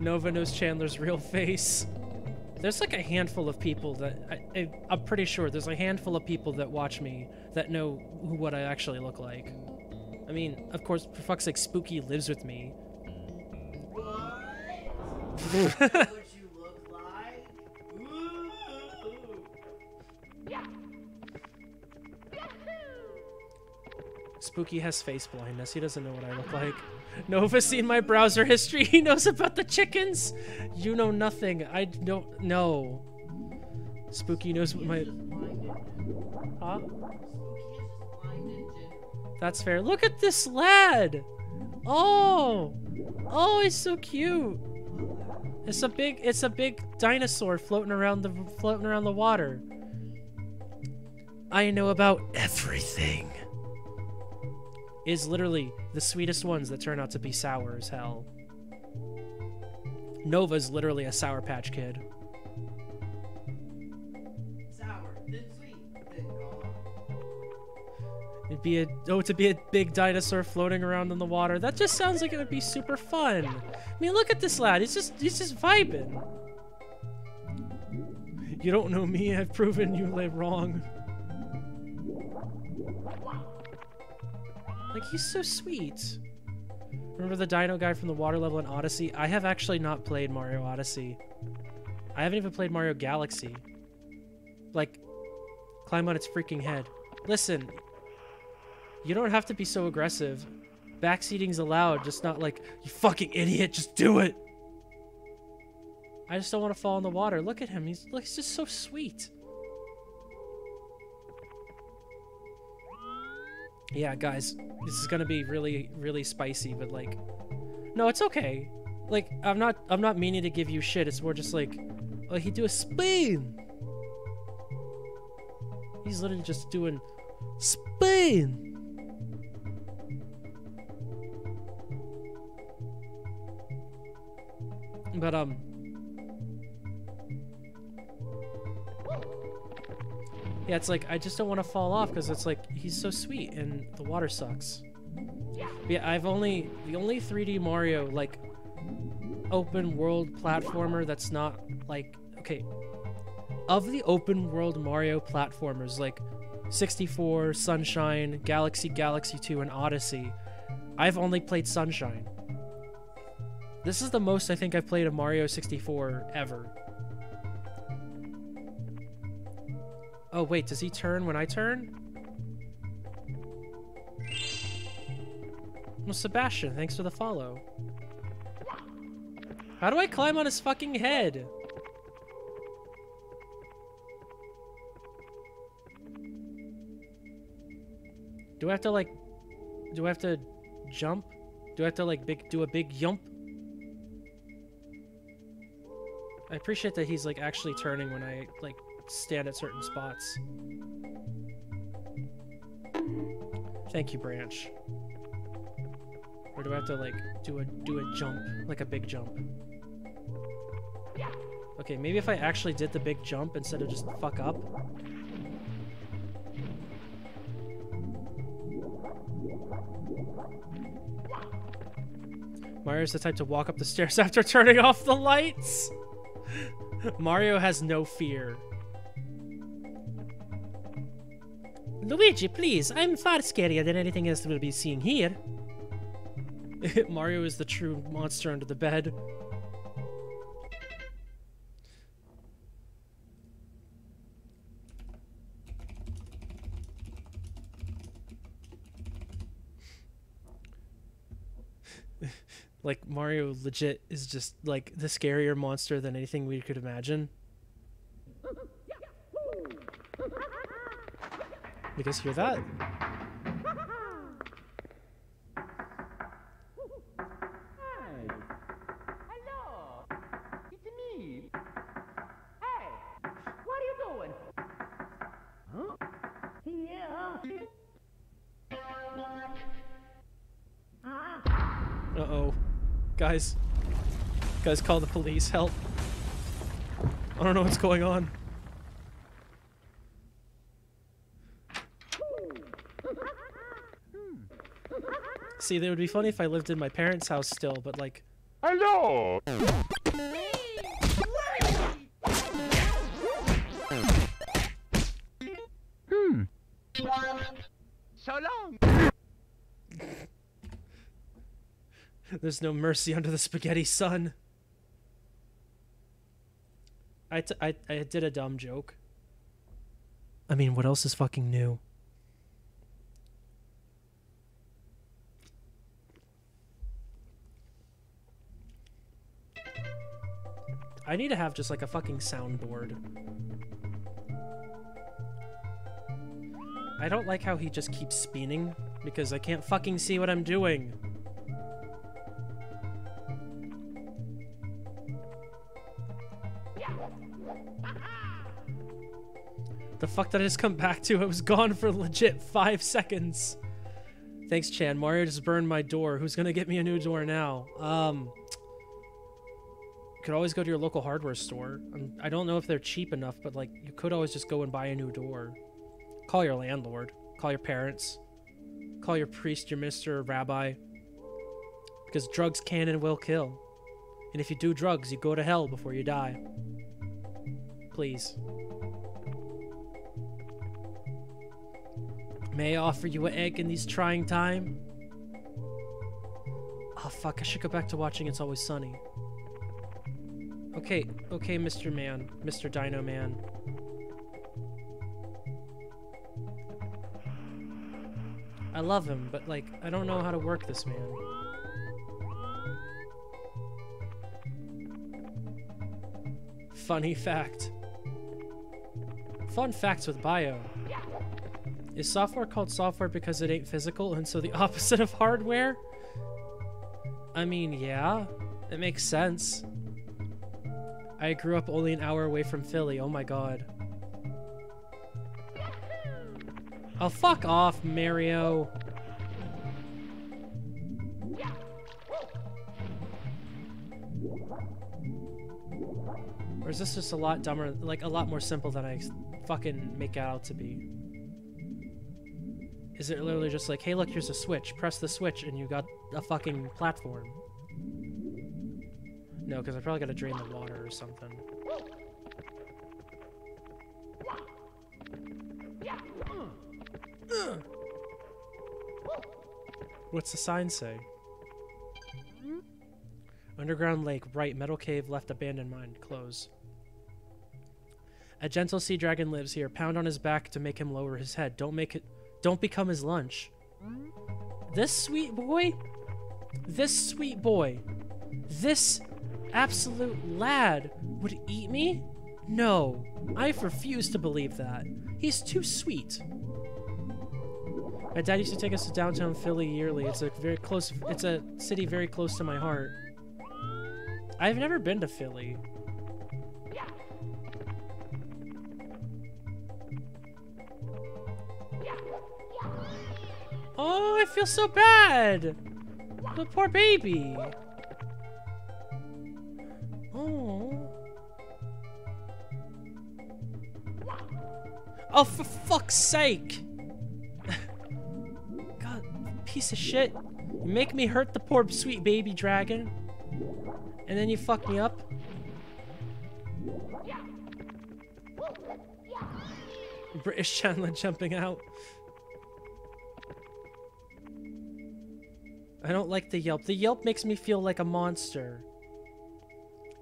Nova knows Chandler's real face. There's like a handful of people that I, I, I'm pretty sure there's a handful of people that watch me that know who, what I actually look like. I mean, of course, for fuck's sake, Spooky lives with me. Spooky has face blindness. He doesn't know what I look like. Nova's seen my browser history. He knows about the chickens. You know nothing. I don't know. Spooky knows what my... Huh? That's fair. Look at this lad. Oh. Oh, he's so cute. It's a big it's a big dinosaur floating around the floating around the water. I know about everything. Is literally the sweetest ones that turn out to be sour as hell. Nova's literally a Sour Patch Kid. Sour, then sweet, then. It'd be a oh to be a big dinosaur floating around in the water. That just sounds like it would be super fun. I mean, look at this lad. He's just he's just vibing. You don't know me. I've proven you lay wrong. Like he's so sweet. Remember the dino guy from the water level in Odyssey? I have actually not played Mario Odyssey. I haven't even played Mario Galaxy. Like, climb on its freaking head. Listen, you don't have to be so aggressive. Backseating's allowed, just not like, you fucking idiot, just do it. I just don't want to fall in the water. Look at him. He's, he's just so sweet. Yeah, guys, this is gonna be really, really spicy, but like, no, it's okay. Like, I'm not, I'm not meaning to give you shit. It's more just like, oh, he do a spin. He's literally just doing spin. But um, yeah, it's like I just don't want to fall off because it's like he's so sweet and the water sucks. Yeah, Yeah, I've only the only 3D Mario like open world platformer that's not like okay of the open world Mario platformers like 64, Sunshine, Galaxy, Galaxy 2, and Odyssey, I've only played Sunshine. This is the most I think I've played of Mario 64 ever. Oh wait, does he turn when I turn? Well, Sebastian, thanks for the follow. How do I climb on his fucking head? Do I have to like do I have to jump? Do I have to like big do a big yump? I appreciate that he's like actually turning when I like stand at certain spots. Thank you, Branch. Or do I have to like do a do a jump, like a big jump? Okay, maybe if I actually did the big jump instead of just fuck up. Mario's the type to walk up the stairs after turning off the lights. Mario has no fear. Luigi, please, I'm far scarier than anything else we'll be seeing here. Mario is the true monster under the bed. like Mario legit is just like the scarier monster than anything we could imagine. You guys hear that? Hello. It's me. Hey, what are you doing? Huh? Yeah. Uh-oh. Guys. Guys, call the police. Help. I don't know what's going on. See, it would be funny if I lived in my parents' house still, but like... Hello! Hmm. So long! There's no mercy under the spaghetti sun. I, t I, I did a dumb joke. I mean, what else is fucking new? I need to have just like a fucking soundboard. I don't like how he just keeps spinning because I can't fucking see what I'm doing. The fuck did I just come back to? I was gone for legit five seconds. Thanks, Chan. Mario just burned my door. Who's gonna get me a new door now? Um, could always go to your local hardware store. Um, I don't know if they're cheap enough, but like you could always just go and buy a new door. Call your landlord. Call your parents. Call your priest, your minister, rabbi. Because drugs can and will kill. And if you do drugs, you go to hell before you die. Please. May I offer you an egg in these trying time? Oh fuck, I should go back to watching It's Always Sunny. Okay, okay, Mr. Man. Mr. Dino Man. I love him, but like, I don't know how to work this man. Funny fact. Fun facts with Bio. Is software called software because it ain't physical and so the opposite of hardware? I mean, yeah, it makes sense. I grew up only an hour away from Philly, oh my god. Oh, fuck off, Mario. Or is this just a lot dumber, like a lot more simple than I fucking make out to be? Is it literally just like, hey, look, here's a switch. Press the switch and you got a fucking platform? No, because I probably got to drain the water or something. What's the sign say? Underground lake, right, metal cave, left, abandoned mine, close. A gentle sea dragon lives here. Pound on his back to make him lower his head. Don't make it. Don't become his lunch. This sweet boy? This sweet boy? This absolute lad would eat me? No, I refuse to believe that. He's too sweet. My dad used to take us to downtown Philly yearly. It's a very close. It's a city very close to my heart. I've never been to Philly. Oh, I feel so bad. The poor baby. Oh, for fuck's sake. God, piece of shit. You make me hurt the poor sweet baby dragon. And then you fuck me up. British Chandler jumping out. I don't like the Yelp. The Yelp makes me feel like a monster.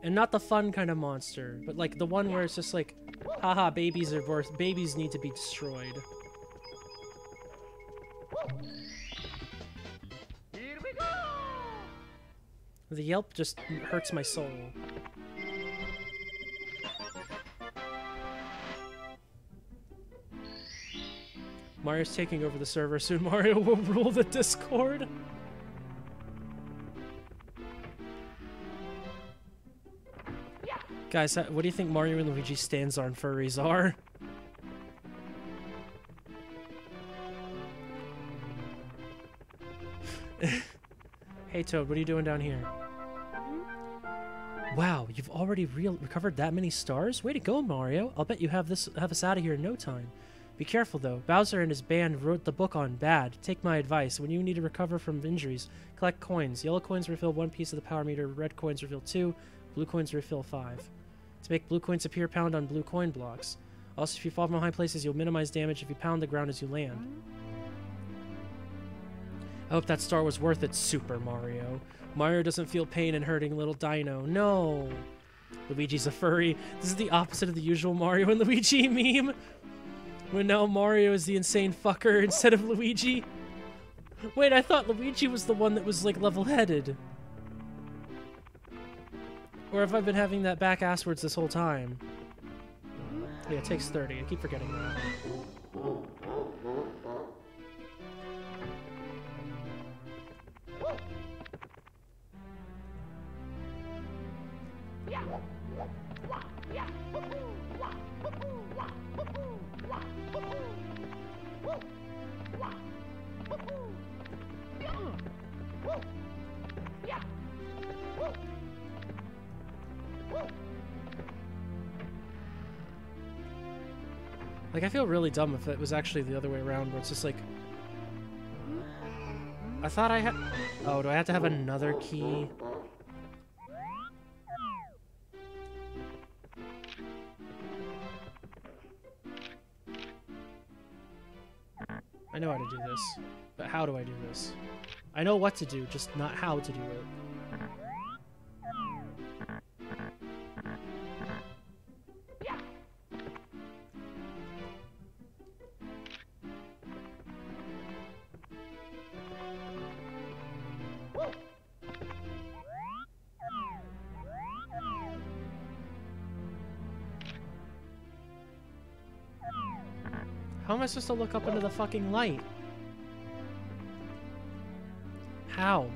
And not the fun kind of monster, but like the one where it's just like, haha, babies are worth, babies need to be destroyed. Here we go! The Yelp just hurts my soul. Mario's taking over the server. Soon Mario will rule the Discord. Guys, uh, what do you think Mario and Luigi stands on furries are? hey Toad, what are you doing down here? Wow, you've already real recovered that many stars? Way to go, Mario. I'll bet you have this have us out of here in no time. Be careful though. Bowser and his band wrote the book on bad. Take my advice. When you need to recover from injuries, collect coins. Yellow coins refill one piece of the power meter, red coins refill two, blue coins refill five. To make blue coins appear, pound on blue coin blocks. Also, if you fall from high places, you'll minimize damage if you pound the ground as you land. I hope that star was worth it, Super Mario. Mario doesn't feel pain in hurting little Dino. No. Luigi's a furry. This is the opposite of the usual Mario and Luigi meme. When now Mario is the insane fucker instead of Luigi. Wait, I thought Luigi was the one that was like level-headed. Or have I been having that back asswards this whole time? Yeah, it takes 30. I keep forgetting that. Like I feel really dumb if it was actually the other way around, where it's just like. I thought I had. Oh, do I have to have another key? I know how to do this, but how do I do this? I know what to do, just not how to do it. How am I supposed to look up into the fucking light? How?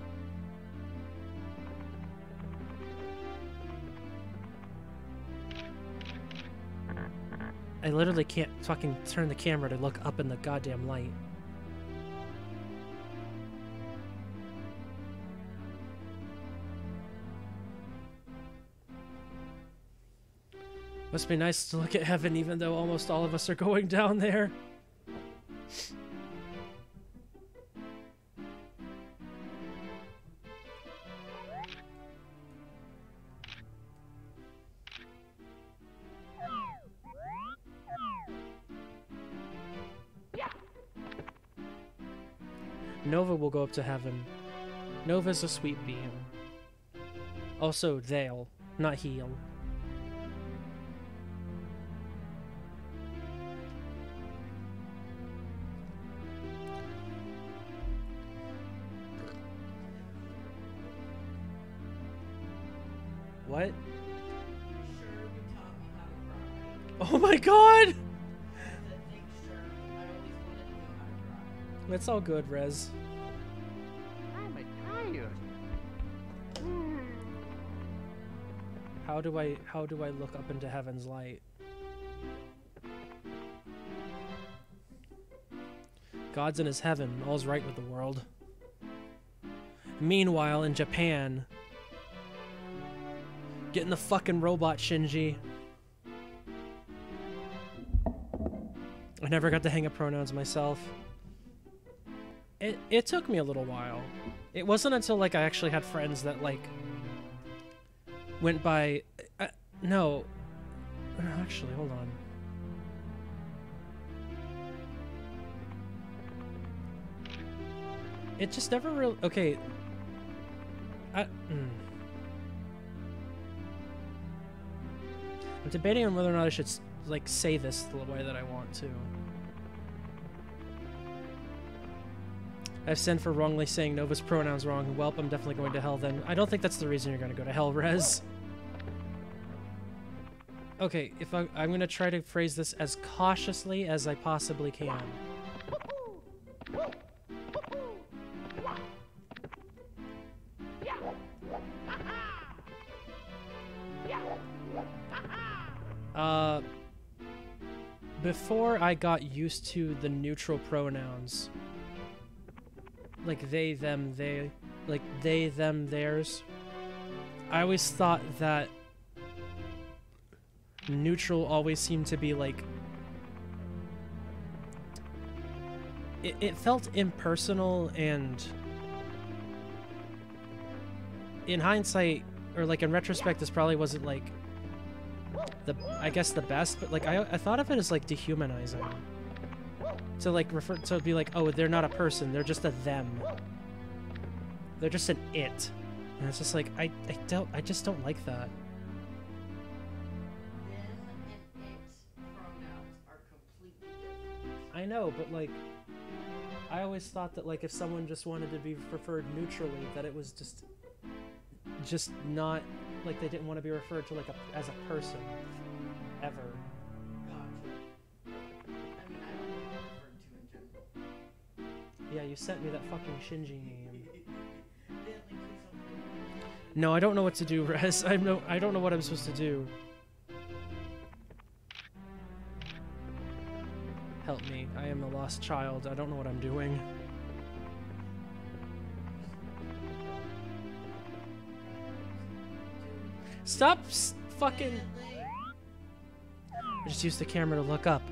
I literally can't fucking turn the camera to look up in the goddamn light. Must be nice to look at heaven even though almost all of us are going down there. Nova will go up to heaven. Nova's a sweet being. Also, they'll, not he'll. What? Oh my god! It's all good, Rez. I'm tired. How do I how do I look up into heaven's light? God's in his heaven, all's right with the world. Meanwhile, in Japan, getting the fucking robot Shinji. I never got the hang of pronouns myself. It it took me a little while. It wasn't until like I actually had friends that like went by. Uh, no, No, actually, hold on. It just never really. Okay. I. Mm. I'm debating on whether or not I should like say this the way that I want to. I've sinned for wrongly saying Nova's pronouns wrong. Welp, I'm definitely going to hell then. I don't think that's the reason you're going to go to hell, Rez. Okay, if I, I'm going to try to phrase this as cautiously as I possibly can. Uh, before I got used to the neutral pronouns, like they, them, they, like they, them, theirs, I always thought that neutral always seemed to be like it, it felt impersonal and in hindsight or like in retrospect this probably wasn't like the I guess the best but like I, I thought of it as like dehumanizing. To like refer to be like oh they're not a person they're just a them. They're just an it. And it's just like I, I don't I just don't like that. I know, but like, I always thought that like if someone just wanted to be referred neutrally, that it was just, just not like they didn't want to be referred to like a, as a person, ever. Yeah, you sent me that fucking Shinji name. No, I don't know what to do, Rez. I no, I don't know what I'm supposed to do. Help me. I am a lost child. I don't know what I'm doing. Stop fucking. I just used the camera to look up.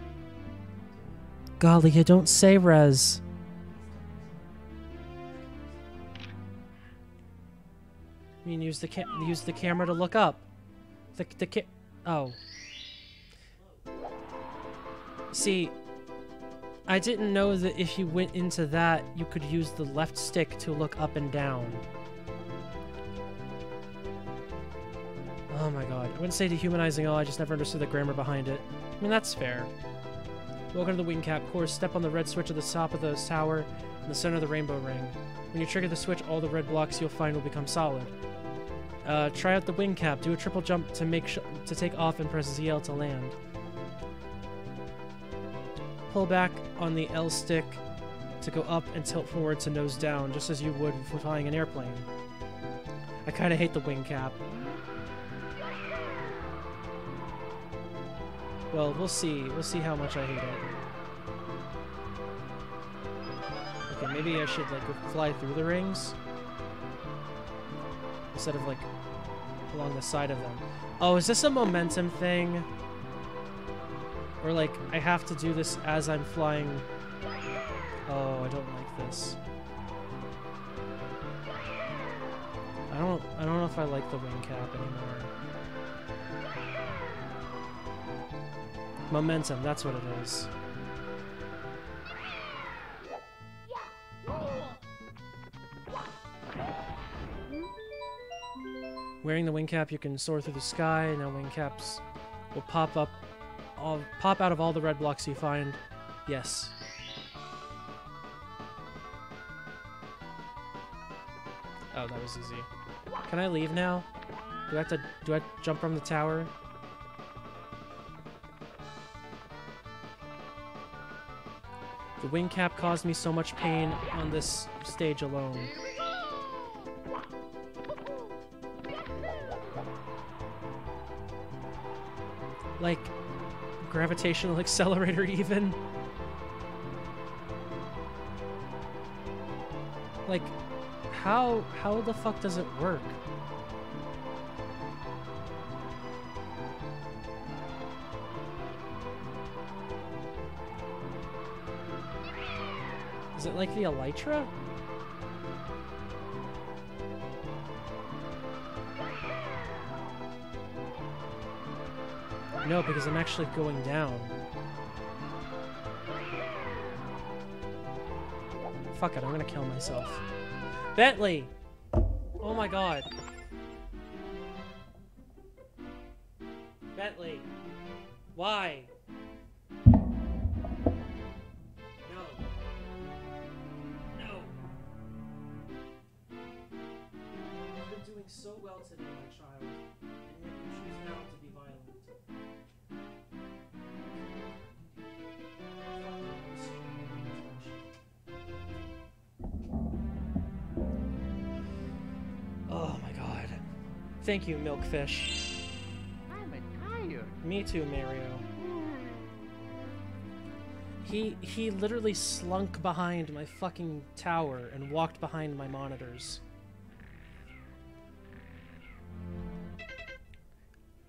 golly, you don't say, Rez. I mean, use the use the camera to look up. The the ca- oh. See, I didn't know that if you went into that, you could use the left stick to look up and down. I wouldn't say dehumanizing all, I just never understood the grammar behind it. I mean, that's fair. Welcome to the wing cap course. Step on the red switch at the top of the tower in the center of the rainbow ring. When you trigger the switch, all the red blocks you'll find will become solid. Uh, try out the wing cap. Do a triple jump to make to take off and press ZL to land. Pull back on the L stick to go up and tilt forward to nose down, just as you would for flying an airplane. I kind of hate the wing cap. Well, we'll see. We'll see how much I hate it. Okay, maybe I should like fly through the rings instead of like along the side of them. Oh, is this a momentum thing? Or like I have to do this as I'm flying? Oh, I don't like this. I don't I don't know if I like the wing cap anymore. Momentum, that's what it is. Wearing the wing cap, you can soar through the sky. Now wing caps will pop up, all pop out of all the red blocks you find. Yes. Oh, that was easy. Can I leave now? Do I have to? Do I jump from the tower? The wing cap caused me so much pain on this stage alone. Like, gravitational accelerator even? Like, how, how the fuck does it work? It like the Elytra? No, because I'm actually going down. Fuck it, I'm gonna kill myself. Bentley! Oh my god. Bentley. Why? Thank you, Milkfish. I'm tired. Me too, Mario. He he literally slunk behind my fucking tower and walked behind my monitors.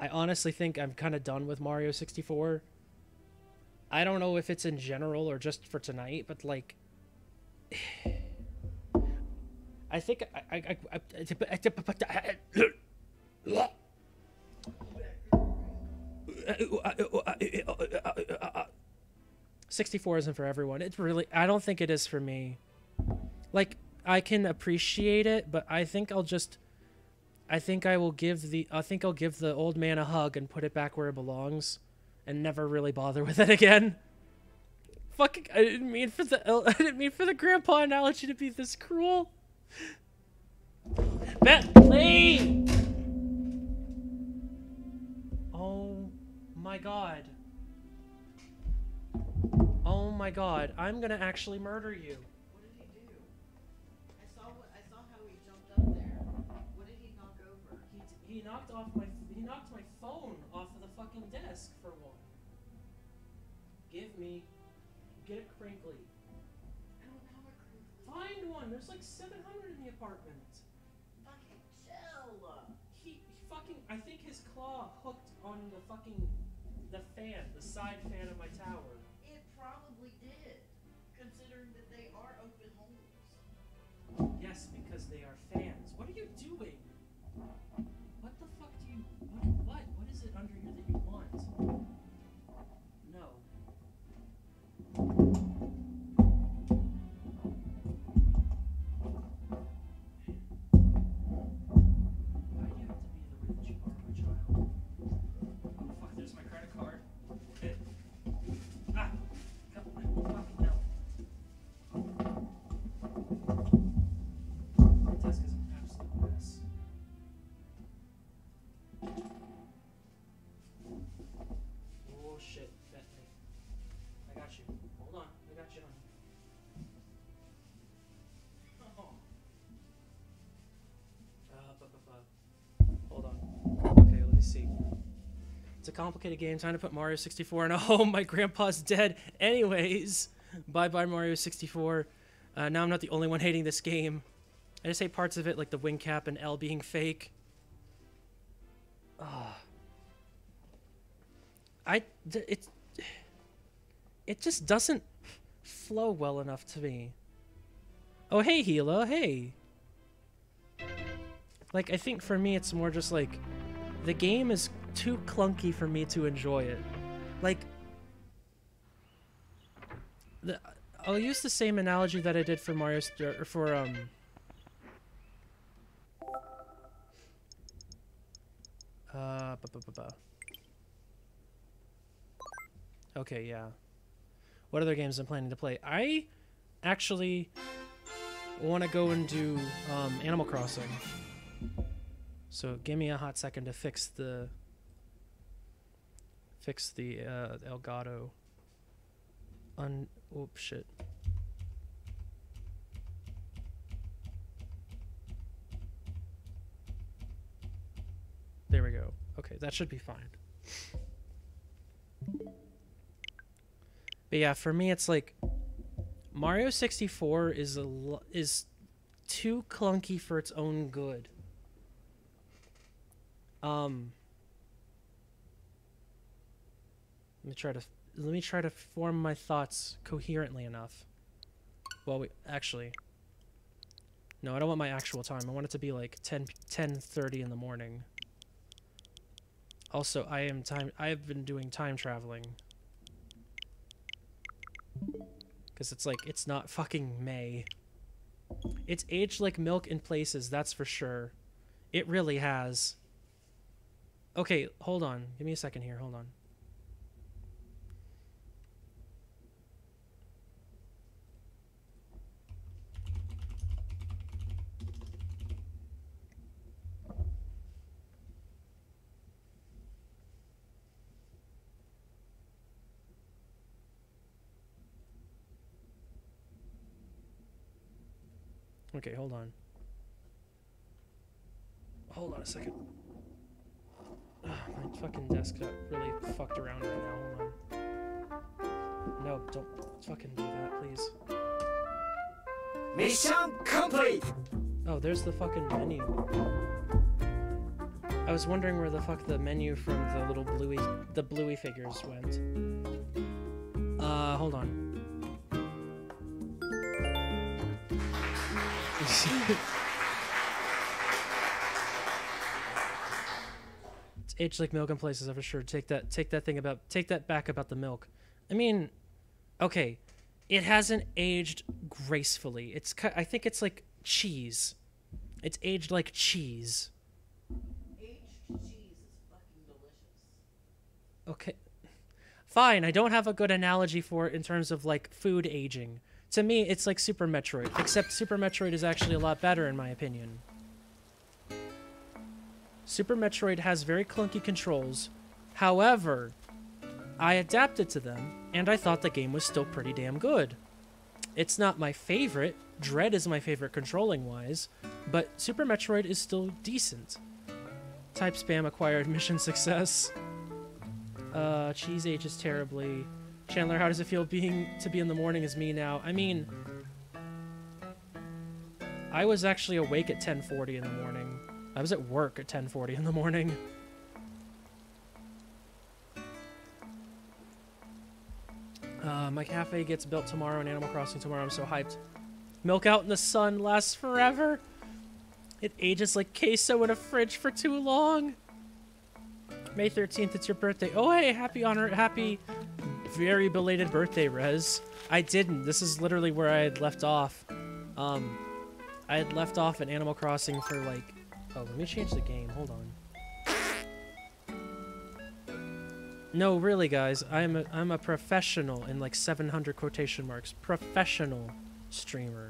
I honestly think I'm kind of done with Mario 64. I don't know if it's in general or just for tonight, but like I think I I, I, I, 64 isn't for everyone. It's really I don't think it is for me. Like I can appreciate it, but I think I'll just I think I will give the I think I'll give the old man a hug and put it back where it belongs and never really bother with it again. Fucking I didn't mean for the I didn't mean for the grandpa analogy to be this cruel. Bentley! Oh my god. Oh my god, I'm gonna actually murder you. What did he do? I saw what I saw how he jumped up there. What did he knock over? He, he knocked off my he knocked my phone off of the fucking desk for one. Give me get it crinkly. I don't have a crinkly. Find one. There's like 700 in the apartment. Fucking chill. He, he fucking I think his claw hooked on the fucking the fan, the side fan of my tower. Complicated game. Time to put Mario 64 in a home. My grandpa's dead. Anyways, bye bye Mario 64. Uh, now I'm not the only one hating this game. I just hate parts of it, like the wing cap and L being fake. Ah. I it it just doesn't flow well enough to me. Oh hey Hila, hey. Like I think for me it's more just like the game is too clunky for me to enjoy it. Like the I'll use the same analogy that I did for Mario or for um uh bu- bu- bu-. Okay, yeah. What other games I'm planning to play? I actually want to go and do um, Animal Crossing. So give me a hot second to fix the fix the uh, Elgato. Un oh shit. There we go. Okay, that should be fine. But yeah, for me it's like Mario 64 is a is too clunky for its own good. Um Let me try to let me try to form my thoughts coherently enough. Well, we actually No, I don't want my actual time. I want it to be like 10 10:30 in the morning. Also, I am time I've been doing time traveling. Cuz it's like it's not fucking May. It's aged like milk in places, that's for sure. It really has. Okay, hold on. Give me a second here. Hold on. Okay, hold on. Hold on a second. Ugh, my fucking desk got really fucked around right now. Hold on. No, don't fucking do that, please. Mission complete! Oh, there's the fucking menu. I was wondering where the fuck the menu from the little bluey the bluey figures went. Uh, hold on. It's aged like milk in places, I'm for sure. Take that, take that thing about, take that back about the milk. I mean, okay, it hasn't aged gracefully. It's, I think it's like cheese. It's aged like cheese. Aged cheese is fucking delicious. Okay. Fine, I don't have a good analogy for it in terms of like food aging. To me, it's like Super Metroid, except Super Metroid is actually a lot better in my opinion. Super Metroid has very clunky controls. However, I adapted to them, and I thought the game was still pretty damn good. It's not my favorite. Dread is my favorite controlling wise, but Super Metroid is still decent. Type spam acquired mission success. Uh, cheese ages terribly. Chandler, how does it feel being to be in the morning as me now? I mean, I was actually awake at 10:40 in the morning. I was at work at 10:40 in the morning. Uh, my cafe gets built tomorrow in Animal Crossing tomorrow. I'm so hyped. Milk out in the sun lasts forever. It ages like queso in a fridge for too long. May 13th, it's your birthday. Oh, hey, happy honor, happy, very belated birthday, Rez. I didn't. This is literally where I had left off. Um, I had left off at Animal Crossing for like, oh, let me change the game. Hold on. No, really, guys, I'm a I'm a professional in like 700 quotation marks. Professional streamer.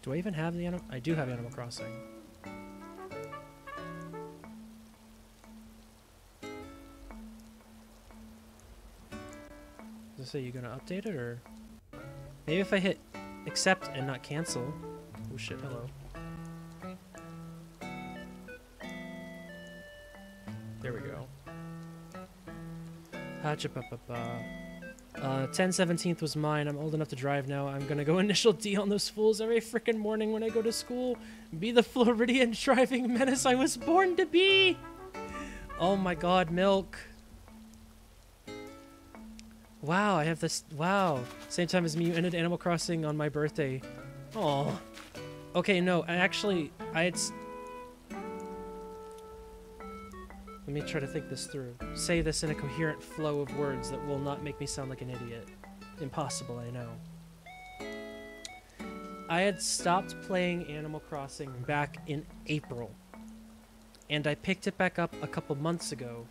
Do I even have the animal? I do have Animal Crossing. Does it say you're gonna update it or? Maybe if I hit accept and not cancel. Oh shit! Hello. There we go. Hachapapapa. Uh, 1017th was mine. I'm old enough to drive now. I'm gonna go initial D on those fools every freaking morning when I go to school. Be the Floridian driving menace I was born to be! Oh my god, milk. Wow, I have this. Wow. Same time as me, you ended Animal Crossing on my birthday. Oh. Okay, no, I actually. I had. Let me try to think this through. Say this in a coherent flow of words that will not make me sound like an idiot. Impossible, I know. I had stopped playing Animal Crossing back in April. And I picked it back up a couple months ago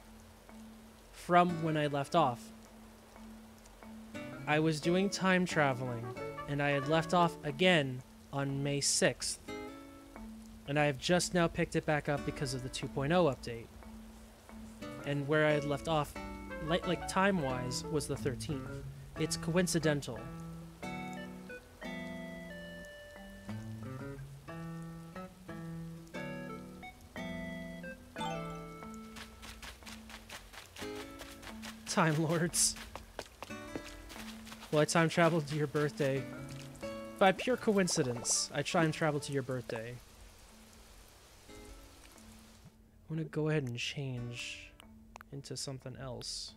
from when I left off. I was doing time traveling, and I had left off again on May 6th. And I have just now picked it back up because of the 2.0 update. And where I had left off, like, like time-wise, was the 13th. It's coincidental. Time Lords. Well, I time traveled to your birthday. By pure coincidence, I time traveled to your birthday. I'm gonna go ahead and change into something else.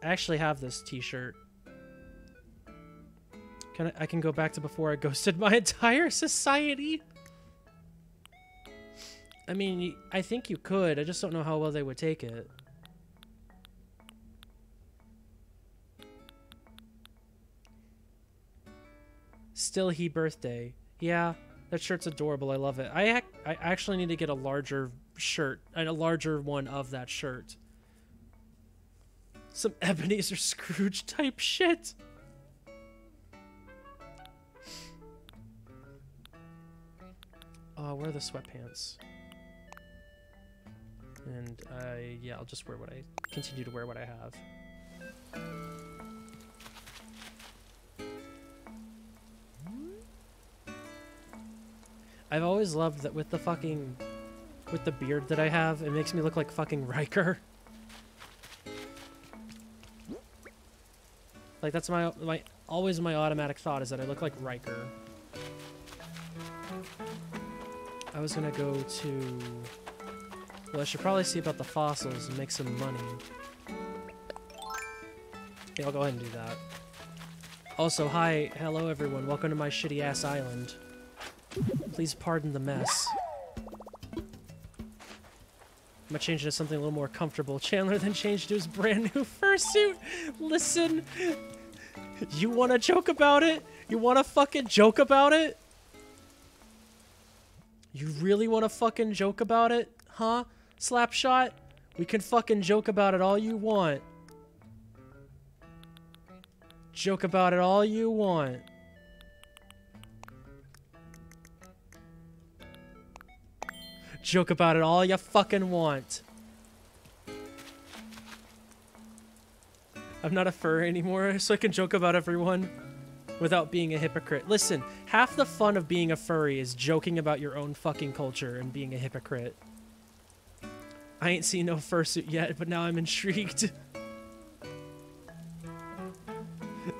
I actually have this t-shirt. Can I, I can go back to before I ghosted my entire society? I mean, I think you could. I just don't know how well they would take it. Still he birthday. Yeah, that shirt's adorable. I love it. I I actually need to get a larger shirt and a larger one of that shirt. Some Ebenezer Scrooge type shit. Oh, where are the sweatpants? And I, yeah, I'll just wear what I, continue to wear what I have. I've always loved that with the fucking, with the beard that I have, it makes me look like fucking Riker. Like that's my, my, always my automatic thought is that I look like Riker. I was gonna go to, well I should probably see about the fossils and make some money. Yeah, I'll go ahead and do that. Also, hi, hello everyone, welcome to my shitty ass island. Please pardon the mess. I'm gonna change it to something a little more comfortable. Chandler then changed to his brand new fursuit. Listen, you wanna joke about it? You wanna fucking joke about it? You really wanna fucking joke about it? Huh? Slapshot? We can fucking joke about it all you want. Joke about it all you want. Joke about it all you fucking want. I'm not a furry anymore, so I can joke about everyone without being a hypocrite. Listen, half the fun of being a furry is joking about your own fucking culture and being a hypocrite. I ain't seen no fursuit yet, but now I'm intrigued.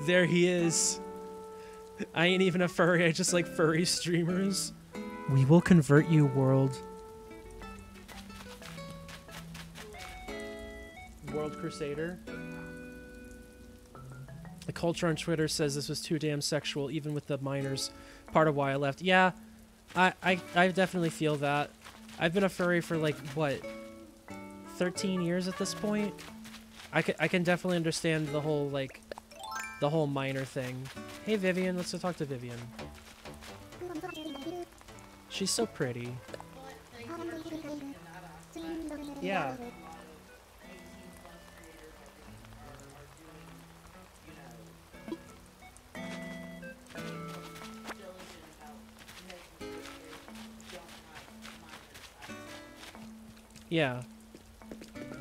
there he is. I ain't even a furry, I just like furry streamers. We will convert you, world. World Crusader. The culture on Twitter says this was too damn sexual, even with the minors. Part of why I left. Yeah, I, I, I definitely feel that. I've been a furry for like, what, 13 years at this point? I can, I can definitely understand the whole, like, the whole minor thing. Hey Vivian, let's go talk to Vivian. She's so pretty. Yeah. Yeah.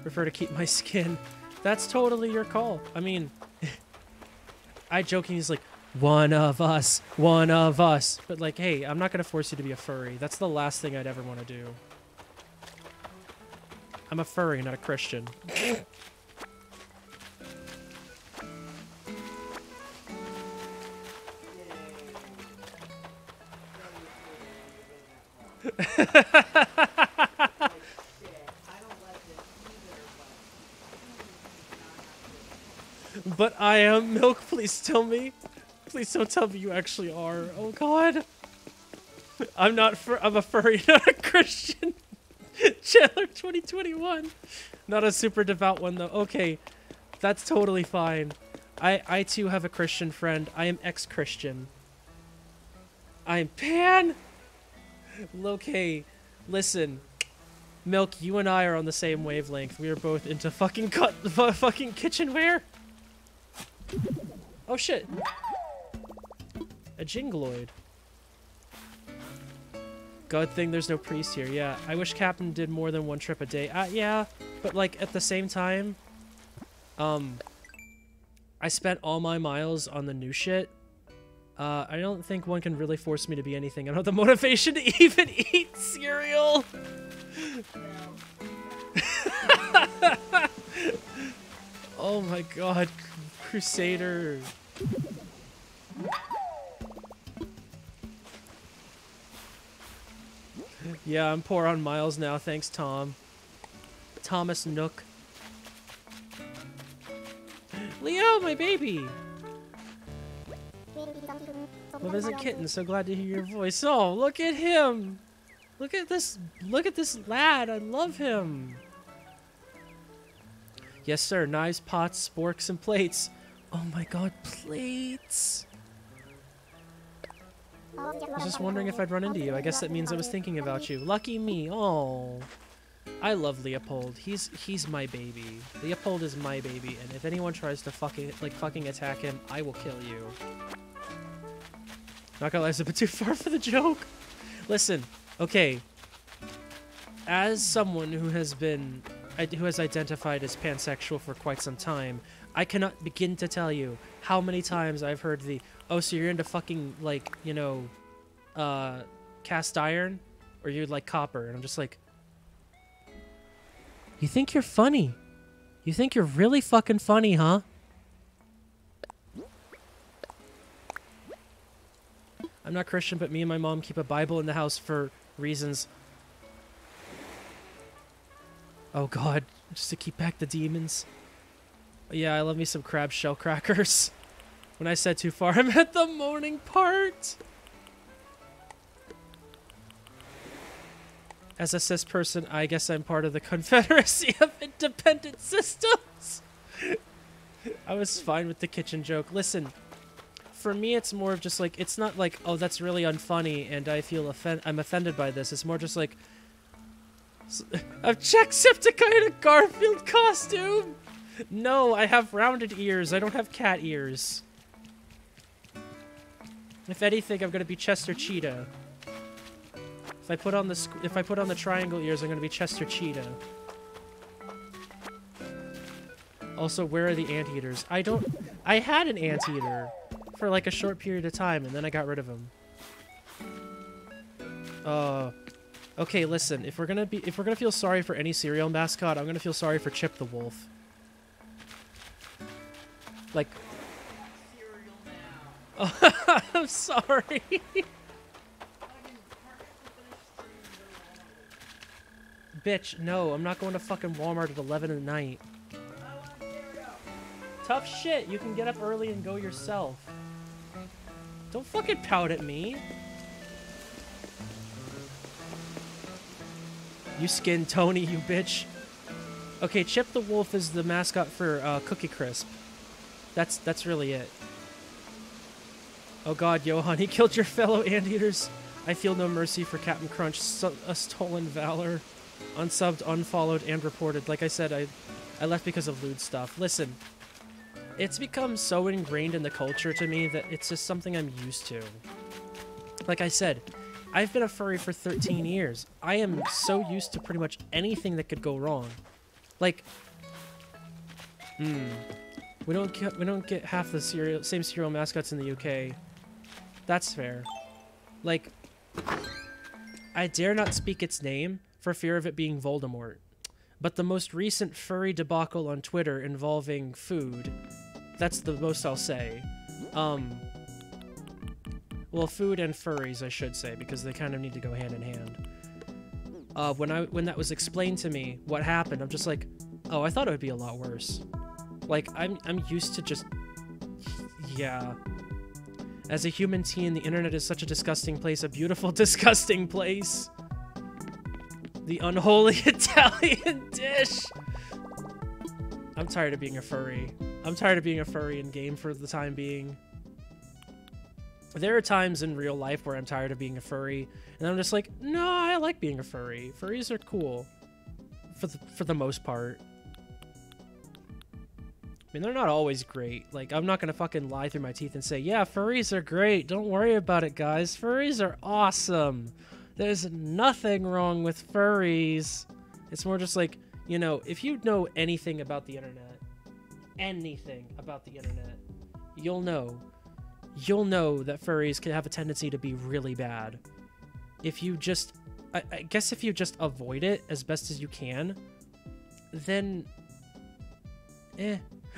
Prefer to keep my skin. That's totally your call. I mean, I joking is like, one of us, one of us. But like, hey, I'm not gonna force you to be a furry. That's the last thing I'd ever want to do. I'm a furry, not a Christian. but I am milk. Please tell me. Please don't tell me you actually are. Oh God. I'm not. I'm a furry, not a Christian. Chandler 2021. Not a super devout one though. Okay, that's totally fine. I I too have a Christian friend. I am ex-Christian. I'm pan. Okay, listen. Milk, you and I are on the same wavelength. We are both into fucking cut, fu- fucking kitchenware. Oh shit. A jingloid. Good thing there's no priest here. Yeah, I wish Kapp'n did more than one trip a day. Uh, yeah, but like at the same time, um, I spent all my miles on the new shit. Uh, I don't think one can really force me to be anything. I don't have the motivation to even eat cereal. oh my god, Crusader. Yeah, I'm poor on miles now. Thanks, Tom. Thomas Nook. Leo, my baby. Well, there's a kitten. So glad to hear your voice. Oh, look at him. Look at this. Look at this lad. I love him. Yes, sir. Knives, pots, sporks, and plates. Oh my god, plates. I was just wondering if I'd run into you. I guess that means I was thinking about you. Lucky me. Oh. I love Leopold. He's he's my baby. Leopold is my baby, and if anyone tries to fucking like fucking attack him, I will kill you. Not gonna lie, a bit too far for the joke. Listen, okay. As someone who has been who has identified as pansexual for quite some time, I cannot begin to tell you how many times I've heard the, oh, so you're into fucking, like, you know, uh, cast iron? Or you're like copper? And I'm just like, you think you're funny? You think you're really fucking funny, huh? I'm not Christian, but me and my mom keep a Bible in the house for reasons. Oh god, just to keep back the demons. Yeah, I love me some crab shell crackers. When I said too far, I meant the morning part. As a cis person, I guess I'm part of the Confederacy of Independent Systems. I was fine with the kitchen joke. Listen, for me, it's more of just like, it's not like, oh, that's really unfunny and I feel offend I'm offended by this. It's more just like, I've Jacksepticeye in a Garfield costume! No, I have rounded ears. I don't have cat ears. If anything, I'm gonna be Chester Cheetah. If I put on the if I put on the triangle ears, I'm gonna be Chester Cheetah. Also, where are the anteaters? I don't. I had an anteater for like a short period of time, and then I got rid of him. Uh, okay. Listen, if we're gonna be if we're gonna feel sorry for any cereal mascot, I'm gonna feel sorry for Chip the Wolf. Like. Oh, I'm sorry. Bitch, no, I'm not going to fucking Walmart at 11 at night. Tough shit. You can get up early and go yourself. Don't fucking pout at me. You skin Tony, you bitch. Okay, Chip the Wolf is the mascot for uh, Cookie Crisp. That's that's really it. Oh god, Johan, he killed your fellow anteaters. I feel no mercy for Captain Crunch, so, a stolen valor. Unsubbed, unfollowed, and reported. Like I said, I, I left because of lewd stuff. Listen, it's become so ingrained in the culture to me that it's just something I'm used to. Like I said, I've been a furry for 13 years. I am so used to pretty much anything that could go wrong. Like, hmm, we don't get we don't get half the same cereal mascots in the UK. That's fair. Like, I dare not speak its name for fear of it being Voldemort. But the most recent furry debacle on Twitter involving food, that's the most I'll say. Um, well, food and furries, I should say, because they kind of need to go hand in hand. Uh, when I when that was explained to me, what happened, I'm just like, oh, I thought it would be a lot worse. Like I'm I'm used to just, yeah. As a human teen, the internet is such a disgusting place, a beautiful, disgusting place. The unholy Italian dish. I'm tired of being a furry. I'm tired of being a furry in game for the time being. There are times in real life where I'm tired of being a furry, and I'm just like, no, I like being a furry. Furries are cool, for the for the most part. I mean, they're not always great. Like, I'm not gonna fucking lie through my teeth and say, yeah, furries are great. Don't worry about it, guys. Furries are awesome. There's nothing wrong with furries. It's more just like, you know, if you know anything about the internet, anything about the internet, you'll know. You'll know that furries can have a tendency to be really bad. If you just, I, I guess if you just avoid it as best as you can, then, eh,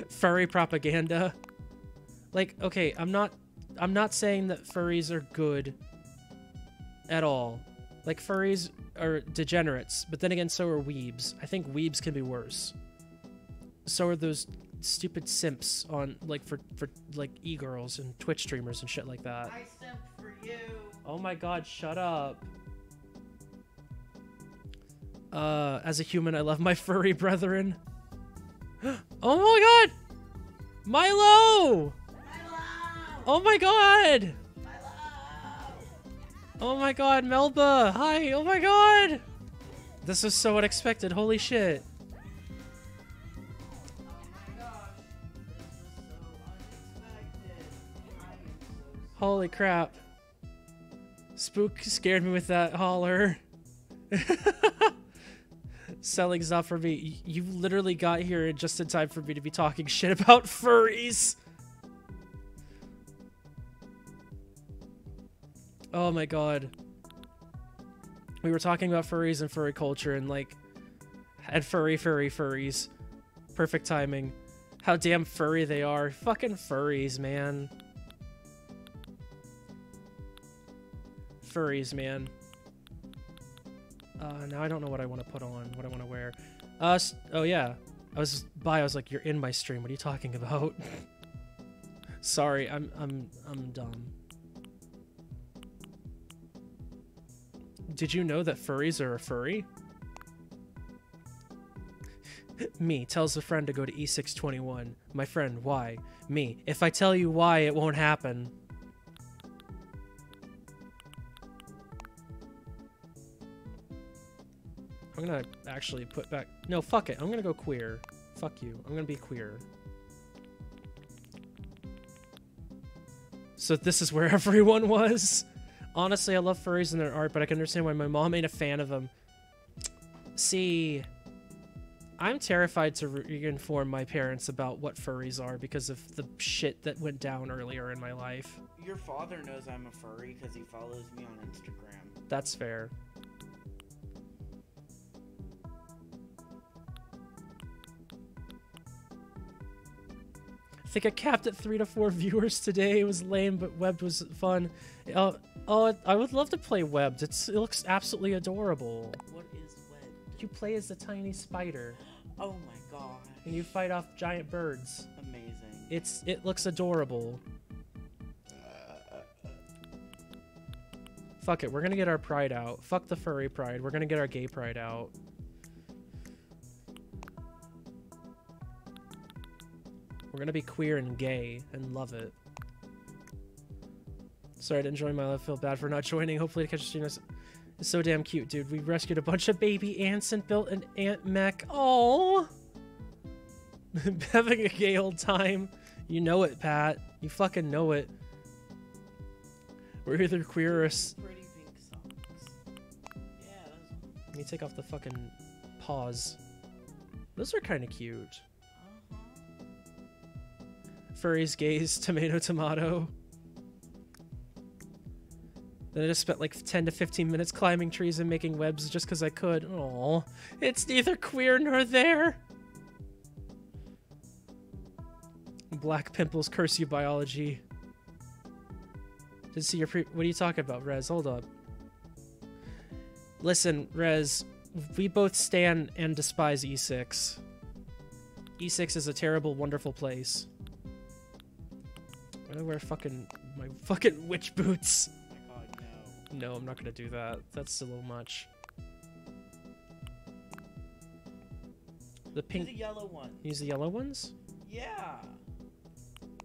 furry propaganda. Like, okay, I'm not, I'm not saying that furries are good at all. Like furries are degenerates, but then again, so are weebs. I think weebs can be worse. So are those stupid simps on like for for like e-girls and Twitch streamers and shit like that. I simp for you. Oh my god, shut up. Uh, as a human, I love my furry brethren. oh my god! Milo! Milo! Oh my god! Milo! Oh my god, Melba! Hi! Oh my god! This is so unexpected, holy shit. Holy crap. Spook scared me with that holler. Selling stuff for me. You literally got here just in time for me to be talking shit about furries. Oh my god. We were talking about furries and furry culture and like and furry furry furries. Perfect timing. How damn furry they are. Fucking furries, man. Furries, man. Uh, now I don't know what I want to put on, what I want to wear. Uh, oh yeah. I was by, I was like, you're in my stream, what are you talking about? Sorry, I'm, I'm, I'm dumb. Did you know that furries are a furry? Me tells a friend to go to E621. My friend, why? Me. If I tell you why, it won't happen. Gonna actually put back. No, fuck it. I'm gonna go queer. Fuck you. I'm gonna be queer. So this is where everyone was. Honestly, I love furries and their art, but I can understand why my mom ain't a fan of them. See, I'm terrified to re-inform my parents about what furries are because of the shit that went down earlier in my life. Your father knows I'm a furry because he follows me on Instagram. That's fair. I think I capped at three to four viewers today. It was lame, but webbed was fun. Oh, oh, I would love to play webbed. It's it looks absolutely adorable. What is wed? You play as the tiny spider, Oh my god. and you fight off giant birds. Amazing. It's it looks adorable. Fuck it, we're gonna get our pride out. Fuck the furry pride. We're gonna get our gay pride out. We're gonna be queer and gay and love it. Sorry to enjoy my life. Feel bad for not joining. Hopefully to catch a stream. It's so damn cute, dude. We rescued a bunch of baby ants and built an ant mech. Oh, having a gay old time. You know it, Pat. You fucking know it. We're either queer or. Pretty pink socks. Yeah, those Let me take off the fucking paws. Those are kind of cute. Furries, gays, tomato, tomato. Then I just spent like 10 to 15 minutes climbing trees and making webs just because I could. Oh, it's neither queer nor there. Black pimples curse you, biology. Did see your pre. What are you talking about, Rez? Hold up. Listen, Rez, we both stand and despise E6. E6 is a terrible, wonderful place. Why do I wear fucking my fucking witch boots? Oh god, no. No, I'm not gonna do that. That's a little much. The pink. the yellow ones. Use the yellow ones. Yeah.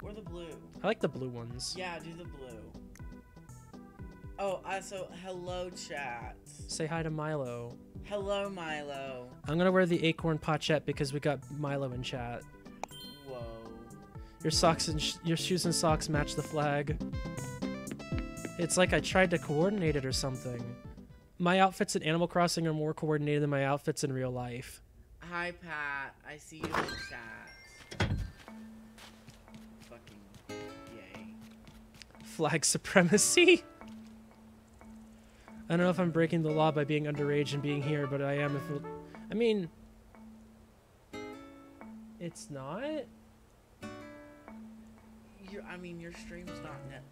Or the blue. I like the blue ones. Yeah, do the blue. Oh, uh, also, hello, chat. Say hi to Milo. Hello, Milo. I'm gonna wear the acorn pochette because we got Milo in chat. Your socks and sh- your shoes and socks match the flag. It's like I tried to coordinate it or something. My outfits in Animal Crossing are more coordinated than my outfits in real life. Hi, Pat. I see you in chat. Fucking yay. Flag supremacy. I don't know if I'm breaking the law by being underage and being here, but I am. If I mean, it's not. Your, I mean, your stream's not net,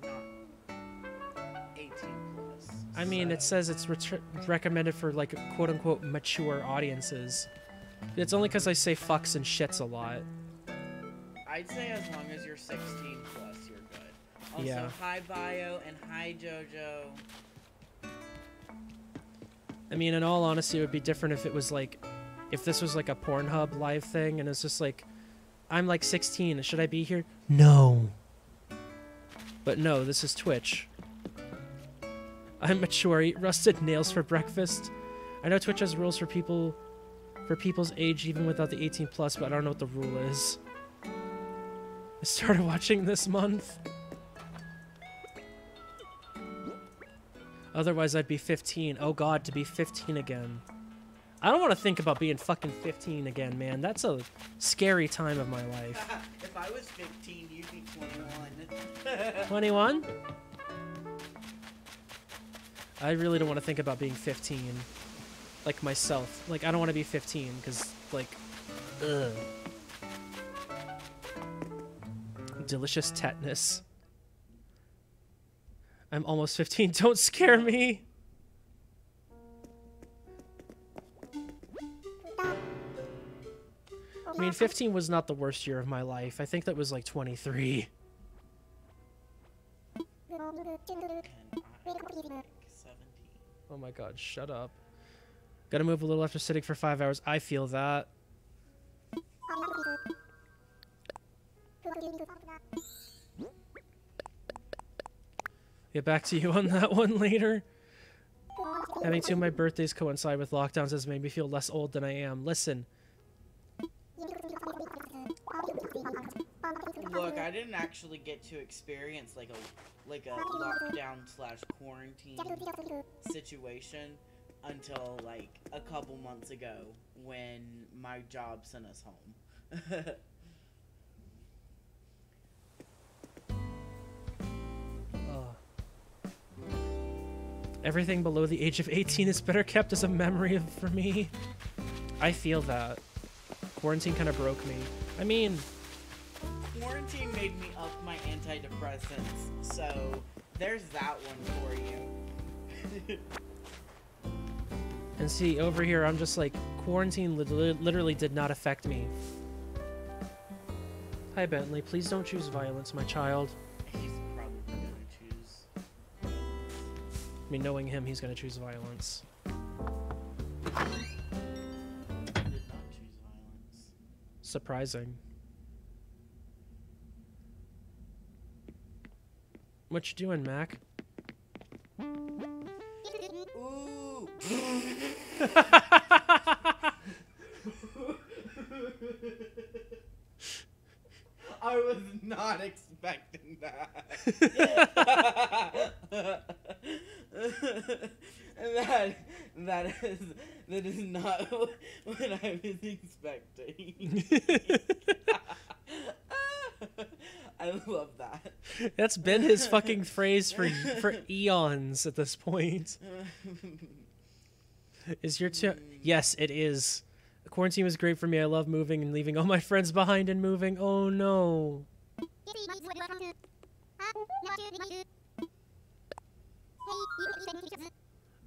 not 18 plus. I mean, it says it's ret- recommended for like quote unquote mature audiences. It's only because I say fucks and shits a lot. I'd say as long as you're 16 plus, you're good. Also, Yeah. hi Bio and hi Jojo. I mean, in all honesty, it would be different if it was like, if this was like a Pornhub live thing and it's just like, I'm like 16, should I be here? No. But no, this is Twitch. I'm mature, eat rusted nails for breakfast. I know Twitch has rules for people, for people's age even without the 18 plus, but I don't know what the rule is. I started watching this month. Otherwise, I'd be 15. Oh god, to be 15 again. I don't want to think about being fucking 15 again, man. That's a scary time of my life. if I was 15, you'd be 21. 21? I really don't want to think about being 15. Like myself. Like, I don't want to be 15, because, like, ugh. Delicious tetanus. I'm almost 15. Don't scare me. I mean, 15 was not the worst year of my life. I think that was like 23. Oh my god, shut up. Gotta move a little after sitting for five hours. I feel that. Get back to you on that one later. Having two of my birthdays coincide with lockdowns has made me feel less old than I am. Listen, Look, I didn't actually get to experience like a like a lockdown slash quarantine situation until like a couple months ago when my job sent us home. everything below the age of 18 is better kept as a memory for me. I feel that. Quarantine kind of broke me. I mean, Quarantine made me up my antidepressants, so there's that one for you. and see, over here, I'm just like, quarantine lit- literally did not affect me. Hi, Bentley. Please don't choose violence, my child. He's probably gonna choose. I mean, knowing him, he's gonna choose violence. Did not choose violence. Surprising. What you doing, Mac? Ooh. I was not expecting that. that that is that is not what I was expecting. I love that. That's been his fucking phrase for for eons at this point. Is your tu- hmm. Yes, it is. Quarantine was great for me. I love moving and leaving all my friends behind and moving. Oh no.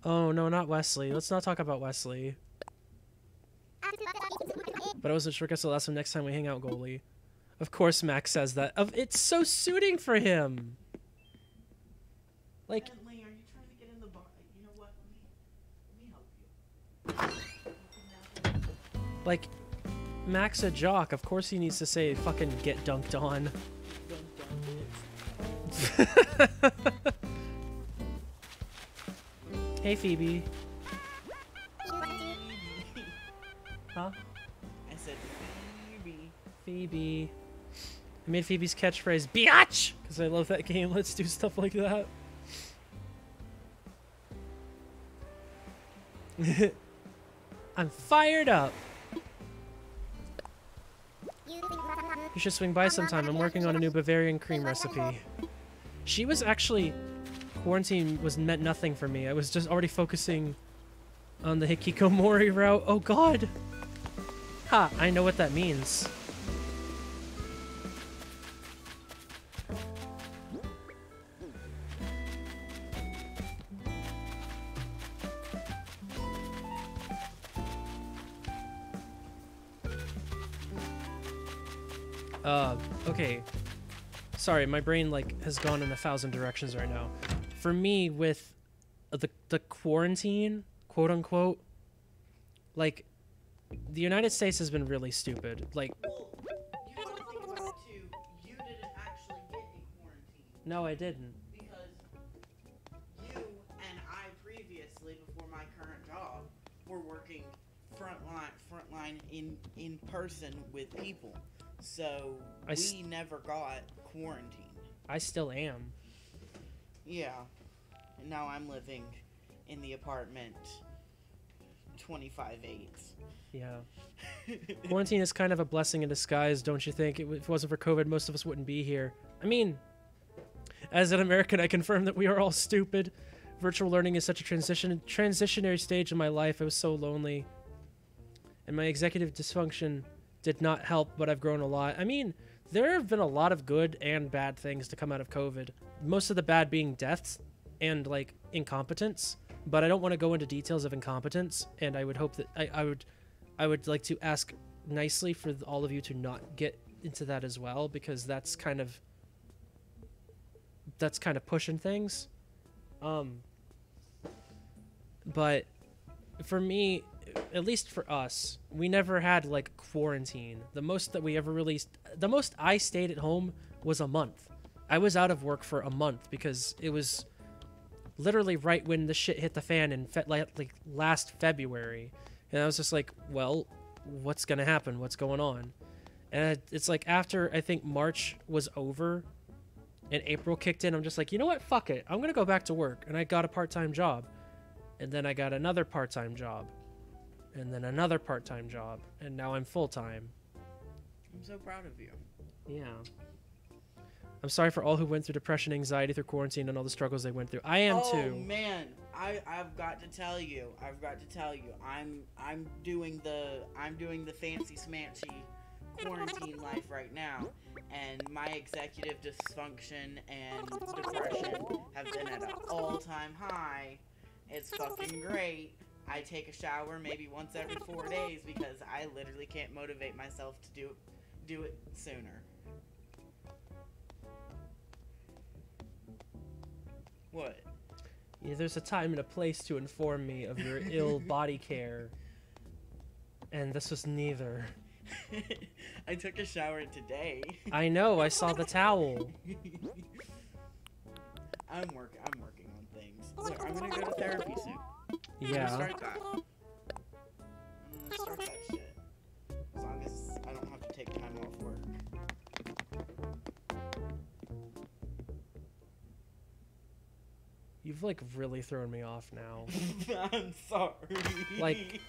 Oh no, not Wesley. Let's not talk about Wesley. But I wasn't sure guess the last one next time we hang out, goalie. Of course Max says that. Of it's so suiting for him. Like Bentley, are you trying to get in the bar? You know what? Let me, let me help you. like Max a jock, of course he needs to say fucking get dunked on. hey Phoebe. Huh? I said, Phoebe. Phoebe. I made Phoebe's catchphrase biatch because I love that game. Let's do stuff like that. I'm fired up. You should swing by sometime. I'm working on a new Bavarian cream recipe. She was actually quarantine was meant nothing for me. I was just already focusing on the Hikikomori route. Oh god. Ha, I know what that means. Sorry, my brain like has gone in a thousand directions right now. For me, with the the quarantine, quote unquote, like the United States has been really stupid. Like, You to think about it too. You didn't actually get a quarantine no, I didn't. because you and I previously, before my current job, were working frontline, frontline in in person with people. So I we never got quarantine. I still am. Yeah. And now I'm living in the apartment 25 8. Yeah. Quarantine is kind of a blessing in disguise, don't you think? If it wasn't for COVID, most of us wouldn't be here. I mean, as an American, I confirm that we are all stupid. Virtual learning is such a transition transitionary stage in my life. I was so lonely. And my executive dysfunction did not help, but I've grown a lot. I mean, there have been a lot of good and bad things to come out of COVID. Most of the bad being deaths and like incompetence. But I don't want to go into details of incompetence, and I would hope that I, I would I would like to ask nicely for all of you to not get into that as well because that's kind of that's kind of pushing things. Um but for me, at least for us, we never had like quarantine. The most that we ever released, the most I stayed at home was a month. I was out of work for a month because it was literally right when the shit hit the fan in fe- like, like last February. And I was just like, well, what's to happen? What's going on? And it's like after I think March was over and April kicked in, I'm just like, you know what? Fuck it. I'm to go back to work. And I got a part time job. And then I got another part time job. And then another part time job. And now I'm full time. I'm so proud of you. Yeah. I'm sorry for all who went through depression, anxiety through quarantine, and all the struggles they went through. I am oh, too. man, I I've got to tell you, I've got to tell you, I'm I'm doing the I'm doing the fancy smancy quarantine life right now, and my executive dysfunction and depression have been at an all-time high. It's fucking great. I take a shower maybe once every four days because I literally can't motivate myself to do do it sooner. What? Yeah, there's a time and a place to inform me of your ill body care. And this was neither. I took a shower today. I know, I saw the towel. I'm work. I'm working on things. Look, I'm gonna go to therapy soon. Yeah. start that. Start that shit. As long as I don't have to take time off work. You've like really thrown me off now. I'm sorry. Like,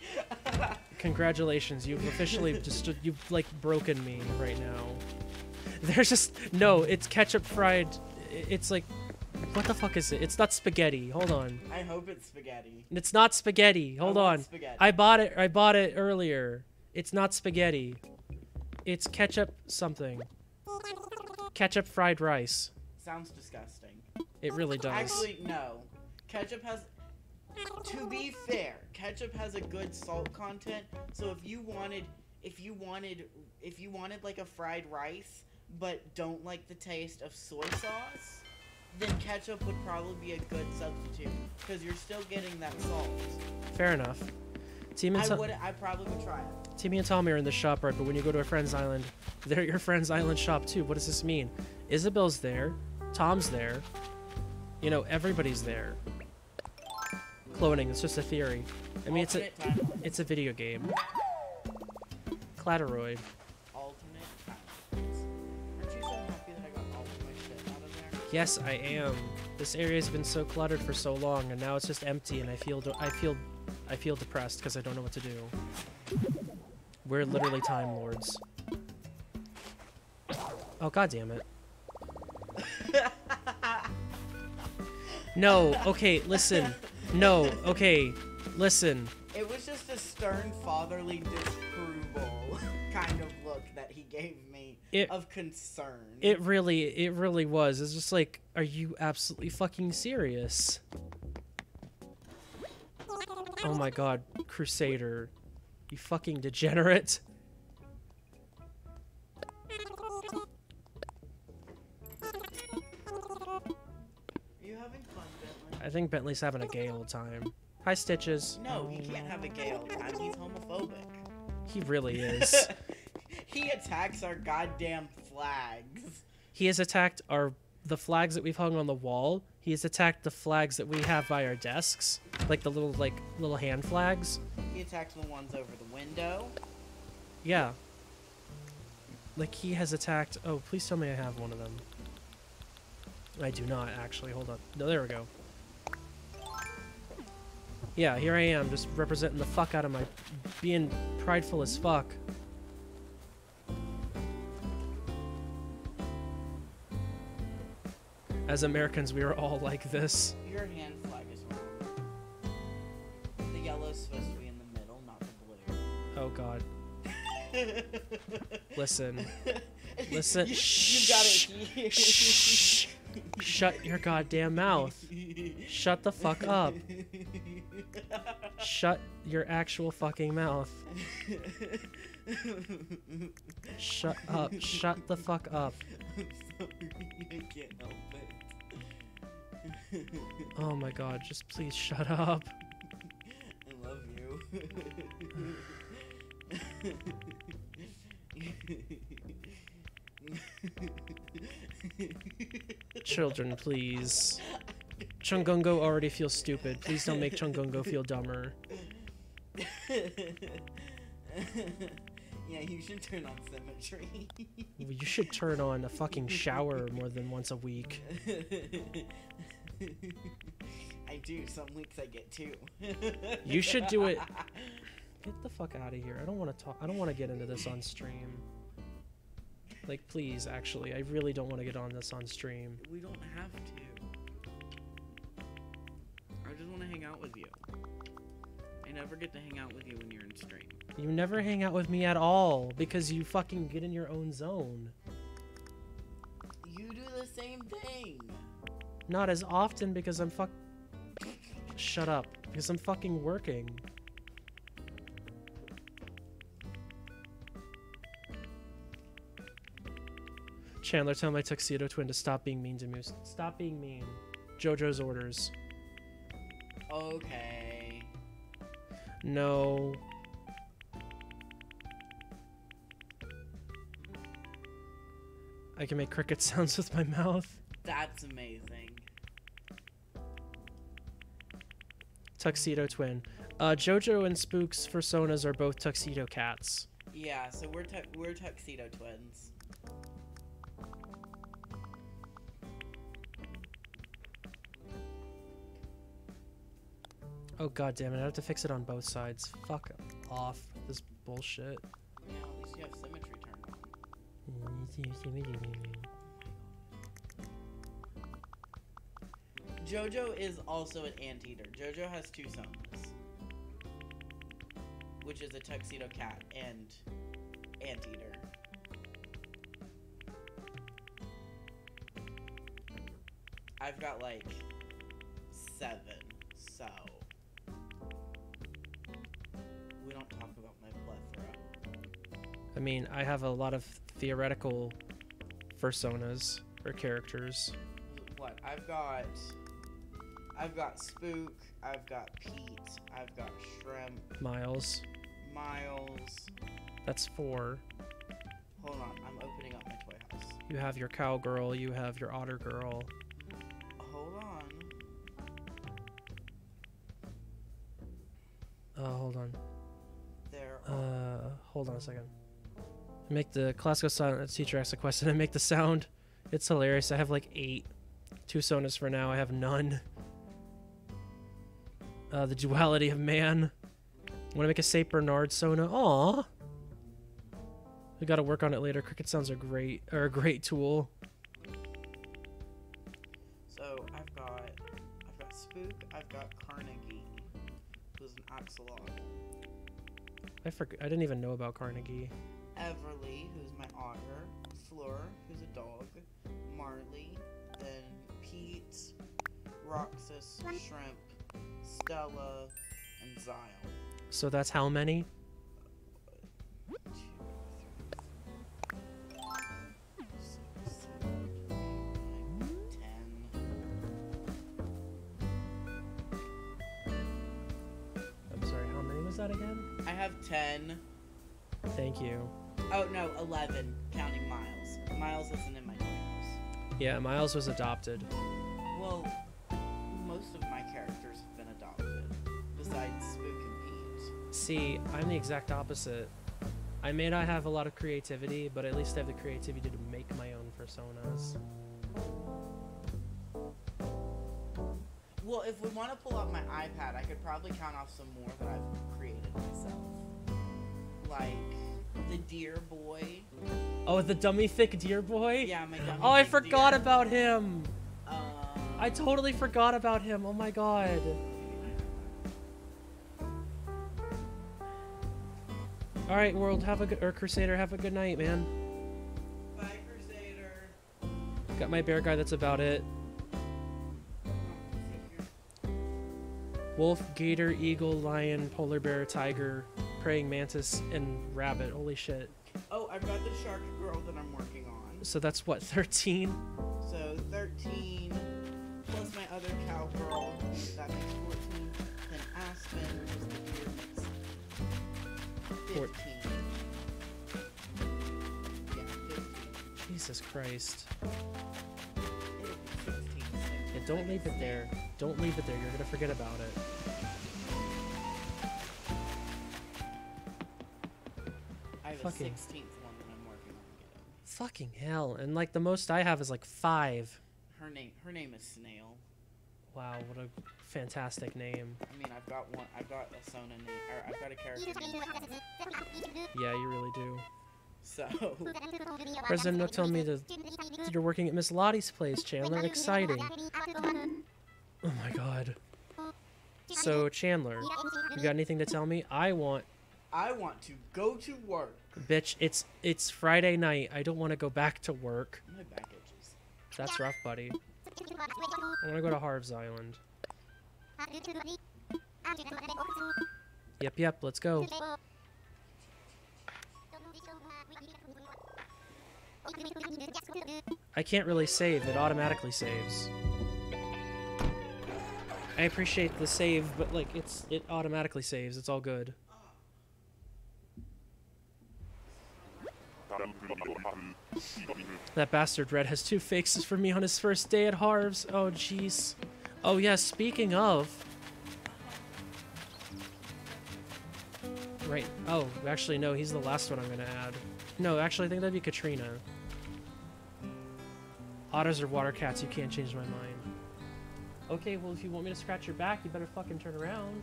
Congratulations, you've officially just you've like broken me right now. There's just no, it's ketchup fried. It's like what the fuck is it? It's not spaghetti. Hold on. I hope it's spaghetti. It's not spaghetti. Hold want on. spaghetti. I bought it. I bought it earlier. It's not spaghetti. It's ketchup something. Ketchup fried rice. Sounds disgusting. It really does. Actually, no. Ketchup has. To be fair, ketchup has a good salt content. So if you wanted, if you wanted, if you wanted like a fried rice, but don't like the taste of soy sauce, then ketchup would probably be a good substitute because you're still getting that salt. Fair enough. Team and I would, I probably would try it. Timmy and Tommy are in the shop, right? But when you go to a friend's island, they're at your friend's island shop too. What does this mean? Isabelle's there, Tom's there. You know, everybody's there. Cloning, it's just a theory. I mean, it's a, it's a video game. Clatteroid. Yes, I am. This area's been so cluttered for so long, and now it's just empty, and I feel, I feel, I feel depressed because I don't know what to do. We're literally time lords. Oh god damn it. No, okay, listen. No, okay, listen. It was just a stern fatherly disapproval kind of It- of concern. It really, it really was. It's just like, are you absolutely fucking serious? Oh my god, Crusader. You fucking degenerate. you having fun, Bentley? I think Bentley's having a gay old time. Hi, Stitches. No, he can't have a gay old time. He's homophobic. He really is. he attacks our goddamn flags. he has attacked our the flags that we've hung on the wall. He has attacked the flags that we have by our desks, like the little like little hand flags. He attacks the ones over the window. Yeah. Like he has attacked. Oh, please tell me I have one of them. I do not actually. Hold on. No, there we go. Yeah, here I am, just representing the fuck out of my, being prideful as fuck. As Americans, we are all like this. Your hand flag is wrong. The yellow's supposed to be in the middle, not the blue. Oh God. Listen. Listen. You- you Shh. got it here. Shh. Shut your goddamn mouth. Shut the fuck up. Shut your actual fucking mouth. Shut up. Shut the fuck up. I'm sorry, I can't help it. Oh my god, just please shut up. I love you. Children, please. Chungungo already feels stupid. Please don't make Chungungo feel dumber. yeah, you should turn on symmetry. You should turn on a fucking shower more than once a week. I do. Some weeks I get two. You should do it. Get the fuck out of here. I don't want to talk. I don't want to get into this on stream. Like, please, actually, I really don't want to get on this on stream. We don't have to. I just want to hang out with you. I never get to hang out with you when you're in stream. You never hang out with me at all because you fucking get in your own zone. You do the same thing. Not as often because I'm fuck. Shut up. Because I'm fucking working. Chandler, tell my tuxedo twin to stop being mean to me. Stop being mean. JoJo's orders. Okay. No. I can make cricket sounds with my mouth. That's amazing. Tuxedo twin. Uh, JoJo and Spook's personas are both tuxedo cats. Yeah, so we're tu- we're tuxedo twins. Oh god damn it, I have to fix it on both sides. Fuck off this bullshit. Yeah, Jojo is also an anteater. Jojo has two sons, which is a tuxedo cat and anteater. I've got like seven, so we don't talk about my plethora. I mean, I have a lot of theoretical personas or characters. What? I've got I've got Spook, I've got Pete, I've got Shrimp, Miles. Miles. That's four. Hold on, I'm opening up my toy house. You have your cowgirl, you have your otter girl. Hold on. Uh, hold on. There Are... Uh, hold on a second. Make the classical silent teacher asks a question and make the sound. It's hilarious. I have like eight. Two sonas for now. I have none. Uh, the duality of man. Want to make a Saint Bernard sona? Aw. We gotta work on it later. Cricket sounds are great. Are a great tool. So I've got I've got Spook, I've got Carnegie, who's an axolotl. I forgot. I didn't even know about Carnegie. Everly, who's my otter, Fleur, who's a dog, Marley, then Pete, Roxas, Shrimp, Stella, and Zyle. So that's how many? I'm sorry. How many was that again? I have 10. Thank you. Oh no, 11, counting Miles. Miles isn't in my toy house. Yeah, Miles was adopted. Well, most of my characters have been adopted, besides Spook and Pete. See, I'm the exact opposite. I may not have a lot of creativity, but at least I have the creativity to make my own personas. Well, if we want to pull out my iPad, I could probably count off some more that I've created myself. Like the Deer Boy. Oh, the dummy thick deer boy? Yeah, my dummy Oh, I forgot deer. about him. Uh, I totally forgot about him. Oh my god. All right, world, have a good or Crusader, have a good night, man. Bye, Crusader. Got my bear guy. That's about it. Wolf, gator, eagle, lion, polar bear, tiger, praying mantis, and rabbit. Holy shit. Oh, I've got the Shark Girl that I'm working on. So that's what, 13? So 13 plus my other cowgirl, that makes 14. Then Aspen, is the deer, makes Four- 15. Yeah, 15. Jesus Christ. It'll be 16. Yeah, don't leave it there. Don't leave it there. You're gonna forget about it. Fucking- a 16th one that I'm working on getting. Fucking hell. And like the most I have is like five. Her name, her name is Snail. Wow, what a fantastic name. I mean, I've got one. I've got a Sona name, or I've got a character name. Yeah, you really do. So. President Nook told me that you're working at Miss Lottie's place, Chandler. Exciting. Oh my god. So, Chandler, you got anything to tell me? I want I want to go to work. Bitch, it's it's Friday night. I don't want to go back to work. My back itches. That's rough, buddy. I want to go to Harv's Island. Yep, yep, let's go. I can't really save. It automatically saves. I appreciate the save, but like it's it automatically saves. It's all good. That bastard Redd has two faces for me on his first day at Harv's. Oh jeez. Oh yeah, speaking of. Right. Oh, actually no, he's the last one I'm gonna add. No, actually I think that'd be Katrina. Otters are water cats, you can't change my mind. Okay, well if you want me to scratch your back, you better fucking turn around.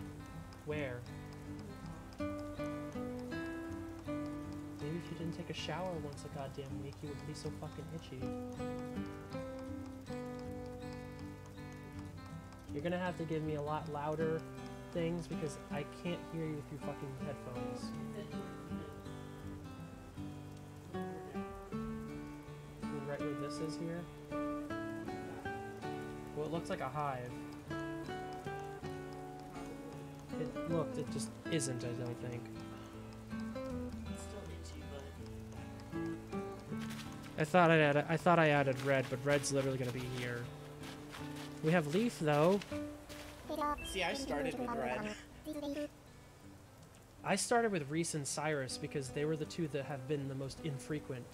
Where? Didn't take a shower once a goddamn week, you wouldn't be so fucking itchy. You're gonna have to give me a lot louder things because I can't hear you through fucking headphones. Right where this is here? Well, it looks like a hive. It looked, it just isn't, I don't think. I thought I added, I thought I added Redd, but Redd's literally gonna be here. We have Leif though. See, I started with red. I started with Reese and Cyrus because they were the two that have been the most infrequent.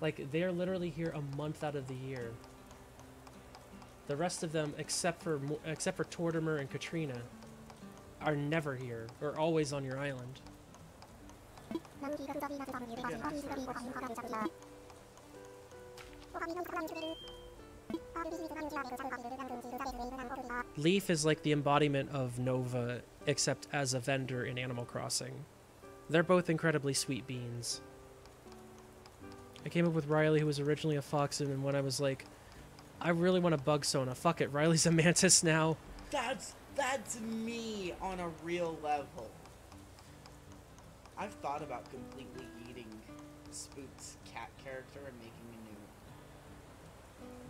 Like they're literally here a month out of the year. The rest of them, except for except for Tortimer and Katrina, are never here or always on your island. Leif is like the embodiment of Nova, except as a vendor in Animal Crossing. They're both incredibly sweet beans. I came up with Riley, who was originally a fox, and when I was like, I really want a bug Sona. Fuck it, Riley's a mantis now. That's that's me on a real level. I've thought about completely eating Spook's cat character and making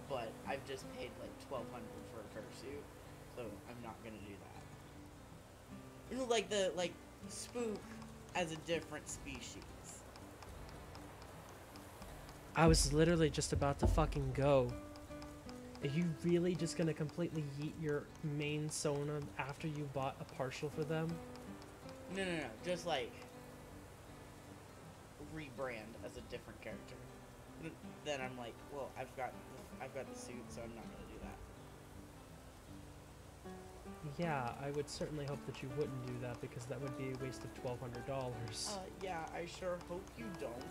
but I've just paid like twelve hundred for a fursuit, so I'm not gonna do that. Like the like Spook as a different species. I was literally just about to fucking go. Are you really just gonna completely yeet your main Sona after you bought a partial for them? No, no, no, just like rebrand as a different character. Th- Then I'm like, well, I've got I've got the suit, so I'm not gonna do that. Yeah, I would certainly hope that you wouldn't do that because that would be a waste of twelve hundred dollars. Uh, yeah, I sure hope you don't.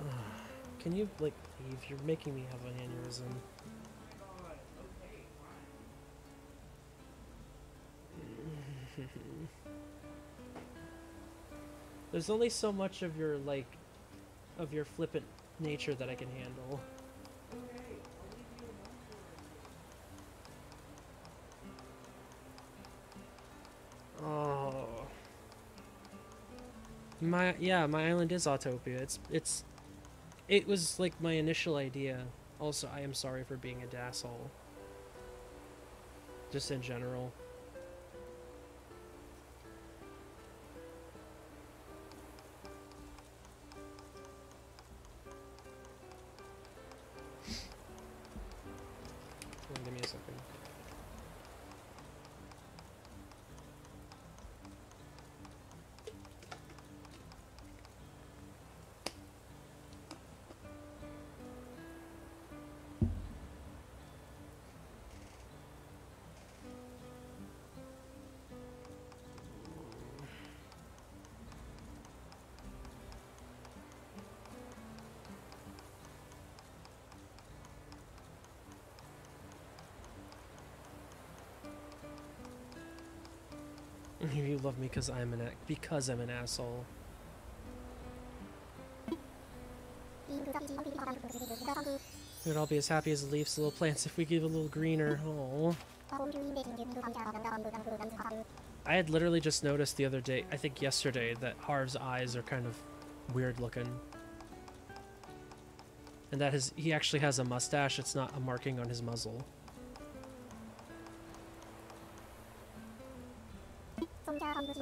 Can you like leave? You're making me have an aneurysm. There's only so much of your like of your flippant nature that I can handle. Oh. My yeah, my island is Autopia. It's it's it was like my initial idea. Also, I am sorry for being a dasshole. Just in general. You love me because I'm an because I'm an asshole. We'd all be as happy as the leaves, little plants, if we give a little greener. Oh. I had literally just noticed the other day, I think yesterday, that Harv's eyes are kind of weird looking. And that his he actually has a mustache, it's not a marking on his muzzle.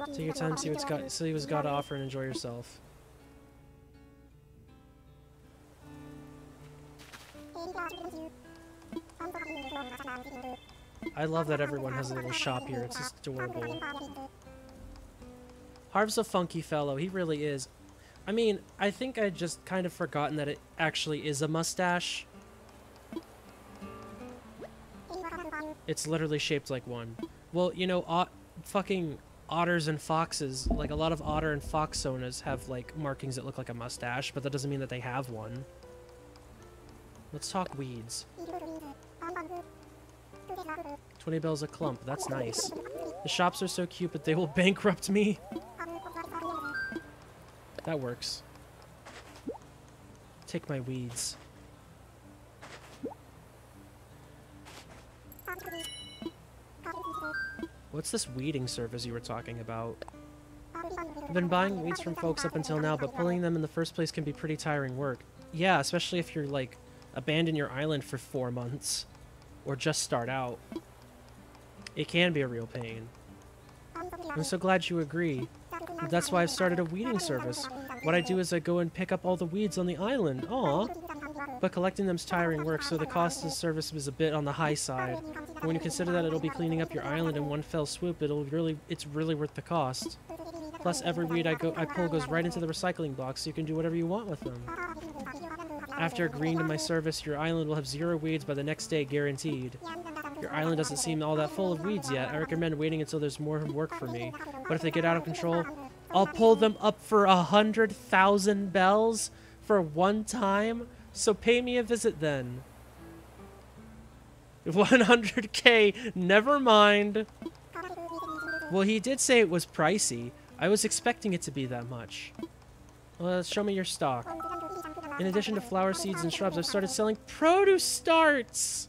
Take your time, see what's got, see what's got to offer, and enjoy yourself. I love that everyone has a little shop here. It's just adorable. Harv's a funky fellow. He really is. I mean, I think I just kind of forgotten that it actually is a mustache. It's literally shaped like one. Well, you know, ot fucking otters and foxes, like a lot of otter and fox sonas have like markings that look like a mustache, but that doesn't mean that they have one. Let's talk weeds. 20 bells a clump. That's nice. The shops are so cute, but they will bankrupt me. That works. Take my weeds. What's this weeding service you were talking about? I've been buying weeds from folks up until now, but pulling them in the first place can be pretty tiring work. Yeah, especially if you're, like, abandon your island for four months. Or just start out. It can be a real pain. I'm so glad you agree. That's why I've started a weeding service. What I do is I go and pick up all the weeds on the island. Aw. But collecting them's tiring work, so the cost of the service is a bit on the high side. But when you consider that it'll be cleaning up your island in one fell swoop, it'll really it's really worth the cost. Plus every weed I go I pull goes right into the recycling box, so you can do whatever you want with them. After agreeing to my service, your island will have zero weeds by the next day, guaranteed. Your island doesn't seem all that full of weeds yet. I recommend waiting until there's more work for me. But if they get out of control, I'll pull them up for a hundred thousand bells for one time. So pay me a visit then. 100k, never mind. Well, he did say it was pricey. I was expecting it to be that much. Well, show me your stock. In addition to flower seeds and shrubs, I've started selling produce starts!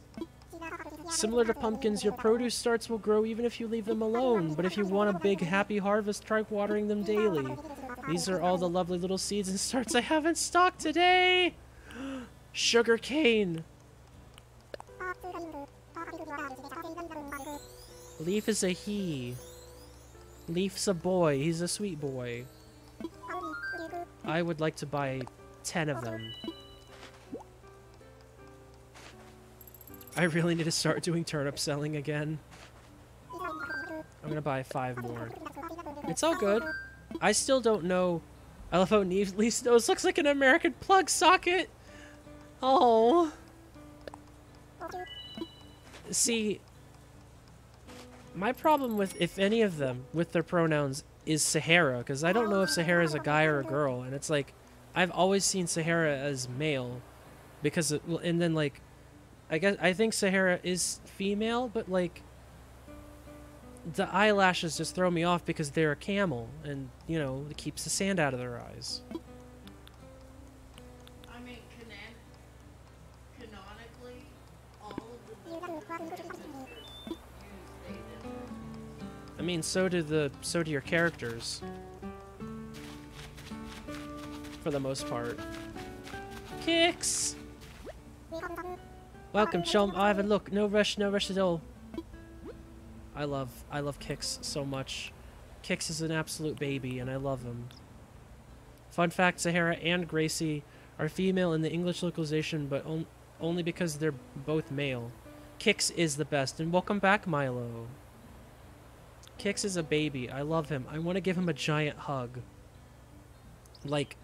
Similar to pumpkins, your produce starts will grow even if you leave them alone, but if you want a big happy harvest, try watering them daily. These are all the lovely little seeds and starts I have in stock today! Sugar cane! Leif is a he. Leif's a boy. He's a sweet boy. I would like to buy 10 of them. I really need to start doing turnip selling again. I'm gonna buy five more. It's all good. I still don't know. I love how Leif's nose looks like an American plug socket. Oh. See, my problem with, if any of them, with their pronouns is Sahara, because I don't know if Sahara is a guy or a girl, and it's like, I've always seen Sahara as male, because, it, and then like, I guess, I think Sahara is female, but like, the eyelashes just throw me off because they're a camel, and, you know, it keeps the sand out of their eyes. I mean, so do the so do your characters. For the most part. Kicks! Welcome, chum. I have a look. No rush, no rush at all. I love I love Kicks so much. Kicks is an absolute baby, and I love him. Fun fact, Sahara and Gracie are female in the English localization, but on only because they're both male. Kicks is the best, and welcome back, Milo. Kicks is a baby. I love him. I want to give him a giant hug. Like,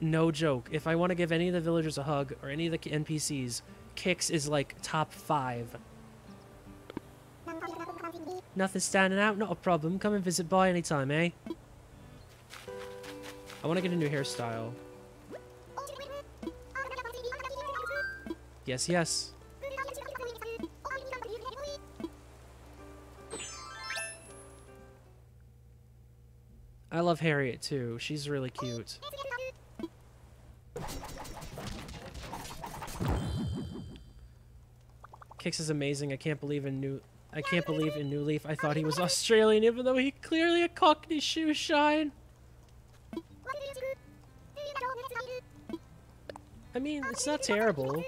no joke. If I want to give any of the villagers a hug, or any of the NPCs, Kicks is like top five. Nothing standing out? Not a problem. Come and visit by anytime, eh? I want to get a new hairstyle. Yes, yes. I love Harriet too. She's really cute. Kicks is amazing. I can't believe in new I can't believe in New Leaf. I thought he was Australian even though he clearly a Cockney shoe shine. I mean, it's not terrible.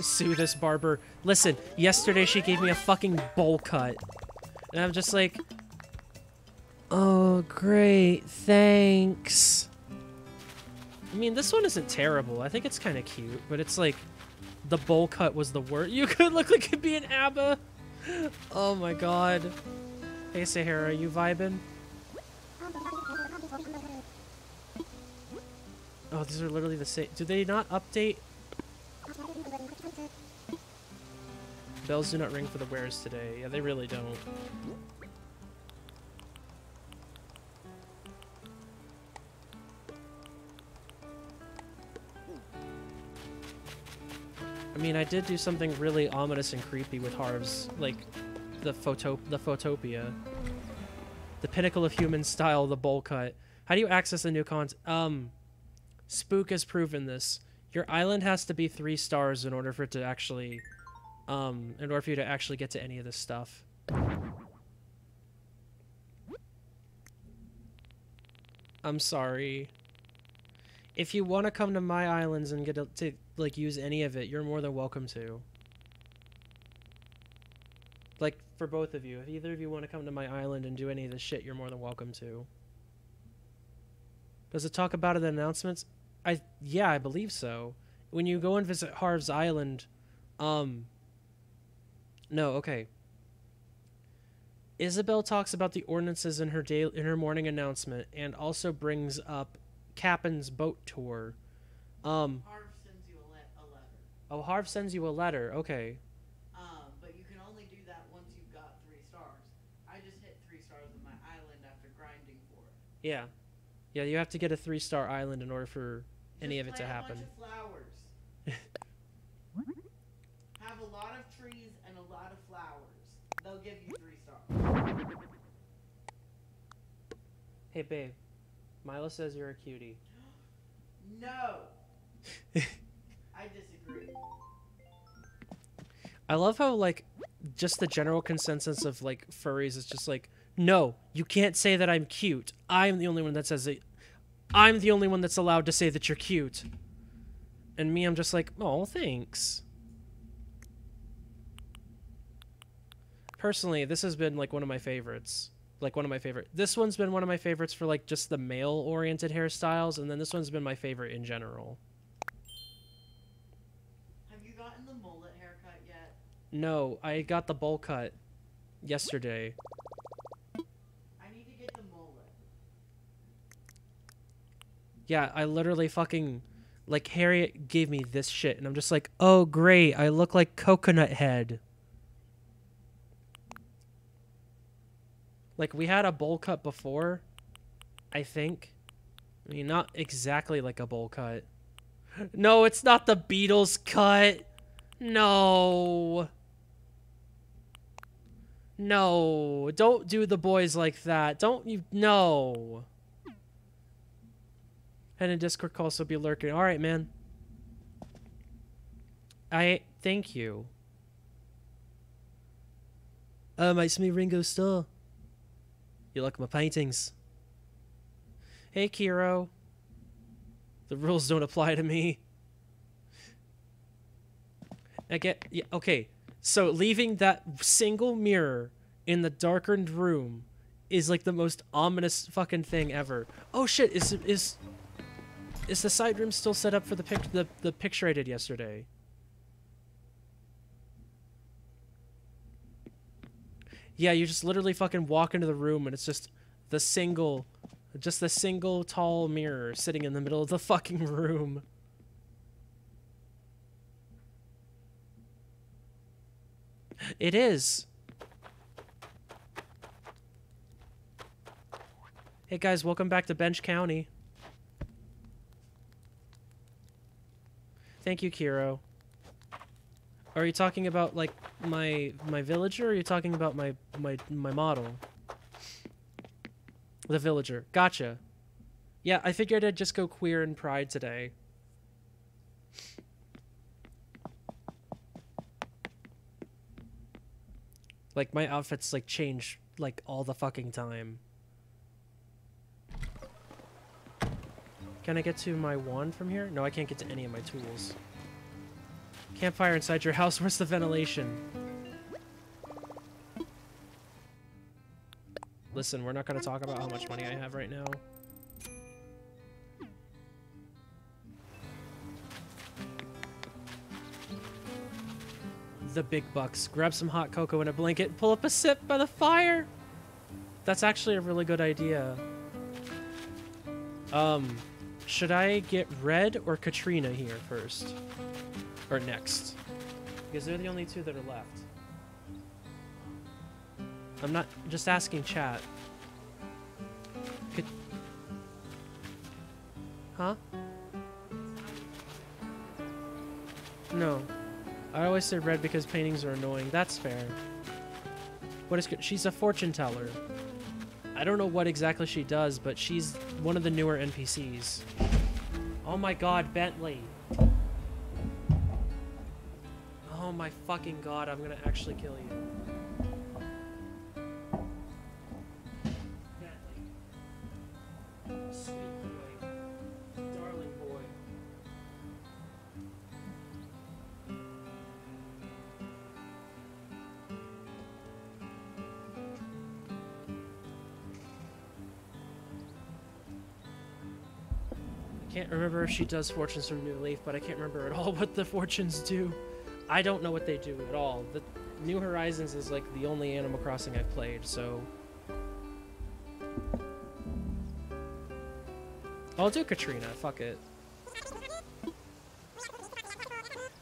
Sue this barber. Listen, yesterday she gave me a fucking bowl cut. And I'm just like, oh, great, thanks. I mean, this one isn't terrible. I think it's kind of cute, but it's like, the bowl cut was the worst. You could look like it'd be an ABBA. Oh my god. Hey, Sahara, you vibing? Oh, these are literally the same. Do they not update? Bells do not ring for the wares today. Yeah, they really don't. I mean, I did do something really ominous and creepy with Harv's, like the photo, the Photopia, the pinnacle of human style, the bowl cut. How do you access the new cons? Um, Spook has proven this. Your island has to be three stars in order for it to actually, um, in order for you to actually get to any of this stuff. I'm sorry. If you want to come to my islands and get a, to like use any of it, you're more than welcome to. Like for both of you, if either of you want to come to my island and do any of this shit, you're more than welcome to. Does it talk about it in the announcements? I yeah, I believe so. When you go and visit Harv's Island, um No, okay. Isabelle talks about the ordinances in her day in her morning announcement and also brings up Kapp'n's boat tour. Um Harv sends you a, le- a letter. Oh, Harv sends you a letter. Okay. Um, but you can only do that once you've got three stars. I just hit three stars on my island after grinding for it. Yeah. Yeah, you have to get a 3-star island in order for any of it to happen. A bunch of flowers. Have a lot of trees and a lot of flowers. They'll give you three stars. Hey babe. Milo says you're a cutie. No. I disagree. I love how like just the general consensus of like furries is just like no, you can't say that I'm cute. I'm the only one that says it. I'm the only one that's allowed to say that you're cute. And me, I'm just like, oh, thanks. Personally, this has been like one of my favorites. Like one of my favorite. This one's been one of my favorites for like just the male-oriented hairstyles, and then this one's been my favorite in general. Have you gotten the mullet haircut yet? No, I got the bowl cut yesterday. I need to get the mullet. Yeah, I literally fucking like Harriet gave me this shit and I'm just like, "Oh, great. I look like Coconut Head." Like we had a bowl cut before, I think. I mean, not exactly like a bowl cut. No, it's not the Beatles cut. No. No, don't do the boys like that. Don't you no. And in Discord call so be lurking. All right, man. I thank you. Um, it's me, Ringo Starr. You like my paintings? Hey, Kiro. The rules don't apply to me. I get yeah, okay. So leaving that single mirror in the darkened room is like the most ominous fucking thing ever. Oh shit! Is is is the side room still set up for the pic the the picture I did yesterday? Yeah, you just literally fucking walk into the room and it's just the single, just the single tall mirror sitting in the middle of the fucking room. It is. Hey guys, welcome back to Bench County. Thank you, Kiro. Are you talking about like my my villager or are you talking about my my my model? The villager. Gotcha. Yeah, I figured I'd just go queer and pride today. Like my outfits like change like all the fucking time. Can I get to my wand from here? No, I can't get to any of my tools. Campfire inside your house. Where's the ventilation? Listen, we're not going to talk about how much money I have right now. The big bucks. Grab some hot cocoa and a blanket, pull up a sip by the fire. That's actually a really good idea. Um, should I get Redd or Katrina here first? Or next? Because they're the only two that are left. I'm not just asking chat. Could... Huh? No. I always say Redd because paintings are annoying. That's fair. What is good? She's a fortune teller. I don't know what exactly she does, but she's one of the newer NPCs. Oh my god, Bentley. Oh my fucking god, I'm gonna actually kill you. I can't remember if she does fortunes from New Leaf, but I can't remember at all what the fortunes do. I don't know what they do at all. The New Horizons is like the only Animal Crossing I've played, so I'll do Katrina. Fuck it. I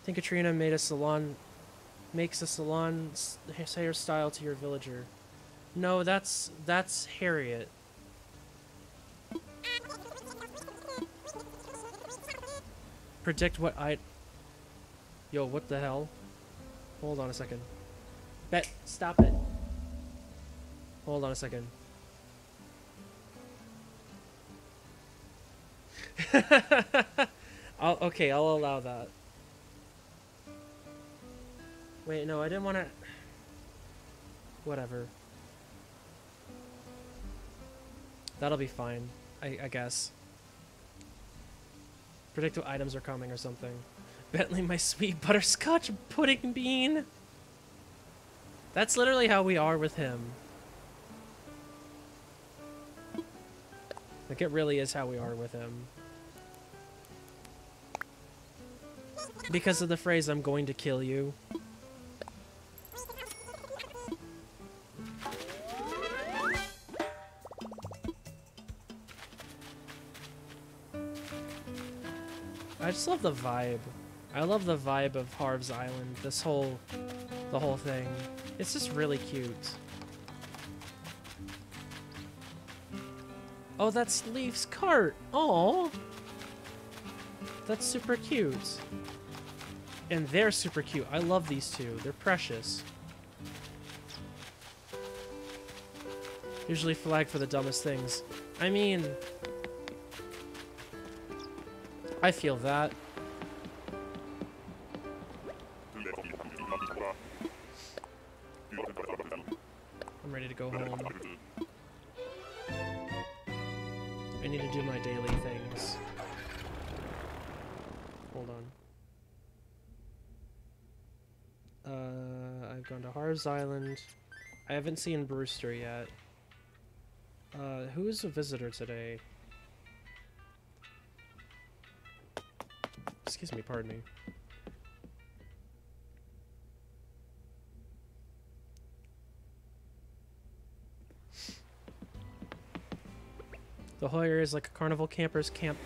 think Katrina made a salon, makes a salon hairstyle to your villager. No, that's that's Harriet. Predict what I. Yo, what the hell? Hold on a second. Bet, stop it. Hold on a second. I'll, okay, I'll allow that. Wait, no, I didn't want to... Whatever. That'll be fine, I, I guess. Predictive items are coming or something. Bentley, my sweet butterscotch pudding bean. That's literally how we are with him. Like, it really is how we are with him. Because of the phrase, I'm going to kill you. I just love the vibe. I love the vibe of Harv's Island. This whole, the whole thing. It's just really cute. Oh, that's Leif's cart. Oh, that's super cute. And they're super cute. I love these two. They're precious. Usually flag for the dumbest things. I mean, I feel that. Hold on. Uh, I've gone to Harv's Island. I haven't seen Brewster yet. Uh, who is a visitor today? Excuse me, pardon me. The whole area is like a carnival campers camp.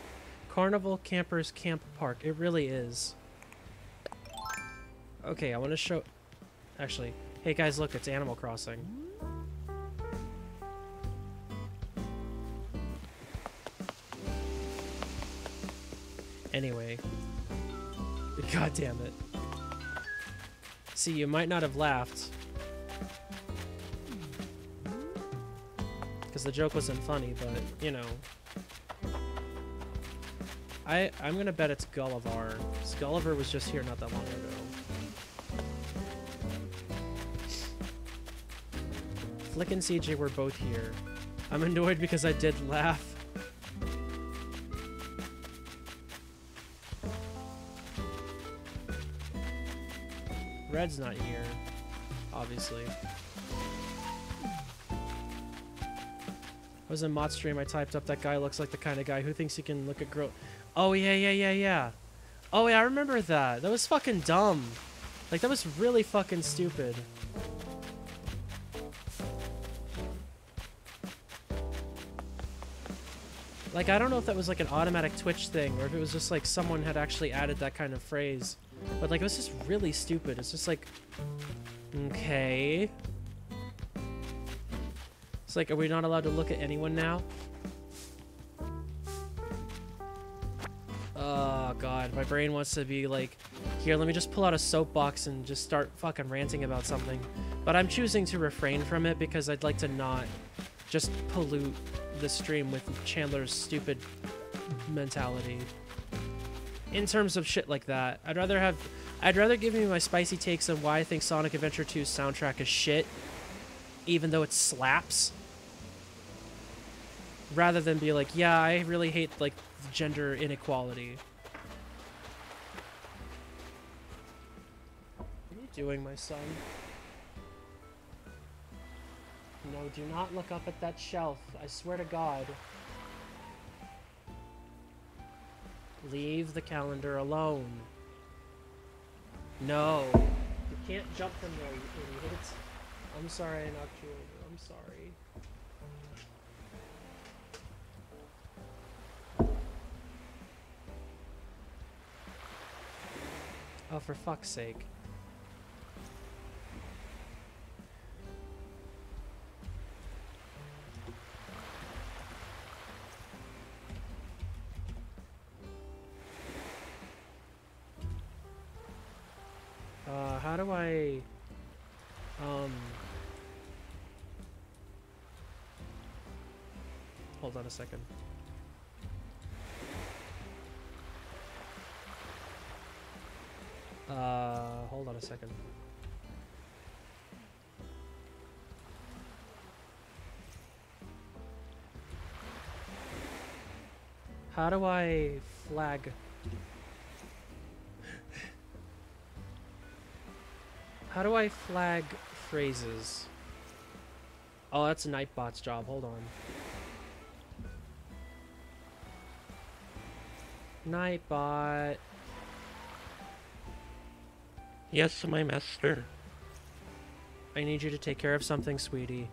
Carnival campers camp park. It really is. Okay, I want to show... Actually, hey guys, look, it's Animal Crossing. Anyway. God damn it. See, you might not have laughed. Because the joke wasn't funny, but, you know. I, I'm gonna bet it's Gulliver. Gulliver was just here not that long ago. Flick and CJ were both here. I'm annoyed because I did laugh. Redd's not here, obviously. I was in Mod stream. I typed up that guy looks like the kind of guy who thinks he can look at girl. Oh yeah, yeah, yeah, yeah. Oh yeah, I remember that. That was fucking dumb. Like that was really fucking stupid. Like I don't know if that was like an automatic Twitch thing or if it was just like someone had actually added that kind of phrase. But like it was just really stupid. It's just like okay. It's like are we not allowed to look at anyone now? God, my brain wants to be like, here, let me just pull out a soapbox and just start fucking ranting about something. But I'm choosing to refrain from it because I'd like to not just pollute the stream with Chandler's stupid mentality. In terms of shit like that, I'd rather have, I'd rather give you my spicy takes on why I think Sonic Adventure 2's soundtrack is shit, even though it slaps, rather than be like, yeah, I really hate like gender inequality. What are you doing, my son? No, do not look up at that shelf. I swear to God. Leave the calendar alone. No. You can't jump from there, you. I'm sorry I knocked you over. I'm sorry. Oh, for fuck's sake. Uh, how do I... Um... Hold on a second. Uh, hold on a second. How do I flag? How do I flag phrases? Oh, that's Nightbot's job. Hold on. Nightbot. Yes, my master. I need you to take care of something, sweetie.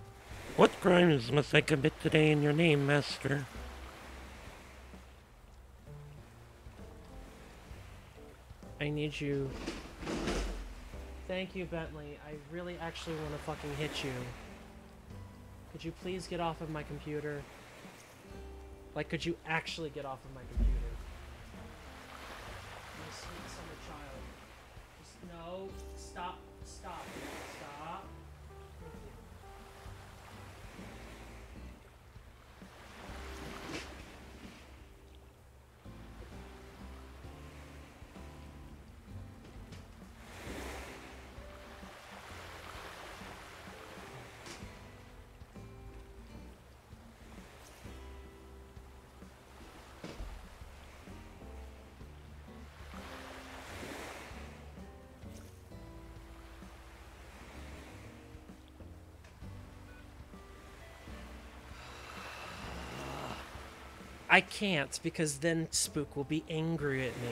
What crimes must I commit today in your name, master? I need you. Thank you, Bentley. I really actually want to fucking hit you. Could you please get off of my computer? Like, could you actually get off of my computer? My sweet summer child. Just no. Stop. Stop. Stop. I can't because then Spook will be angry at me.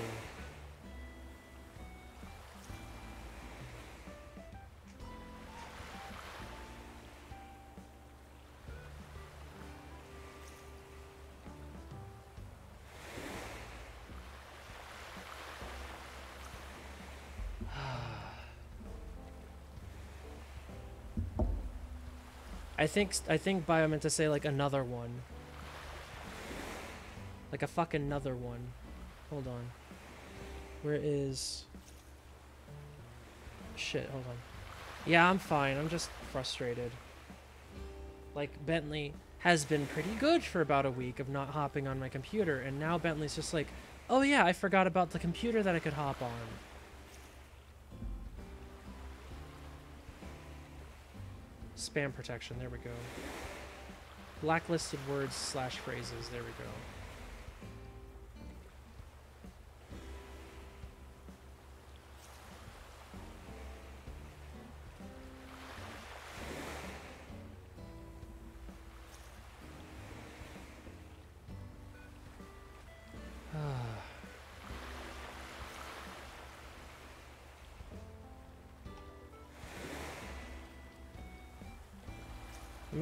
I think I think Bio meant to say like another one. Like a fucking another one. Hold on. Where is... Shit, hold on. Yeah, I'm fine. I'm just frustrated. Like, Bentley has been pretty good for about a week of not hopping on my computer, and now Bentley's just like, oh yeah, I forgot about the computer that I could hop on. Spam protection, there we go. Blacklisted words slash phrases, there we go.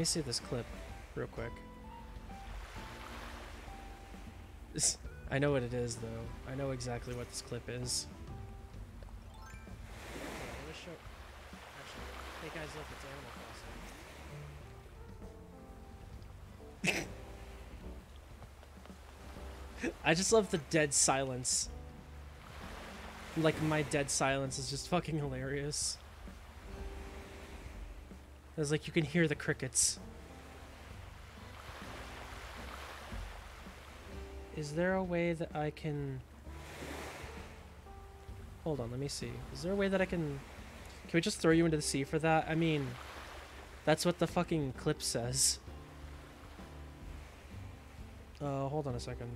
Me see this clip real quick. This- I know what it is, though. I know exactly what this clip is. Okay, I'm gonna show- Actually, hey guys, look, it's Animal Crossing. I just love the dead silence. Like, my dead silence is just fucking hilarious. It's like you can hear the crickets. Is there a way that I can... Hold on, let me see. Is there a way that I can... Can we just throw you into the sea for that? I mean, that's what the fucking clip says. Uh, hold on a second.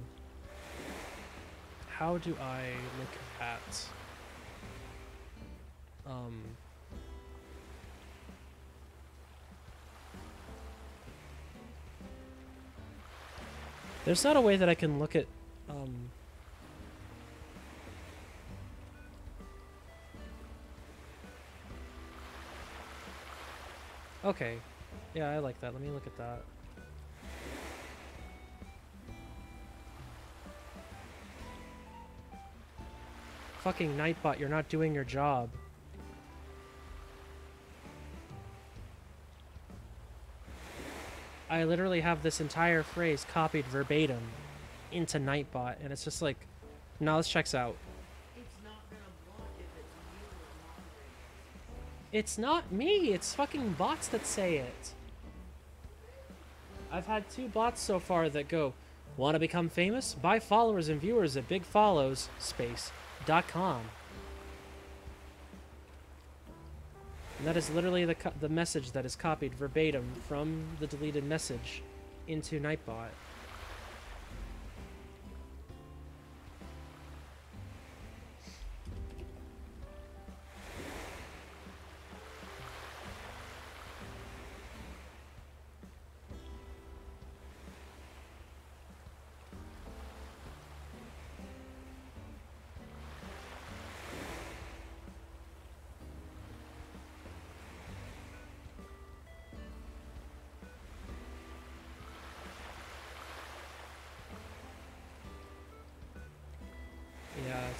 How do I look at... Um... There's not a way that I can look at, um... Okay. Yeah, I like that. Let me look at that. Fucking Nightbot, you're not doing your job. I literally have this entire phrase copied verbatim into Nightbot, and it's just like, no, this checks out. It's not me, it's fucking bots that say it. I've had two bots so far that go, want to become famous? Buy followers and viewers at bigfollows, space, dot com. And that is literally the, the message that is copied verbatim from the deleted message into Nightbot.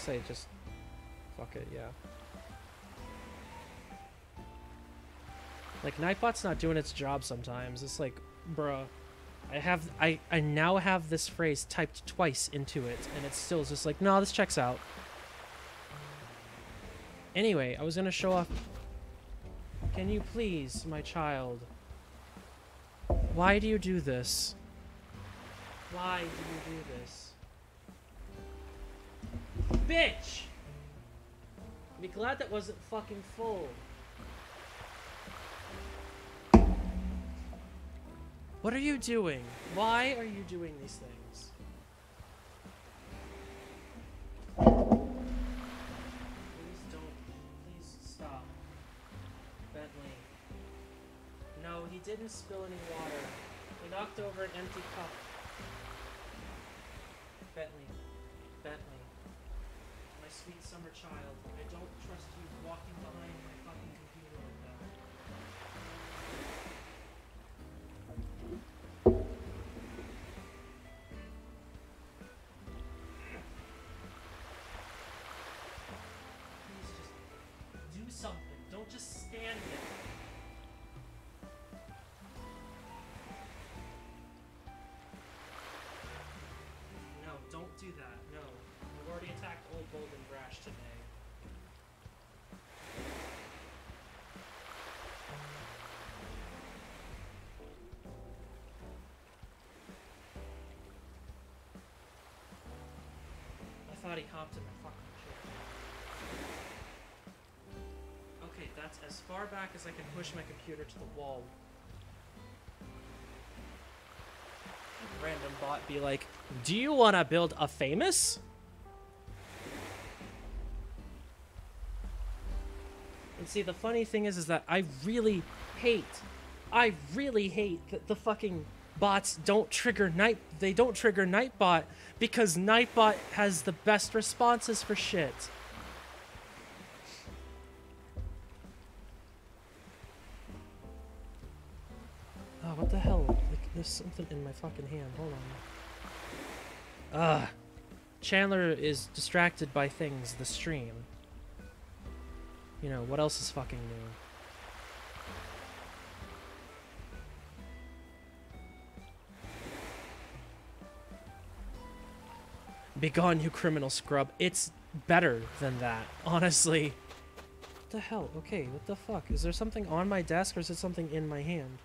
Say just fuck it, yeah. Like Nightbot's not doing its job sometimes. It's like, bruh, I have I I now have this phrase typed twice into it, and it's still just like, no, this checks out. Anyway, I was gonna show off. Can you please, my child? Why do you do this? Why do you do this? Bitch! Be glad that wasn't fucking full. What are you doing? Why are you doing these things? Please don't. Please stop. Bentley. No, he didn't spill any water. He knocked over an empty cup. Child. I don't trust you walking behind my fucking computer like that. Please just do something. Don't just stand there. No, don't do that. No. We've already attacked Old Bold and Brash today. Hopped in the fucking chair. Okay, that's as far back as I can push my computer to the wall. Random bot be like, Do you want to build a famous? And see, the funny thing is, is that I really hate, I really hate that the fucking bots don't trigger night. They don't trigger Nightbot because Nightbot has the best responses for shit. Oh what the hell There's something in my fucking hand. Hold on. Ugh. Chandler is distracted by things, the stream. You know, what else is fucking new? Begone, you criminal scrub. It's better than that, honestly. What the hell? Okay, what the fuck? Is there something on my desk or is it something in my hand?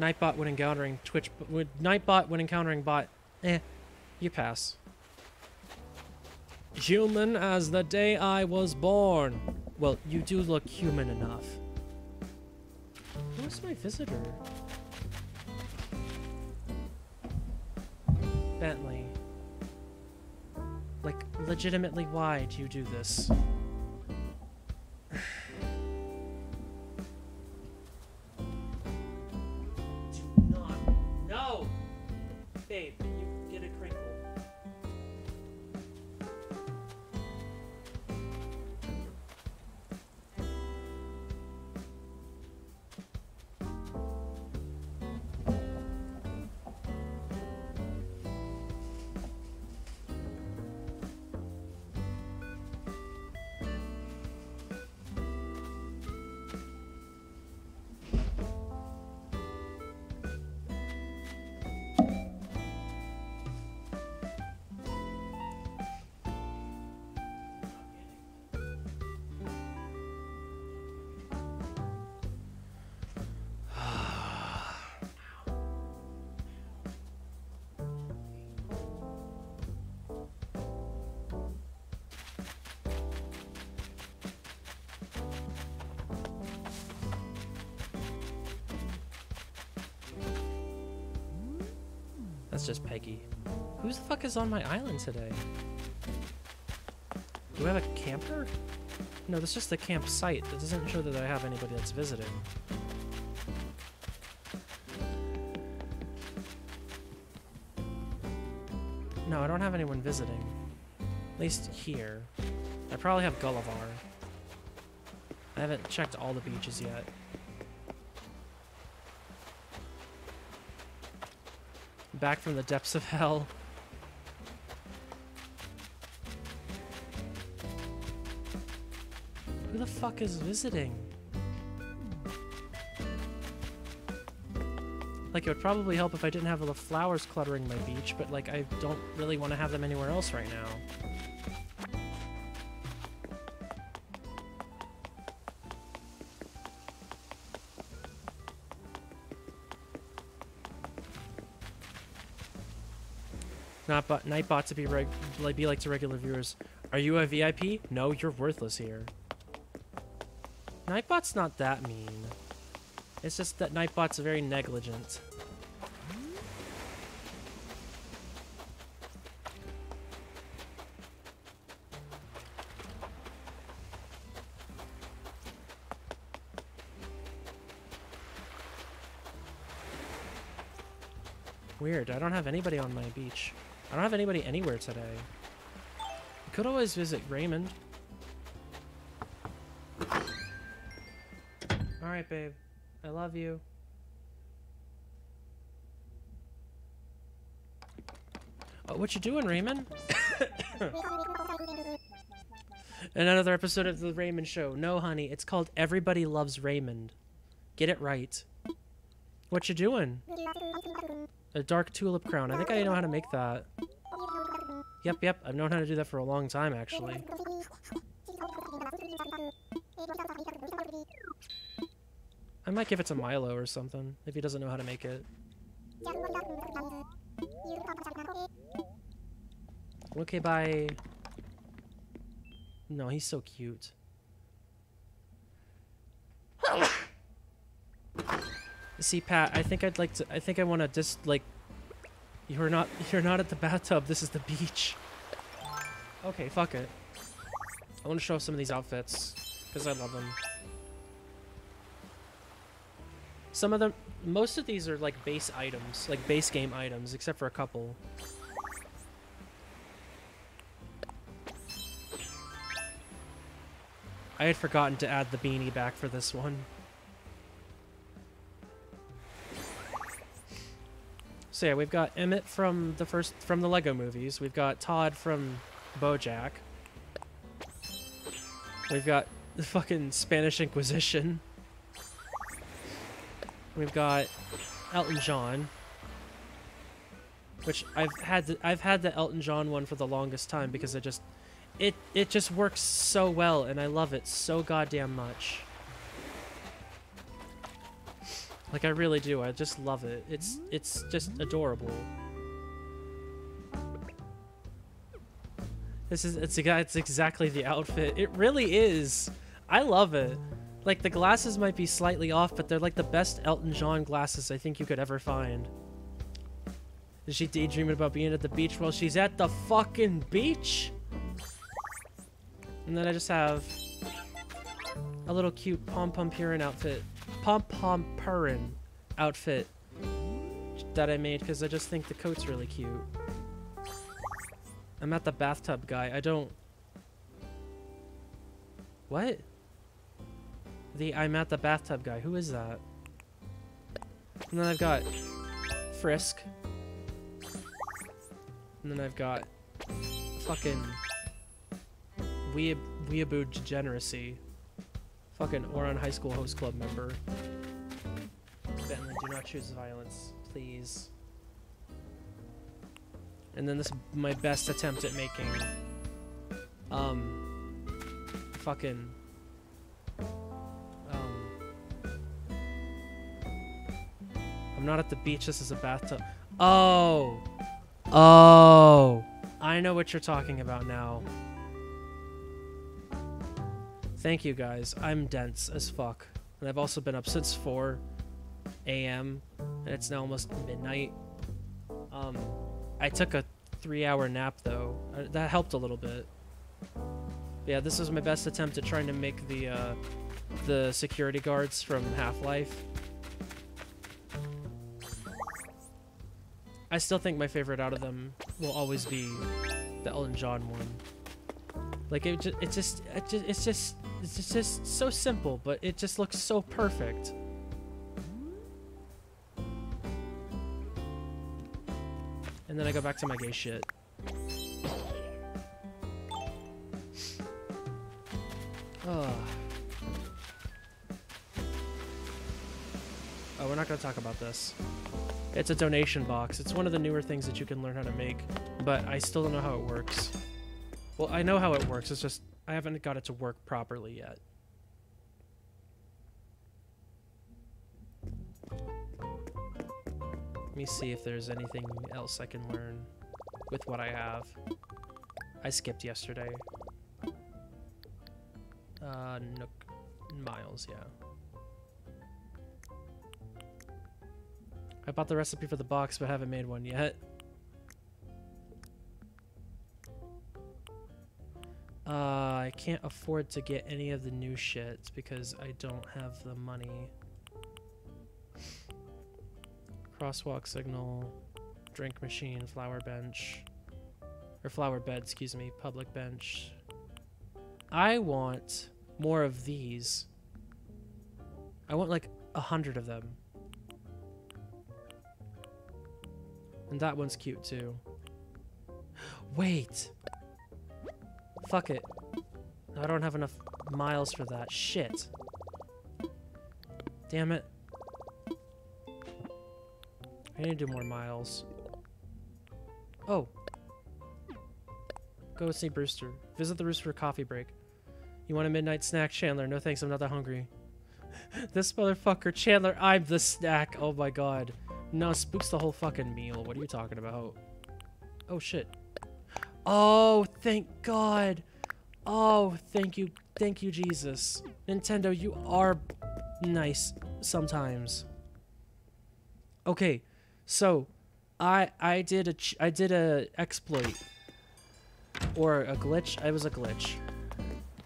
Nightbot when encountering Twitch. Nightbot when encountering bot. Eh, you pass. Human as the day I was born. Well, you do look human enough. Who's my visitor? Legitimately, why do you do this? Is on my island today? Do I have a camper? No, that's just the campsite. That doesn't show that I have anybody that's visiting. No, I don't have anyone visiting. At least here. I probably have Gulliver. I haven't checked all the beaches yet. Back from the depths of hell. Is visiting? Like, it would probably help if I didn't have all the flowers cluttering my beach, but, like, I don't really want to have them anywhere else right now. Not bot, Nightbot to be reg, be like to regular viewers. Are you a VIP? No, you're worthless here. Nightbot's not that mean. It's just that Nightbot's very negligent. Weird, I don't have anybody on my beach. I don't have anybody anywhere today. I could always visit Raymond. Babe. I love you. Oh, what you doing, Raymond? Another episode of the Raymond Show. No, honey, it's called Everybody Loves Raymond. Get it right. What you doing? A dark tulip crown. I think I know how to make that. Yep, yep. I've known how to do that for a long time, actually. I might give it to Milo or something, if he doesn't know how to make it. Okay, bye. No, he's so cute. See, Pat, I think I'd like to. I think I want to just like. You're not. You're not at the bathtub. This is the beach. Okay, fuck it. I want to show off some of these outfits because I love them. Some of them, most of these are like base items, like base game items, except for a couple. I had forgotten to add the beanie back for this one. So yeah, we've got Emmet from the first from the Lego movies. We've got Todd from BoJack. We've got the fucking Spanish Inquisition. We've got Elton John, which I've had the, I've had the Elton John one for the longest time because it just it it just works so well and I love it so goddamn much. Like I really do. I just love it. It's it's just adorable. This is it's it's exactly the outfit. It really is. I love it. Like the glasses might be slightly off, but they're like the best Elton John glasses I think you could ever find. Is she daydreaming about being at the beach? Well, she's at the fucking beach. And then I just have a little cute Pompompurin outfit, pom pom purin outfit that I made because I just think the coat's really cute. I'm at the bathtub guy. I don't. What? The I'm at the bathtub guy. Who is that? And then I've got Frisk. And then I've got fucking Weeb Weeaboo Degeneracy. Fucking Ouran High School Host Club member. Bentley, do not choose violence, please. And then this is my best attempt at making um fucking I'm not at the beach, this is a bathtub. Oh. Oh. I know what you're talking about now. Thank you guys. I'm dense as fuck. And I've also been up since 4 a.m. and it's now almost midnight. Um I took a 3-hour nap though. Uh, that helped a little bit. But yeah, this was my best attempt at trying to make the uh the security guards from Half-Life. I still think my favorite out of them will always be the Elton John one. Like it just, it just, it just, it's just, it's just, so simple, but it just looks so perfect. And then I go back to my gay shit. Oh. Oh, we're not gonna talk about this. It's a donation box. It's one of the newer things that you can learn how to make, but I still don't know how it works. Well, I know how it works. It's just I haven't got it to work properly yet. Let me see if there's anything else I can learn with what I have. I skipped yesterday. Uh, Nook Miles, yeah. I bought the recipe for the box, but haven't made one yet. Uh, I can't afford to get any of the new shit because I don't have the money. Crosswalk signal, drink machine, flower bench, or flower bed, excuse me, public bench. I want more of these. I want like a hundred of them. And that one's cute too. Wait! Fuck it. I don't have enough miles for that. Shit. Damn it. I need to do more miles. Oh. Go see Brewster. Visit the Rooster for coffee break. You want a midnight snack, Chandler? No thanks, I'm not that hungry. this motherfucker, Chandler, I'm the snack. Oh my god. No, spooks the whole fucking meal. What are you talking about? Oh shit. Oh, thank God. Oh, thank you. Thank you, Jesus. Nintendo, you are nice sometimes. Okay, so I I did a I did a exploit or a glitch. It was a glitch.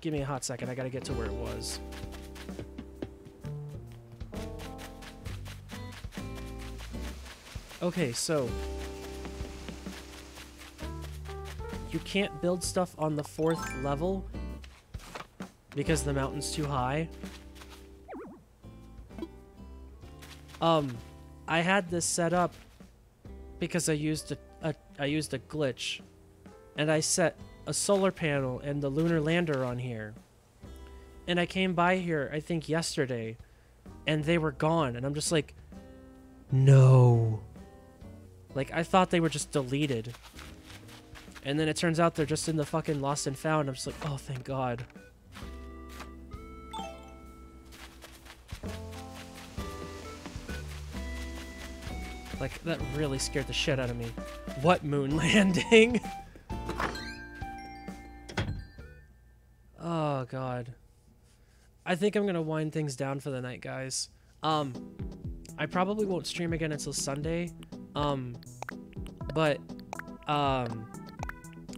Give me a hot second. I gotta get to where it was. Okay, so you can't build stuff on the fourth level because the mountain's too high. Um, I had this set up because I used a, a I used a glitch, and I set a solar panel and the lunar lander on here. And I came by here, I think yesterday, and they were gone, and I'm just like, no. Like I thought they were just deleted. And then it turns out they're just in the fucking lost and found. I'm just like, oh thank God. Like that really scared the shit out of me. What moon landing? oh god. I think I'm gonna wind things down for the night, guys. Um, I probably won't stream again until Sunday. Um, but um,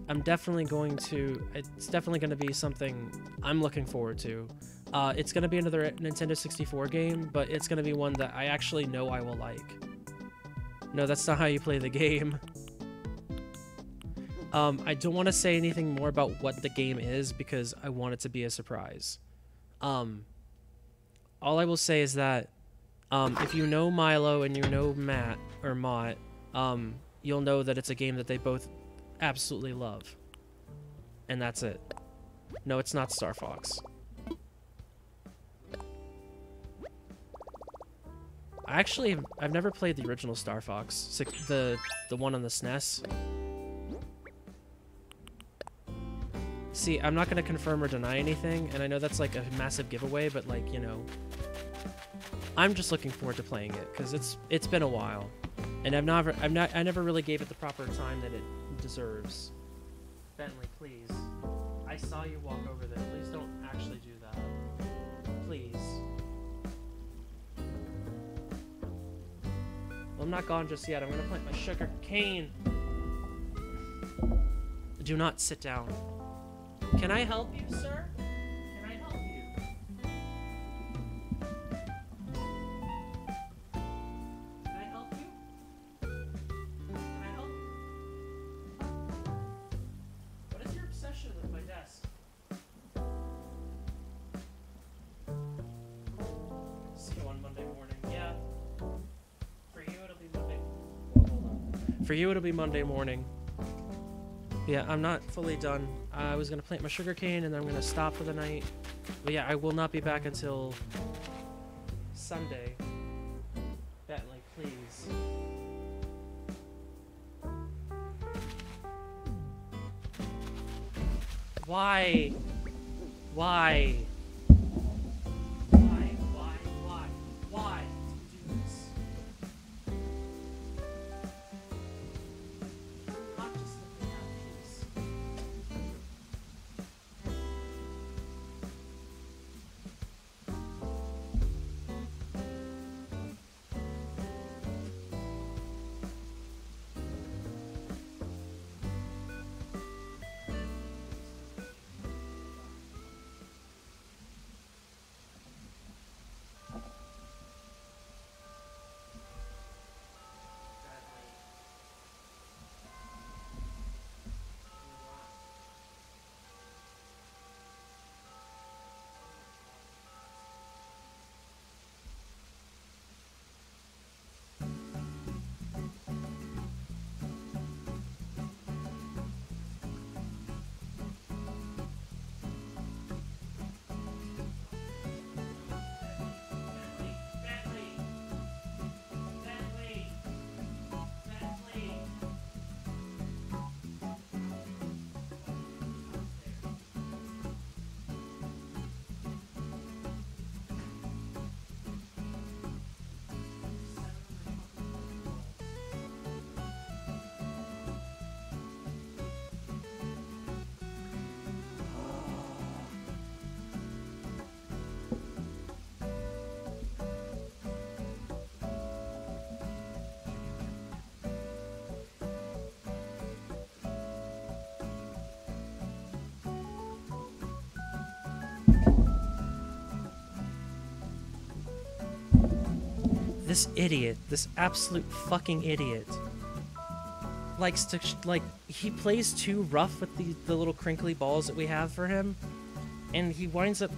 I'm definitely going to. It's definitely going to be something I'm looking forward to. Uh, it's going to be another Nintendo 64 game, but it's going to be one that I actually know I will like. No, that's not how you play the game. Um, I don't want to say anything more about what the game is because I want it to be a surprise. Um, all I will say is that um, if you know Milo and you know Matt or Mott, um, you'll know that it's a game that they both absolutely love. And that's it. No, it's not Star Fox. I actually, I've never played the original Star Fox, the the one on the SNES. See, I'm not gonna confirm or deny anything, and I know that's like a massive giveaway, but like you know, I'm just looking forward to playing it because it's it's been a while, and I've never I've not I never really gave it the proper time that it deserves. Bentley, please. I saw you walk over there. Please don't actually do that. Please. Well, I'm not gone just yet. I'm gonna plant my sugar cane. Do not sit down. Can I help you, sir? For you, it'll be Monday morning. Yeah, I'm not fully done. I was gonna plant my sugarcane and then I'm gonna stop for the night. But yeah, I will not be back until Sunday. Bentley, please. Why? Why? Why? This idiot, this absolute fucking idiot, likes to like he plays too rough with the the little crinkly balls that we have for him, and he winds up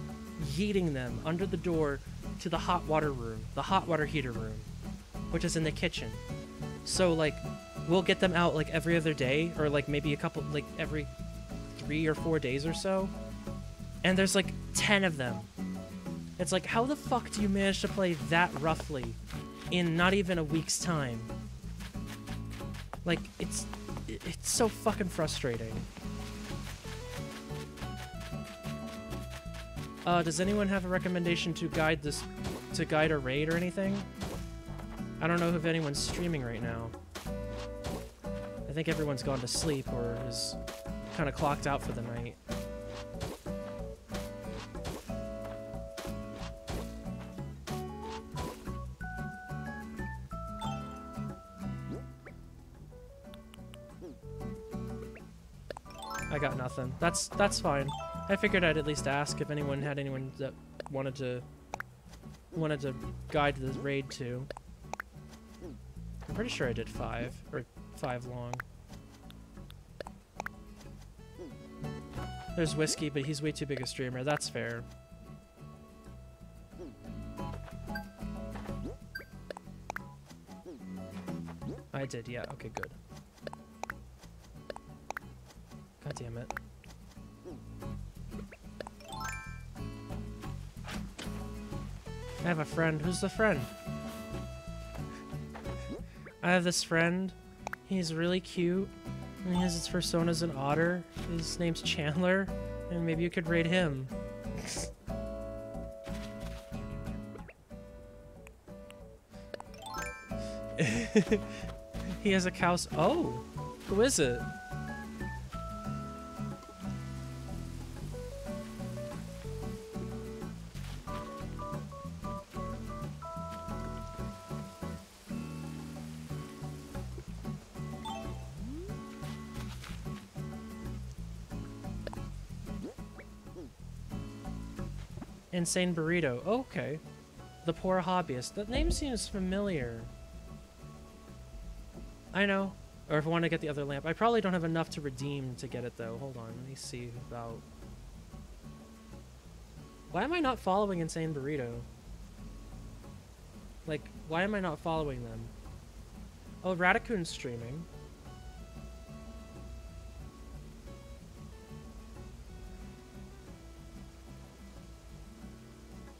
yeeting them under the door to the hot water room, the hot water heater room, which is in the kitchen. So like we'll get them out like every other day or like maybe a couple like every three or four days or so. And there's like 10 of them. It's like, how the fuck do you manage to play that roughly in not even a week's time? Like, it's it's so fucking frustrating. Uh, does anyone have a recommendation to guide this, to guide a raid or anything? I don't know if anyone's streaming right now. I think everyone's gone to sleep or is kind of clocked out for the night. That's that's fine. I figured I'd at least ask if anyone had anyone that wanted to wanted to guide the raid to. I'm pretty sure I did five or five long. There's whiskey, but he's way too big a streamer. That's fair. I did, yeah. Okay, good. I have a friend. Who's the friend? I have this friend. He's really cute. And he has his persona's an otter. His name's Chandler. And maybe you could rate him. he has a cow. Oh! Who is it? Insane Burrito. Okay. The Poor Hobbyist. That name seems familiar. I know. Or if I want to get the other lamp. I probably don't have enough to redeem to get it, though. Hold on. Let me see about... Why am I not following Insane Burrito? Like, why am I not following them? Oh, Radicoon's streaming.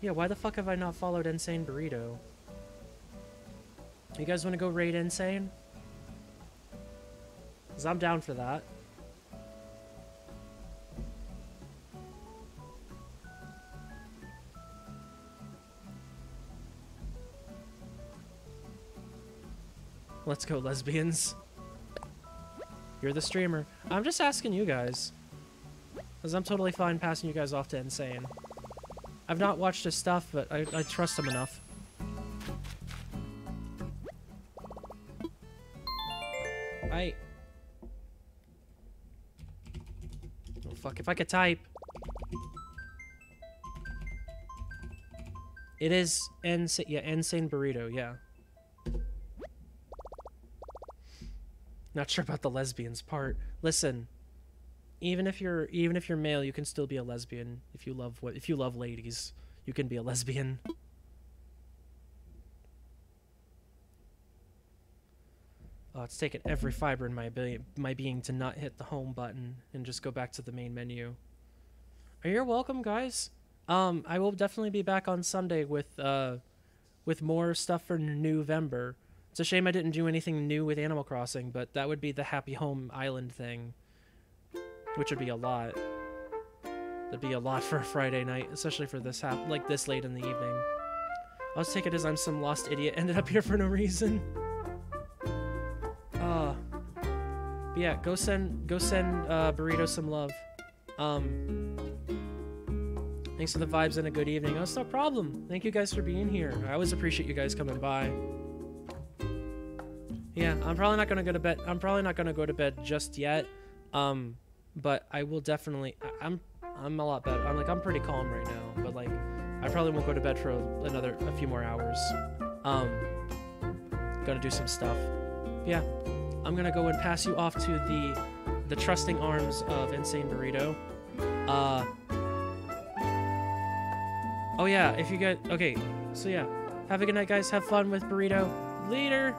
Yeah, why the fuck have I not followed Insane Burrito? You guys want to go raid Insane? Because I'm down for that. Let's go, lesbians. You're the streamer. I'm just asking you guys. Because I'm totally fine passing you guys off to Insane. I've not watched his stuff, but I, I trust him enough. I... Oh, fuck, if I could type. It is insane, yeah, insane burrito, yeah. Not sure about the lesbians part. Listen, even if you're even if you're male, you can still be a lesbian if you love what if you love ladies. You can be a lesbian. Oh, it's taken every fiber in my be my being to not hit the home button and just go back to the main menu. Are you welcome, guys? Um, I will definitely be back on Sunday with uh, with more stuff for November. It's a shame I didn't do anything new with Animal Crossing, but that would be the Happy Home Island thing, which would be a lot. That'd be a lot for a Friday night, especially for this hap like this late in the evening. I'll just take it as I'm some lost idiot ended up here for no reason. Uh, but yeah, go send go send uh, burrito some love. Um, thanks for the vibes and a good evening. Oh, it's no problem. Thank you guys for being here. I always appreciate you guys coming by. Yeah, I'm probably not gonna go to bed. I'm probably not gonna go to bed just yet. Um, but I will definitely. I'm I'm a lot better. I'm like I'm pretty calm right now. But like, I probably won't go to bed for another a few more hours. Um, gonna do some stuff. Yeah, I'm gonna go and pass you off to the the trusting arms of Insane Burrito. Uh. Oh yeah, if you get okay, so yeah, have a good night, guys. Have fun with Burrito. Later.